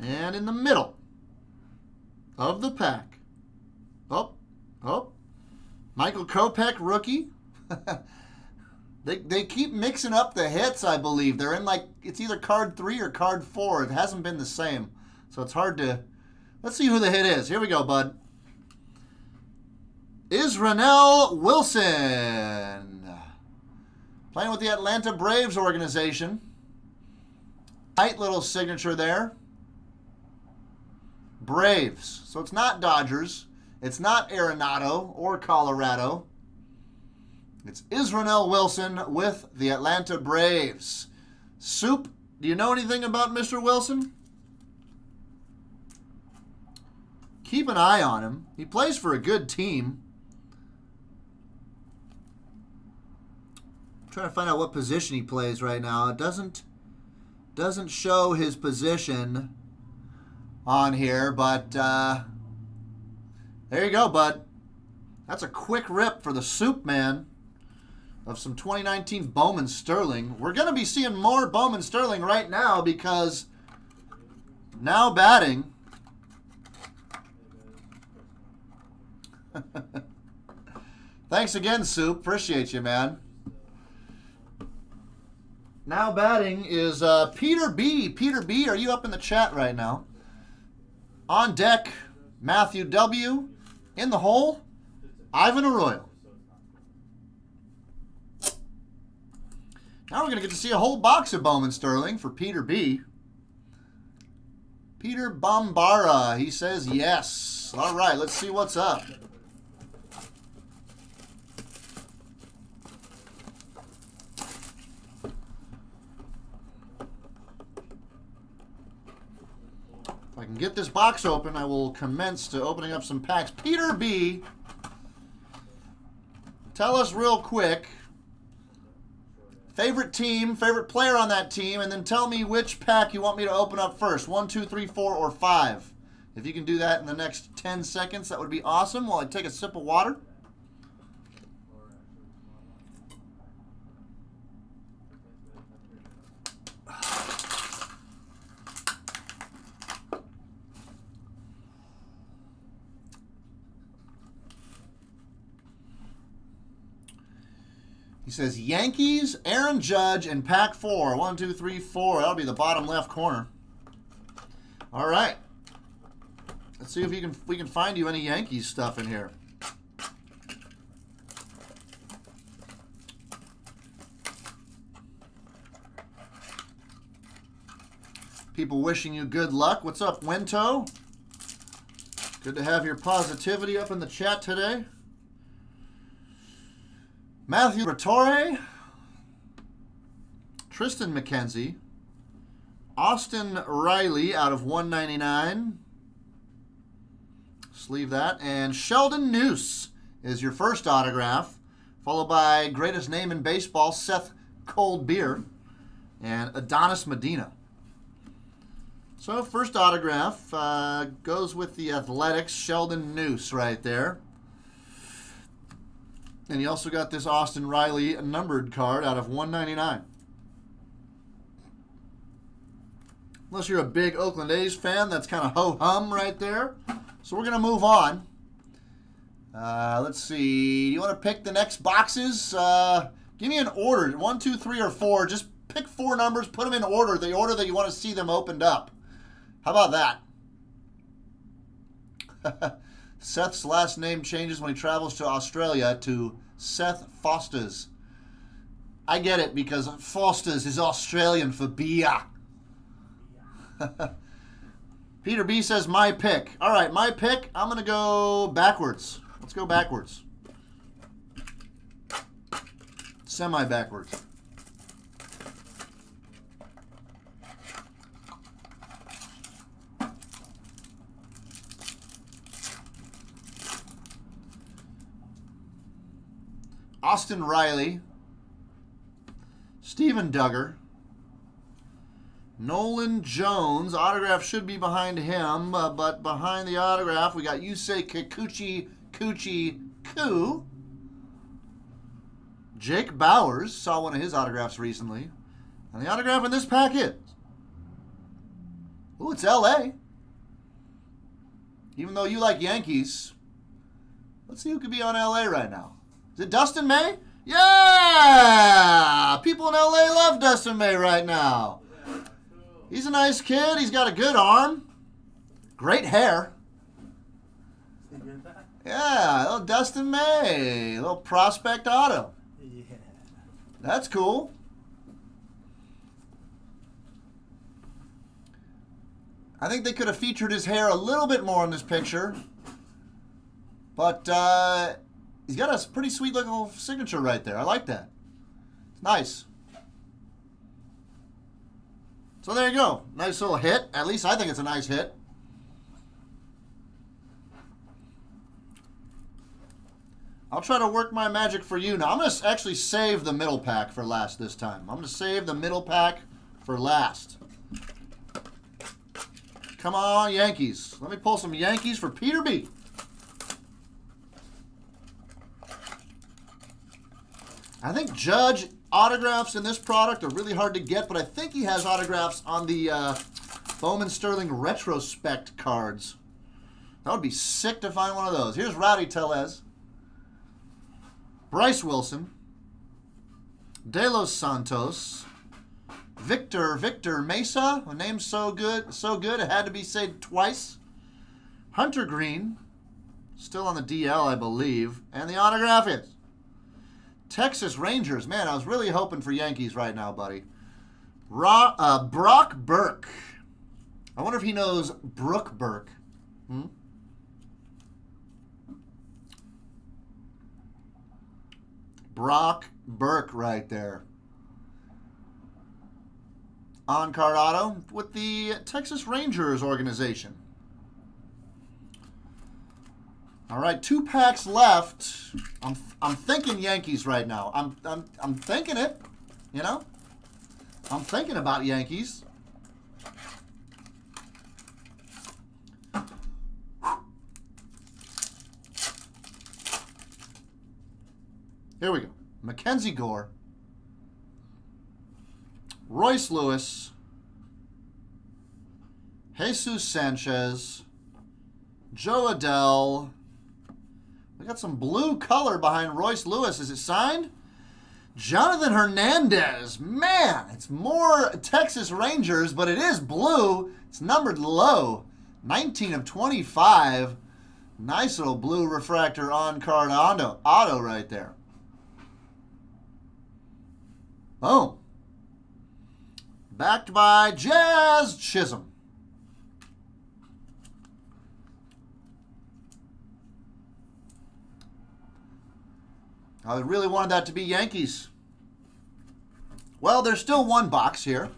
Speaker 1: And in the middle of the pack, oh, oh, Michael Kopech, rookie. they, they keep mixing up the hits, I believe. They're in like, it's either card three or card four. It hasn't been the same. So it's hard to, let's see who the hit is. Here we go, bud. Israel Wilson. Playing with the Atlanta Braves organization. Tight little signature there. Braves. So it's not Dodgers. It's not Arenado or Colorado. It's Israel Wilson with the Atlanta Braves. Soup, do you know anything about Mr. Wilson? Keep an eye on him. He plays for a good team. I'm trying to find out what position he plays right now. It doesn't doesn't show his position on here, but uh, there you go, bud. That's a quick rip for the soup man of some 2019 Bowman Sterling. We're going to be seeing more Bowman Sterling right now because now batting. Thanks again, Soup. Appreciate you, man. Now batting is uh, Peter B. Peter B, are you up in the chat right now? On deck, Matthew W. In the hole, Ivan Arroyo. Now we're going to get to see a whole box of Bowman Sterling for Peter B. Peter Bombara, he says yes. All right, let's see what's up. If I can get this box open, I will commence to opening up some packs. Peter B. Tell us real quick favorite team, favorite player on that team, and then tell me which pack you want me to open up first. One, two, three, four, or five. If you can do that in the next 10 seconds, that would be awesome while I take a sip of water. Says Yankees, Aaron Judge, and pack four. One, two, three, four. That'll be the bottom left corner. All right. Let's see if we can we can find you any Yankees stuff in here. People wishing you good luck. What's up, Winto? Good to have your positivity up in the chat today. Matthew Rattore, Triston McKenzie, Austin Riley out of 199. Sleeve that. And Sheldon Neuse is your first autograph, followed by greatest name in baseball, Seth Cold Beer, and Adonis Medina. So first autograph uh, goes with the Athletics, Sheldon Neuse right there. And you also got this Austin Riley numbered card out of 199. Unless you're a big Oakland A's fan, that's kind of ho-hum right there. So we're going to move on. Uh, let's see. Do you want to pick the next boxes? Uh, give me an order. One, two, three, or four. Just pick four numbers. Put them in order. The order that you want to see them opened up. How about that? Seth's last name changes when he travels to Australia to Seth Foster's. I get it because Foster's is Australian for beer. Peter B says my pick. All right, my pick. I'm going to go backwards. Let's go backwards. Semi backwards. Austin Riley, Steven Duggar, Nolan Jones. Autograph should be behind him, uh, but behind the autograph, we got Yusei Kikuchi Kuchi Ku. Jake Bauers Saw one of his autographs recently. And the autograph in this pack is. Ooh, it's LA. Even though you like Yankees, let's see who could be on LA right now. Is it Dustin May? Yeah! People in LA love Dustin May right now. He's a nice kid. He's got a good arm. Great hair. Yeah, little Dustin May. Little prospect auto.
Speaker 3: Yeah.
Speaker 1: That's cool. I think they could have featured his hair a little bit more in this picture. But uh, he's got a pretty sweet little signature right there. I like that. It's nice. So there you go. Nice little hit. At least I think it's a nice hit. I'll try to work my magic for you now. I'm going to actually save the middle pack for last this time. I'm going to save the middle pack for last. Come on, Yankees. Let me pull some Yankees for Peter B. I think Judge autographs in this product are really hard to get, but I think he has autographs on the uh, Bowman Sterling Retrospect cards. That would be sick to find one of those. Here's Rowdy Tellez. Bryce Wilson. De Los Santos. Victor Victor Mesa. A name so good, so good it had to be said twice. Hunter Greene. Still on the DL, I believe. And the autograph is Texas Rangers. Man, I was really hoping for Yankees right now, buddy. Ra uh, Brock Burke. I wonder if he knows Brooke Burke. Hmm? Brock Burke right there. On card auto with the Texas Rangers organization. All right, two packs left. I'm I'm thinking Yankees right now. I'm I'm I'm thinking it, you know? I'm thinking about Yankees. Here we go. Mackenzie Gore. Royce Lewis. Jesus Sanchez. Jo Adell. We got some blue color behind Royce Lewis. Is it signed? Jonathan Hernandez. Man, it's more Texas Rangers, but it is blue. It's numbered low. 19 of 25. Nice little blue refractor on card auto, auto right there. Boom. Backed by Jazz Chisholm. I really wanted that to be Yankees. Well, there's still one box here,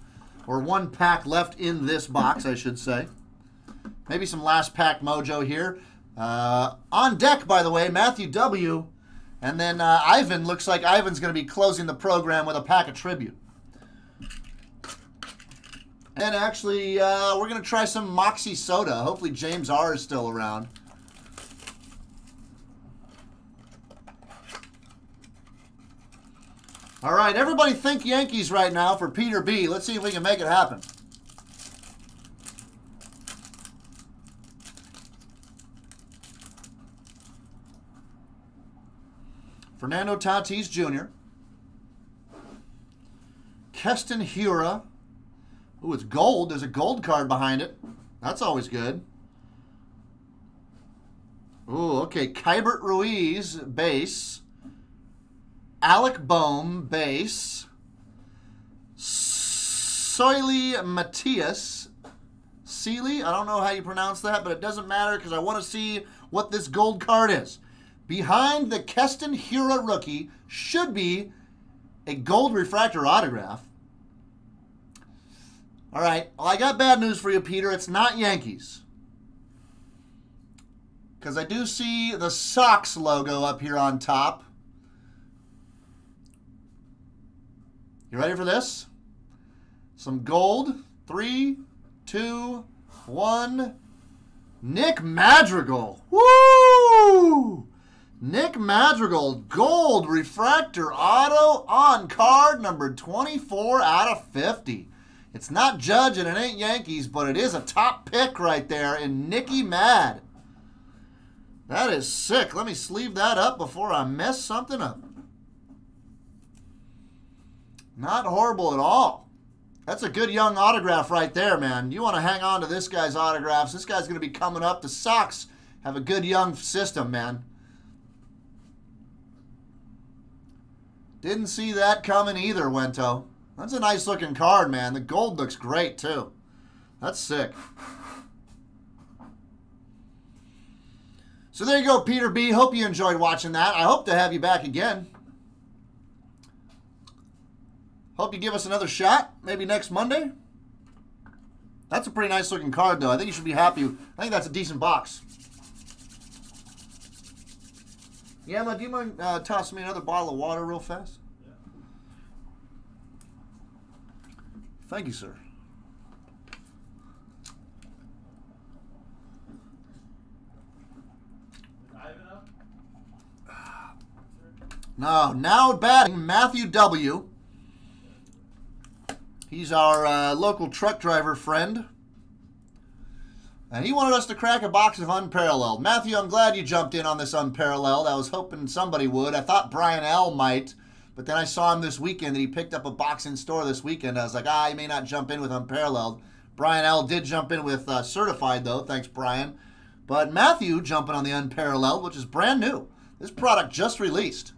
Speaker 1: or one pack left in this box, I should say. Maybe some last pack mojo here. Uh, on deck, by the way, Matthew W. And then uh, Ivan looks like Ivan's going to be closing the program with a pack of tribute. And actually, uh, we're going to try some Moxie Soda. Hopefully, James R. is still around. All right, everybody think Yankees right now for Peter B. Let's see if we can make it happen. Fernando Tatis Jr. Keston Hiura. Ooh, it's gold. There's a gold card behind it. That's always good. Ooh, okay. Keibert Ruiz, base. Alec Bohm, base. Soily Matias. Sealy, I don't know how you pronounce that, but it doesn't matter because I want to see what this gold card is. Behind the Keston Hiura rookie should be a gold refractor autograph. All right, well, I got bad news for you, Peter. It's not Yankees. Because I do see the Sox logo up here on top. You ready for this? Some gold. Three, two, one. Nick Madrigal. Woo! Nick Madrigal, gold refractor auto on card number 24 out of 50. It's not Judge and it ain't Yankees, but it is a top pick right there in Nicky Mad. That is sick. Let me sleeve that up before I mess something up. Not horrible at all. That's a good young autograph right there, man. You want to hang on to this guy's autographs. This guy's going to be coming up. The Sox have a good young system, man. Didn't see that coming either, Wento. That's a nice looking card, man. The gold looks great, too. That's sick. So there you go, Peter B. Hope you enjoyed watching that. I hope to have you back again. Hope you give us another shot, maybe next Monday. That's a pretty nice looking card, though. I think you should be happy. I think that's a decent box. Yama, do you mind uh, tossing me another bottle of water real fast? Yeah. Thank you, sir. No, now batting Matthew W. He's our uh, local truck driver friend. And he wanted us to crack a box of Unparalleled. Matthew, I'm glad you jumped in on this Unparalleled. I was hoping somebody would. I thought Brian L. might, but then I saw him this weekend that he picked up a box in store this weekend. I was like, ah, he may not jump in with Unparalleled. Brian L. did jump in with uh, Certified, though. Thanks, Brian. But Matthew jumping on the Unparalleled, which is brand new. This product just released.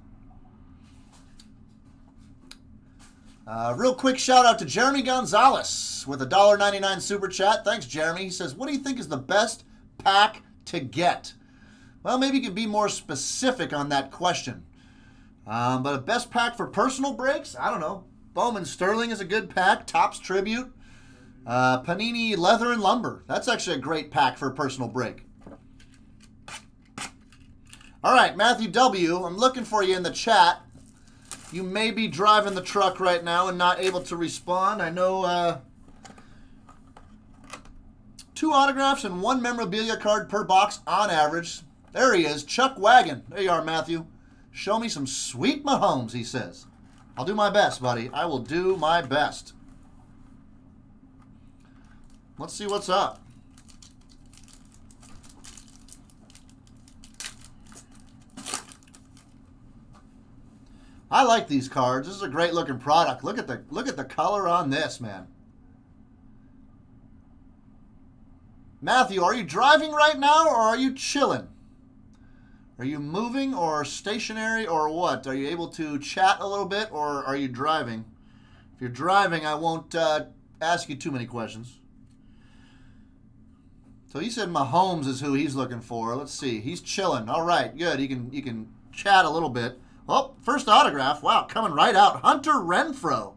Speaker 1: Uh, real quick shout out to Jeremy Gonzalez with a $1.99 super chat. Thanks, Jeremy. He says, What do you think is the best pack to get? Well, maybe you could be more specific on that question. Um, but a best pack for personal breaks? I don't know. Bowman Sterling is a good pack. Topps Tribute. Uh, Panini Leather and Lumber. That's actually a great pack for a personal break. All right, Matthew W., I'm looking for you in the chat. You may be driving the truck right now and not able to respond. I know uh, two autographs and one memorabilia card per box on average. There he is, Chuck Wagon. There you are, Matthew. Show me some sweet Mahomes, he says. I'll do my best, buddy. I will do my best. Let's see what's up. I like these cards. This is a great looking product. Look at the look at the color on this, man. Matthew, are you driving right now or are you chilling? Are you moving or stationary or what? Are you able to chat a little bit or are you driving? If you're driving, I won't uh, ask you too many questions. So he said Mahomes is who he's looking for. Let's see. He's chilling. All right, good. You can you can chat a little bit. Oh, first autograph. Wow, coming right out. Hunter Renfro.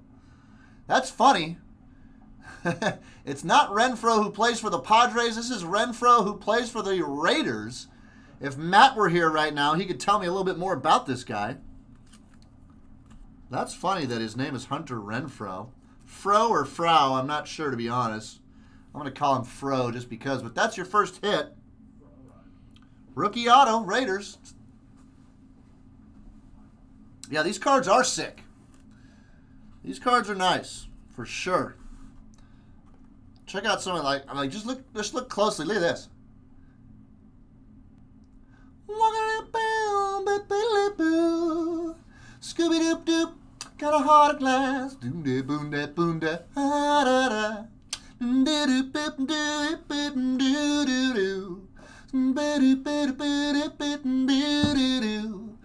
Speaker 1: That's funny. it's not Renfro who plays for the Padres. This is Renfro who plays for the Raiders. If Matt were here right now, he could tell me a little bit more about this guy. That's funny that his name is Hunter Renfro. Fro or Frau, I'm not sure to be honest. I'm going to call him Fro just because, but that's your first hit. Rookie auto, Raiders. Yeah, these cards are sick. These cards are nice, for sure. Check out some of like I'm like just look just look closely. Look at this. Scooby Doop Doop, got a heart of glass. Doom da boom da boom da ah da da. Do do bip do bip do do do. Boo boo boo boo boo do. Boo boo boo boo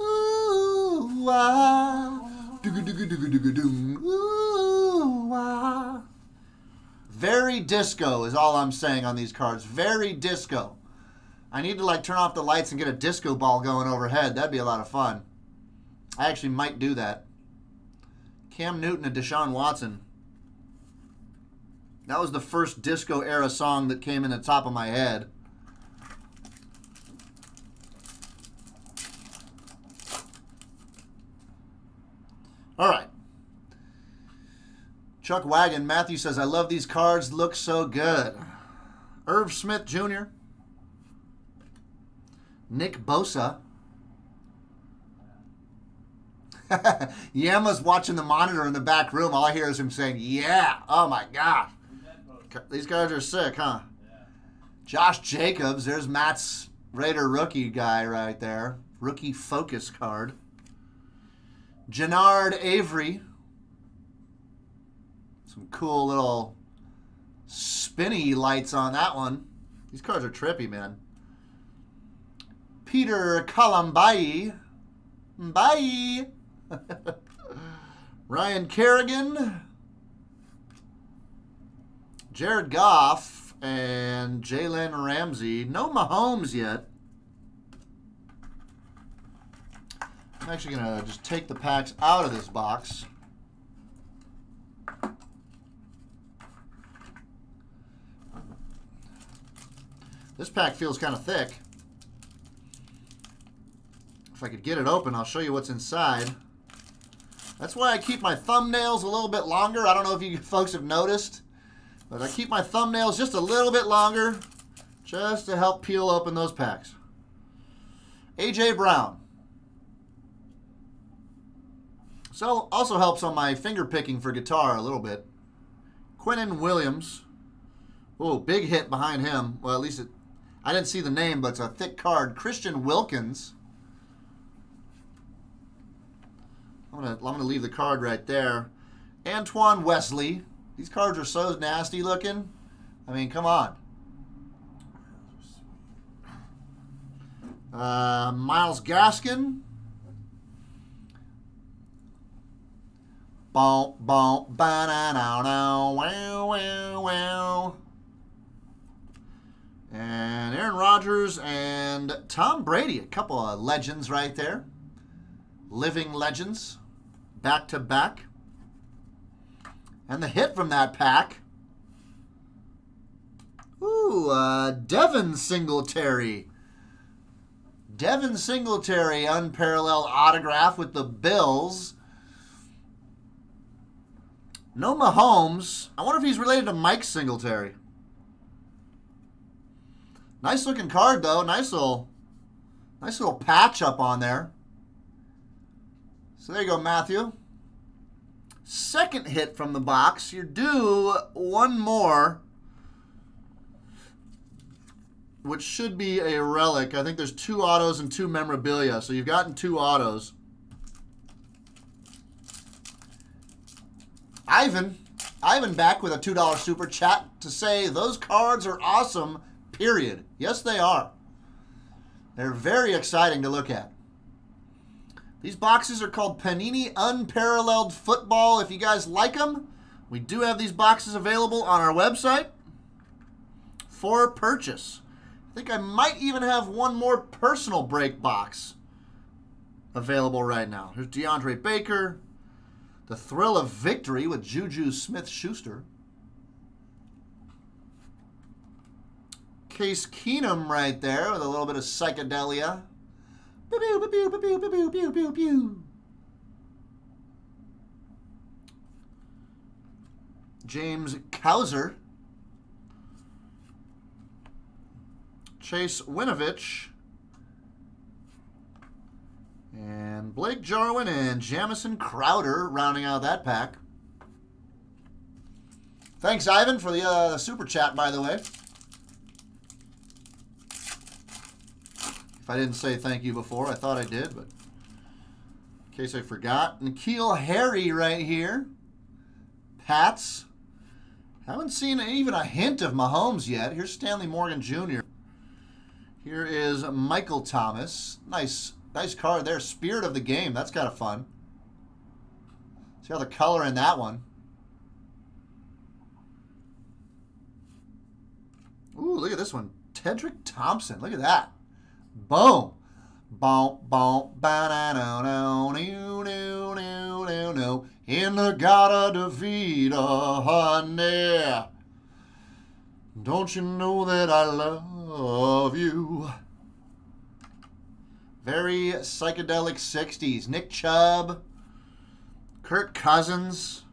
Speaker 1: Ooh, wow. Ooh, wow. Very disco is all I'm saying on these cards. Very disco. I need to like turn off the lights and get a disco ball going overhead. That'd be a lot of fun. I actually might do that. Cam Newton and Deshaun Watson. That was the first disco era song that came in the top of my head. All right. Chuck Wagon, Matthew says, I love these cards. Look so good. Irv Smith Jr. Nick Bosa. Yama's watching the monitor in the back room. All I hear is him saying, Yeah. Oh my gosh. These guys are sick, huh? Josh Jacobs. There's Matt's Raider rookie guy right there. Rookie focus card. Genard Avery. Some cool little spinny lights on that one. These cards are trippy, man. Peter Colombai. Bye. Ryan Kerrigan. Jared Goff and Jalen Ramsey. No Mahomes yet. I'm actually going to just take the packs out of this box. This pack feels kind of thick. If I could get it open, I'll show you what's inside. That's why I keep my thumbnails a little bit longer. I don't know if you folks have noticed, but I keep my thumbnails just a little bit longer just to help peel open those packs. A.J. Brown. So also helps on my finger picking for guitar a little bit. Quinnen Williams. Oh, big hit behind him. Well, at least it, I didn't see the name, but it's a thick card. Christian Wilkins. I'm gonna I'm gonna leave the card right there. Antoine Wesley. These cards are so nasty looking. I mean, come on. Uh, Myles Gaskin. Wow, wow, wow. And Aaron Rodgers and Tom Brady, a couple of legends right there. Living legends, back to back. And the hit from that pack. Ooh, uh, Devin Singletary. Devin Singletary, unparalleled autograph with the Bills. No Mahomes. I wonder if he's related to Mike Singletary. Nice looking card though. Nice little, nice little patch up on there. So there you go, Matthew. Second hit from the box. You're due one more, which should be a relic. I think there's two autos and two memorabilia. So you've gotten two autos. Ivan, Ivan back with a $2 super chat to say those cards are awesome, period. Yes, they are. They're very exciting to look at. These boxes are called Panini Unparalleled Football. If you guys like them, we do have these boxes available on our website. for purchase. I think I might even have one more personal break box available right now. Here's DeAndre Baker. The Thrill of Victory with Juju Smith Schuster. Case Keenum right there with a little bit of psychedelia. Pew, pew, pew, pew, pew, pew, pew, pew. James Cowser. Chase Winovich. And Blake Jarwin and Jamison Crowder rounding out that pack. Thanks, Ivan, for the uh, super chat, by the way. If I didn't say thank you before, I thought I did, but in case I forgot. N'Keal Harry right here. Pats. Haven't seen even a hint of Mahomes yet. Here's Stanley Morgan Jr. Here is Michael Thomas. Nice, nice card there. Spirit of the game. That's kind of fun. See how the color in that one. Ooh, look at this one. Tedric Thompson. Look at that. Boom. Boom, boom, ba no no no no no no in the Gadda-Da-Vida, honey. Don't you know that I love you? Very psychedelic 60s. Nick Chubb, Kirk Cousins,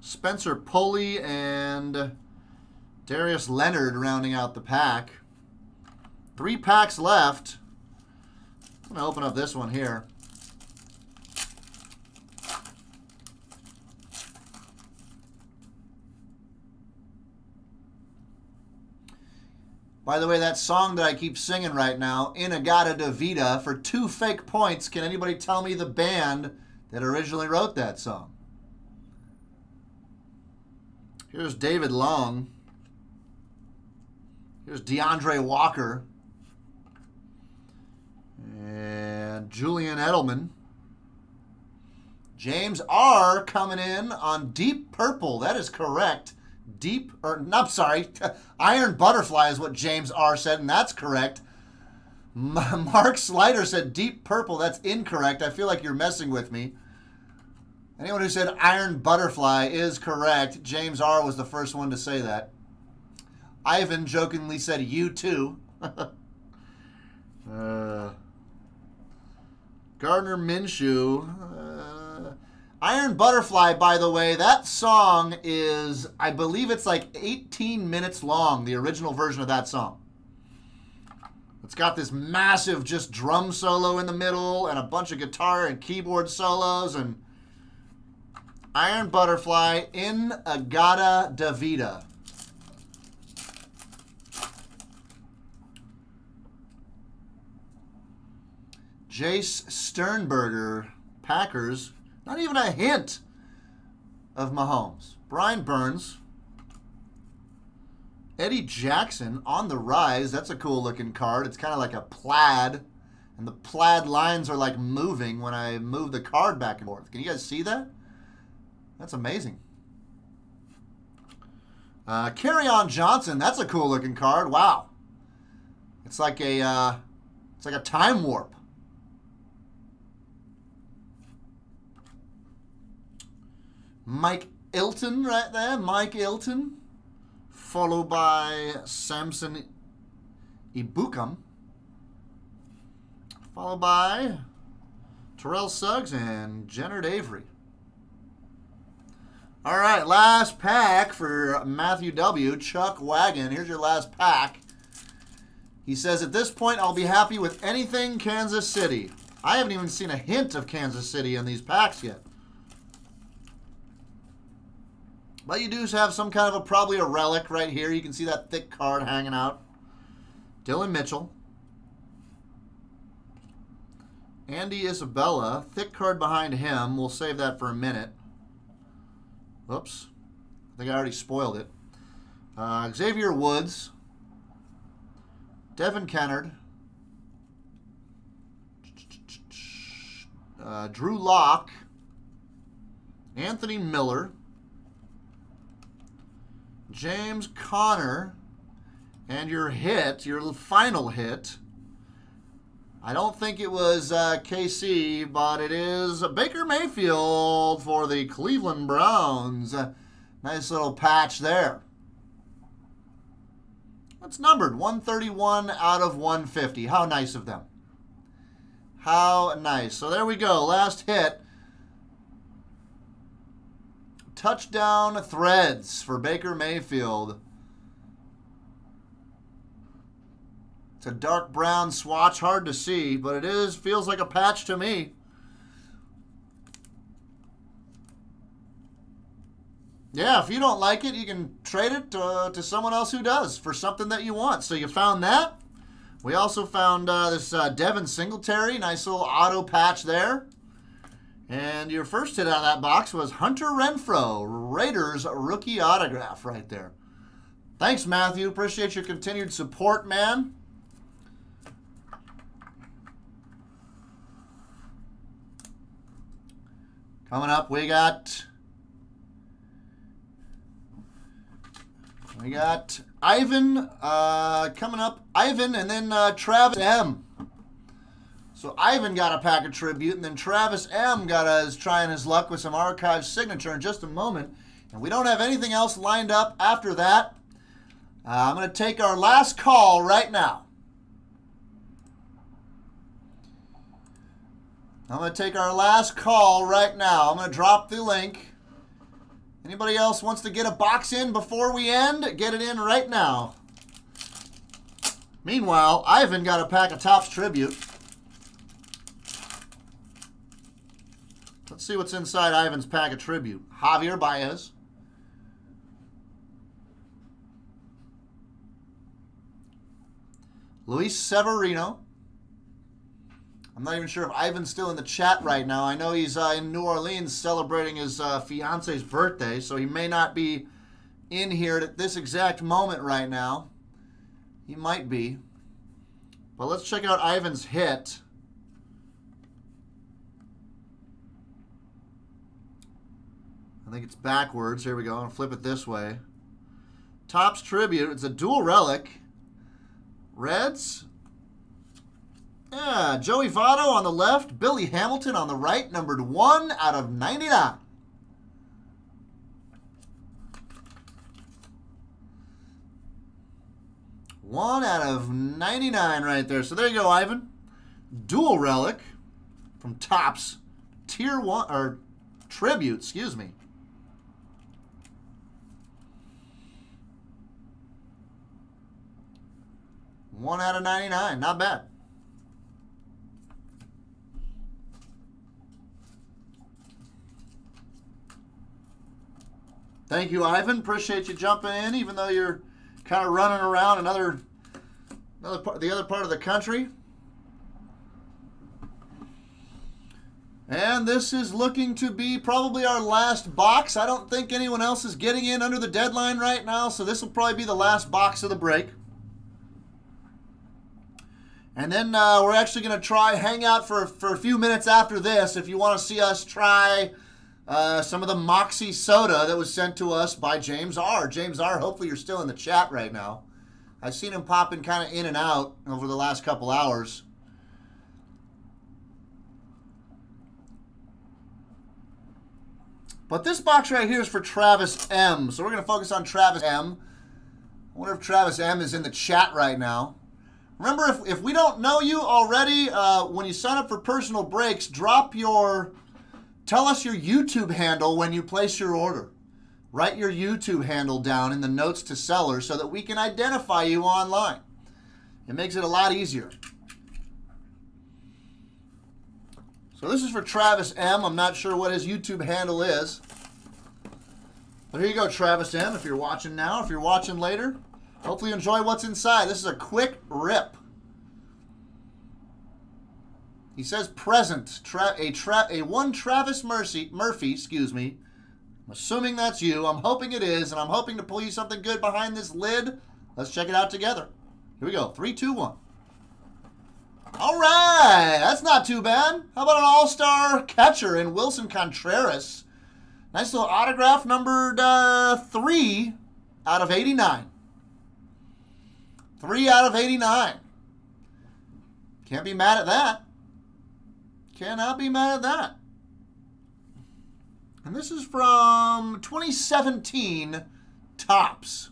Speaker 1: Spencer Pulley, and Darius Leonard rounding out the pack. Three packs left. I'm going to open up this one here. By the way, that song that I keep singing right now, In-A-Gadda-Da-Vida, for two fake points, can anybody tell me the band that originally wrote that song? Here's David Long. Here's DeAndre Walker. And Julian Edelman. James R. coming in on Deep Purple. That is correct. Deep, or no, I'm sorry, Iron Butterfly is what James R. said, and that's correct. Mark Slider said Deep Purple. That's incorrect. I feel like you're messing with me. Anyone who said Iron Butterfly is correct. James R. was the first one to say that. Ivan jokingly said you too. uh, Gardner Minshew. Uh, Iron Butterfly, by the way, that song is, I believe it's like 18 minutes long, the original version of that song. It's got this massive just drum solo in the middle and a bunch of guitar and keyboard solos and Iron Butterfly In-A-Gadda-Da-Vida. Jace Sternberger, Packers. Not even a hint of Mahomes. Brian Burns. Eddie Jackson on the rise. That's a cool looking card. It's kind of like a plaid. And the plaid lines are like moving when I move the card back and forth. Can you guys see that? That's amazing. Uh, On Johnson. That's a cool looking card. Wow. It's like a, uh, it's like a time warp. Mike Hilton right there. Mike Hilton. Followed by Samson Ebukam. Followed by Terrell Suggs and Genard Avery. All right, last pack for Matthew W. Chuck Wagon. Here's your last pack. He says, at this point, I'll be happy with anything Kansas City. I haven't even seen a hint of Kansas City in these packs yet. But you do have some kind of a, probably a relic right here. You can see that thick card hanging out. Dillon Mitchell. Andy Isabella. Thick card behind him. We'll save that for a minute. Oops. I think I already spoiled it. Uh, Xavier Woods. Devin Kennard. Uh, Drew Lock. Anthony Miller. James Conner And your hit, your final hit. I don't think it was uh, KC, but it is Baker Mayfield for the Cleveland Browns. Nice little patch there. It's numbered 131 out of 150. How nice of them. How nice. So there we go. Last hit. Touchdown threads for Baker Mayfield. It's a dark brown swatch, hard to see, but it is feels like a patch to me. Yeah, if you don't like it, you can trade it to, to someone else who does for something that you want. So you found that. We also found uh, this uh, Devin Singletary, nice little auto patch there. And your first hit out of that box was Hunter Renfro, Raiders rookie autograph right there. Thanks, Matthew. Appreciate your continued support, man. Coming up, we got we got Ivan uh, coming up. Ivan and then uh, Travis M. So Ivan got a pack of tribute, and then Travis M got us trying his luck with some archive signature in just a moment. And we don't have anything else lined up after that. Uh, I'm going to take our last call right now. I'm going to take our last call right now. I'm going to drop the link. Anybody else wants to get a box in before we end? Get it in right now. Meanwhile, Ivan got a pack of Topps Tribute. Let's see what's inside Ivan's pack of Tribute. Javier Baez. Luis Severino. I'm not even sure if Ivan's still in the chat right now. I know he's uh, in New Orleans celebrating his uh, fiance's birthday, so he may not be in here at this exact moment right now. He might be. But let's check out Ivan's hit. I think it's backwards. Here we go. I'll flip it this way. Topps Tribute. It's a dual relic. Reds. Yeah, Joey Votto on the left, Billy Hamilton on the right, numbered 1 out of 99. One out of 99 right there. So there you go, Ivan. Dual relic from Topps. Tier 1, or Tribute, excuse me. One out of 99. Not bad. Thank you, Ivan. Appreciate you jumping in, even though you're kind of running around another, another part, the other part of the country. And this is looking to be probably our last box. I don't think anyone else is getting in under the deadline right now, so this will probably be the last box of the break. And then uh, we're actually going to try hang out for, for a few minutes after this if you want to see us try uh, some of the Moxie soda that was sent to us by James R. James R., hopefully you're still in the chat right now. I've seen him popping kind of in and out over the last couple hours. But this box right here is for Travis M. So we're going to focus on Travis M. I wonder if Travis M is in the chat right now. Remember, if, if we don't know you already, uh, when you sign up for personal breaks, drop your Tell us your YouTube handle when you place your order. Write your YouTube handle down in the notes to sellers so that we can identify you online. It makes it a lot easier. So this is for Travis M. I'm not sure what his YouTube handle is. But here you go, Travis M. If you're watching now, if you're watching later, hopefully you enjoy what's inside. This is a quick rip. He says present. Tra a tra a one Travis Mercy Murphy, excuse me. I'm assuming that's you. I'm hoping it is, and I'm hoping to pull you something good behind this lid. Let's check it out together. Here we go. Three, two, one. All right, that's not too bad. How about an all-star catcher in Willson Contreras? Nice little autograph, numbered uh, three out of 89. 3 out of 89. Can't be mad at that. Cannot be mad at that. And this is from 2017 Topps.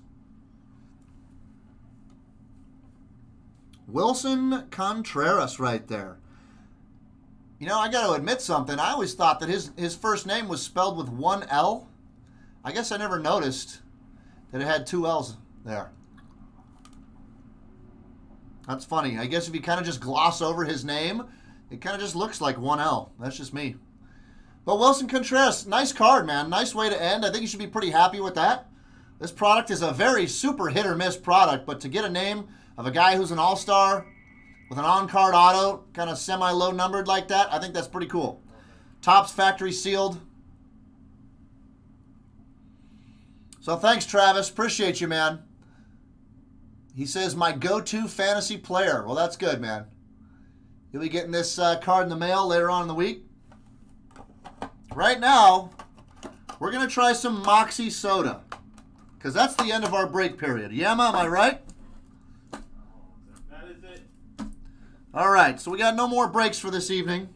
Speaker 1: Willson Contreras right there. You know, I got to admit something. I always thought that his, his first name was spelled with one L. I guess I never noticed that it had two L's there. That's funny. I guess if you kind of just gloss over his name, it kind of just looks like one L. That's just me. But Willson Contreras, nice card, man. Nice way to end. I think you should be pretty happy with that. This product is a very super hit or miss product, but to get a name of a guy who's an all-star with an on-card auto, kind of semi-low numbered like that, I think that's pretty cool. Topps factory sealed. So thanks, Travis. Appreciate you, man. He says, my go-to fantasy player. Well, that's good, man. You'll be getting this uh, card in the mail later on in the week. Right now, we're going to try some Moxie Soda. Because that's the end of our break period. Yama, am I right?
Speaker 3: That is it.
Speaker 1: All right, so we got no more breaks for this evening.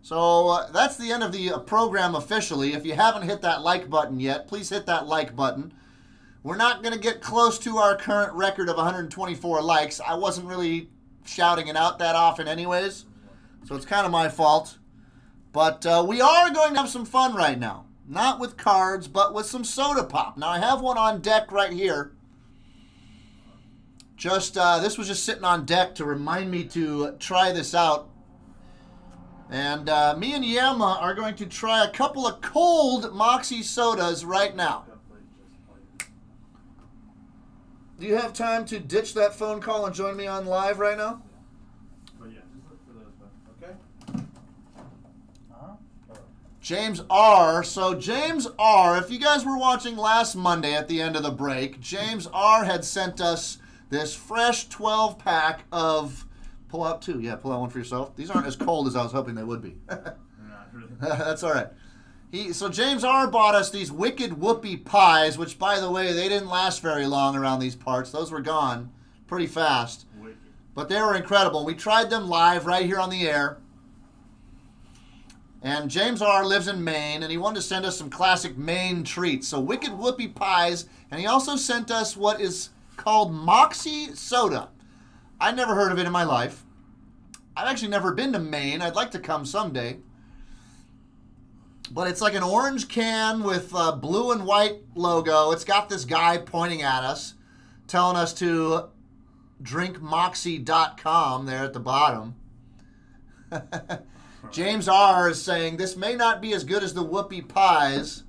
Speaker 1: So uh, that's the end of the uh, program officially. If you haven't hit that like button yet, please hit that like button. We're not going to get close to our current record of 124 likes. I wasn't really shouting it out that often anyways, so it's kind of my fault. But uh, we are going to have some fun right now. Not with cards, but with some soda pop. Now, I have one on deck right here. Just, uh, this was just sitting on deck to remind me to try this out. And uh, me and Yama are going to try a couple of cold Moxie sodas right now. Do you have time to ditch that phone call and join me on live right now?
Speaker 3: But yeah, just look for those. Okay. Uh-huh.
Speaker 1: James R. So James R. If you guys were watching last Monday at the end of the break, James R. had sent us this fresh 12 pack of. Pull out two. Yeah, pull out one for yourself. These aren't as cold as I was hoping they would be. That's all right. He so James R bought us these wicked whoopie pies, which by the way they didn't last very long around these parts. Those were gone pretty fast,
Speaker 3: Wicked.
Speaker 1: but they were incredible. We tried them live right here on the air. And James R lives in Maine, and he wanted to send us some classic Maine treats. So wicked whoopie pies, and he also sent us what is called Moxie soda. I never heard of it in my life. I've actually never been to Maine. I'd like to come someday. But it's like an orange can with a blue and white logo. It's got this guy pointing at us, telling us to drinkmoxie.com there at the bottom. James R is saying this may not be as good as the whoopie pies.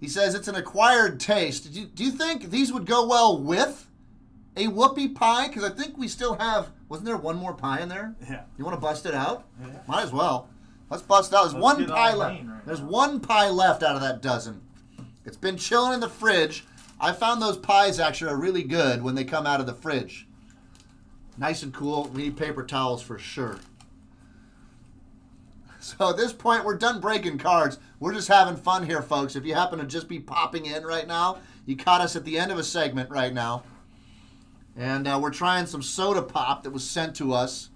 Speaker 1: He says it's an acquired taste. Do you, do you think these would go well with a whoopie pie? Because I think we still have. Wasn't there one more pie in there?
Speaker 3: Yeah.
Speaker 1: You want to bust it out?
Speaker 3: Yeah.
Speaker 1: Might as well. Let's bust out. There's
Speaker 3: Let's
Speaker 1: one pie left.
Speaker 3: right
Speaker 1: There's
Speaker 3: now.
Speaker 1: one pie left out of that dozen. It's been chilling in the fridge. I found those pies actually are really good when they come out of the fridge. Nice and cool. We need paper towels for sure. So at this point, we're done breaking cards. We're just having fun here, folks. If you happen to just be popping in right now, you caught us at the end of a segment right now. And uh, we're trying some soda pop that was sent to us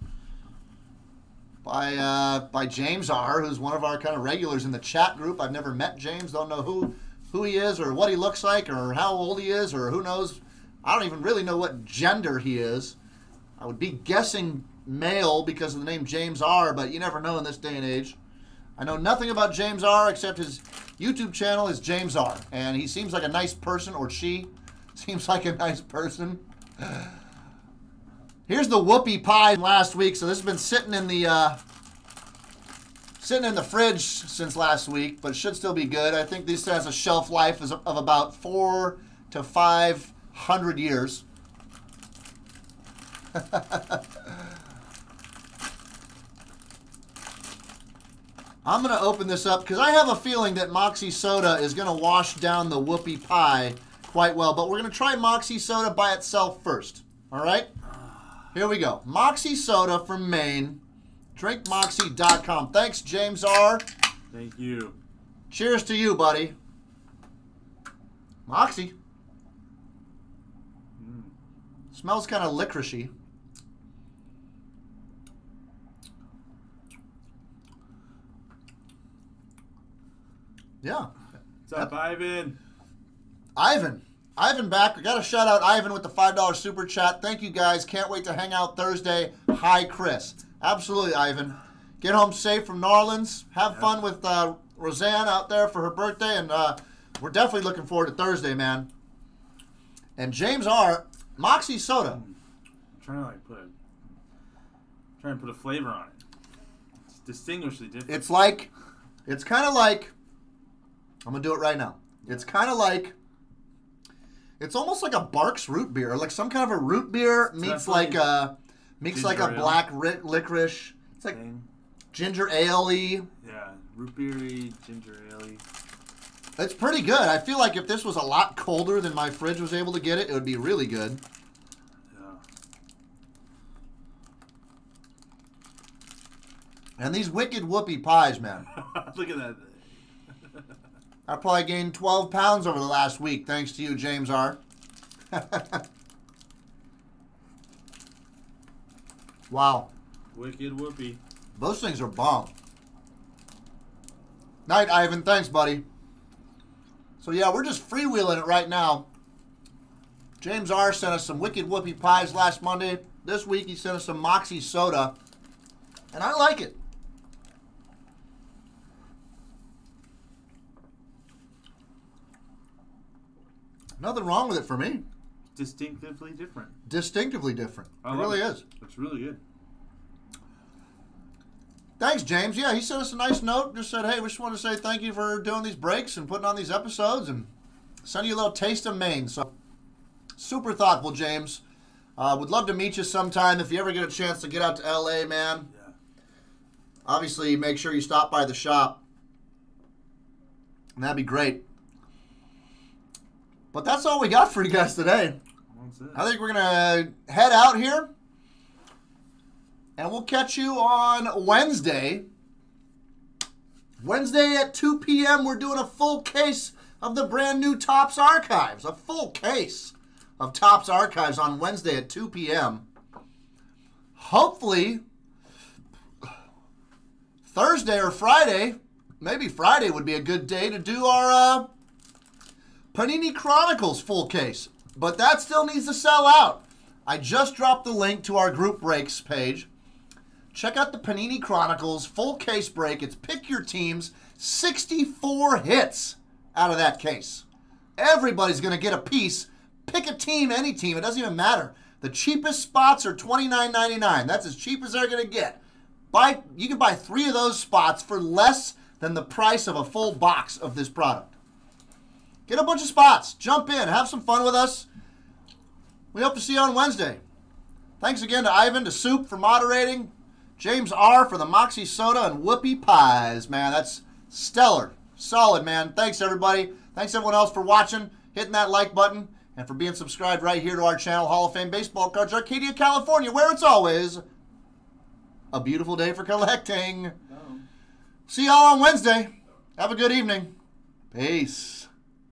Speaker 1: by uh, by James R, who's one of our kind of regulars in the chat group. I've never met James, don't know who who he is or what he looks like or how old he is or who knows. I don't even really know what gender he is. I would be guessing male because of the name James R, but you never know in this day and age. I know nothing about James R except his YouTube channel is James R, and he seems like a nice person, or she seems like a nice person. Here's the whoopie pie last week. So this has been sitting in the uh, sitting in the fridge since last week, but it should still be good. I think this has a shelf life of of about four to five hundred years. I'm going to open this up because I have a feeling that Moxie Soda is going to wash down the whoopie pie quite well. But we're going to try Moxie Soda by itself first. All right? Here we go. Moxie Soda from Maine. DrinkMoxie.com. Thanks, James R.
Speaker 3: Thank you.
Speaker 1: Cheers to you, buddy. Moxie. Hmm. Smells kind of licoricey. Yeah.
Speaker 3: What's up, Ivan?
Speaker 1: Ivan. Ivan back. We got to shout out Ivan with the $5 super chat. Thank you guys. Can't wait to hang out Thursday. Hi, Chris. Absolutely, Ivan. Get home safe from New Orleans. Have fun with uh, Roseanne out there for her birthday. And uh, we're definitely looking forward to Thursday, man. And James R. Moxie Soda.
Speaker 3: I'm trying to like put a, trying to put a flavor on it. It's distinguishedly different.
Speaker 1: It's like, it's kind of like, I'm going to do it right now. It's kind of like, it's almost like a Barq's root beer, like some kind of a root beer meets like a, meets like a
Speaker 3: ale.
Speaker 1: black ri- licorice. It's like
Speaker 3: thing.
Speaker 1: ginger ale
Speaker 3: Yeah, root beery, ginger ale.
Speaker 1: It's pretty good. I feel like if this was a lot colder than my fridge was able to get it, it would be really good.
Speaker 3: Yeah.
Speaker 1: And these wicked whoopie pies, man.
Speaker 3: Look at that.
Speaker 1: I probably gained 12 pounds over the last week, thanks to you, James R. wow.
Speaker 3: Wicked whoopee.
Speaker 1: Those things are bomb. Night, Ivan. Thanks, buddy. So, yeah, we're just freewheeling it right now. James R. sent us some Wicked Whoopie Pies last Monday. This week, he sent us some Moxie Soda. And I like it. Nothing wrong with it for me.
Speaker 3: Distinctively different.
Speaker 1: Distinctively different.
Speaker 3: I
Speaker 1: it really is.
Speaker 3: Looks really good.
Speaker 1: Thanks, James. Yeah, he sent us a nice note. Just said, hey, we just want to say thank you for doing these breaks and putting on these episodes and send you a little taste of Maine. So, super thoughtful, James. Uh, would love to meet you sometime if you ever get a chance to get out to LA, man.
Speaker 3: Yeah.
Speaker 1: Obviously, make sure you stop by the shop. And that'd be great. But that's all we got for you guys today. I think we're going to head out here. And we'll catch you on Wednesday. Wednesday at 2 p.m., we're doing a full case of the brand new Topps Archives. A full case of Topps Archives on Wednesday at 2 p.m. Hopefully, Thursday or Friday, maybe Friday would be a good day to do our uh, Panini Chronicles full case. But that still needs to sell out. I just dropped the link to our group breaks page. Check out the Panini Chronicles full case break. It's pick your teams, 64 hits out of that case. Everybody's going to get a piece. Pick a team, any team. It doesn't even matter. The cheapest spots are $29.99. That's as cheap as they're going to get. Buy, you can buy three of those spots for less than the price of a full box of this product. Get a bunch of spots. Jump in. Have some fun with us. We hope to see you on Wednesday. Thanks again to Ivan, to Soup for moderating. James R. for the Moxie Soda and Whoopie Pies. Man, that's stellar. Solid, man. Thanks, everybody. Thanks, everyone else, for watching, hitting that like button, and for being subscribed right here to our channel, Hall of Fame Baseball Cards, Arcadia, California, where it's always a beautiful day for collecting.
Speaker 3: No.
Speaker 1: See y'all on Wednesday. Have a good evening. Peace.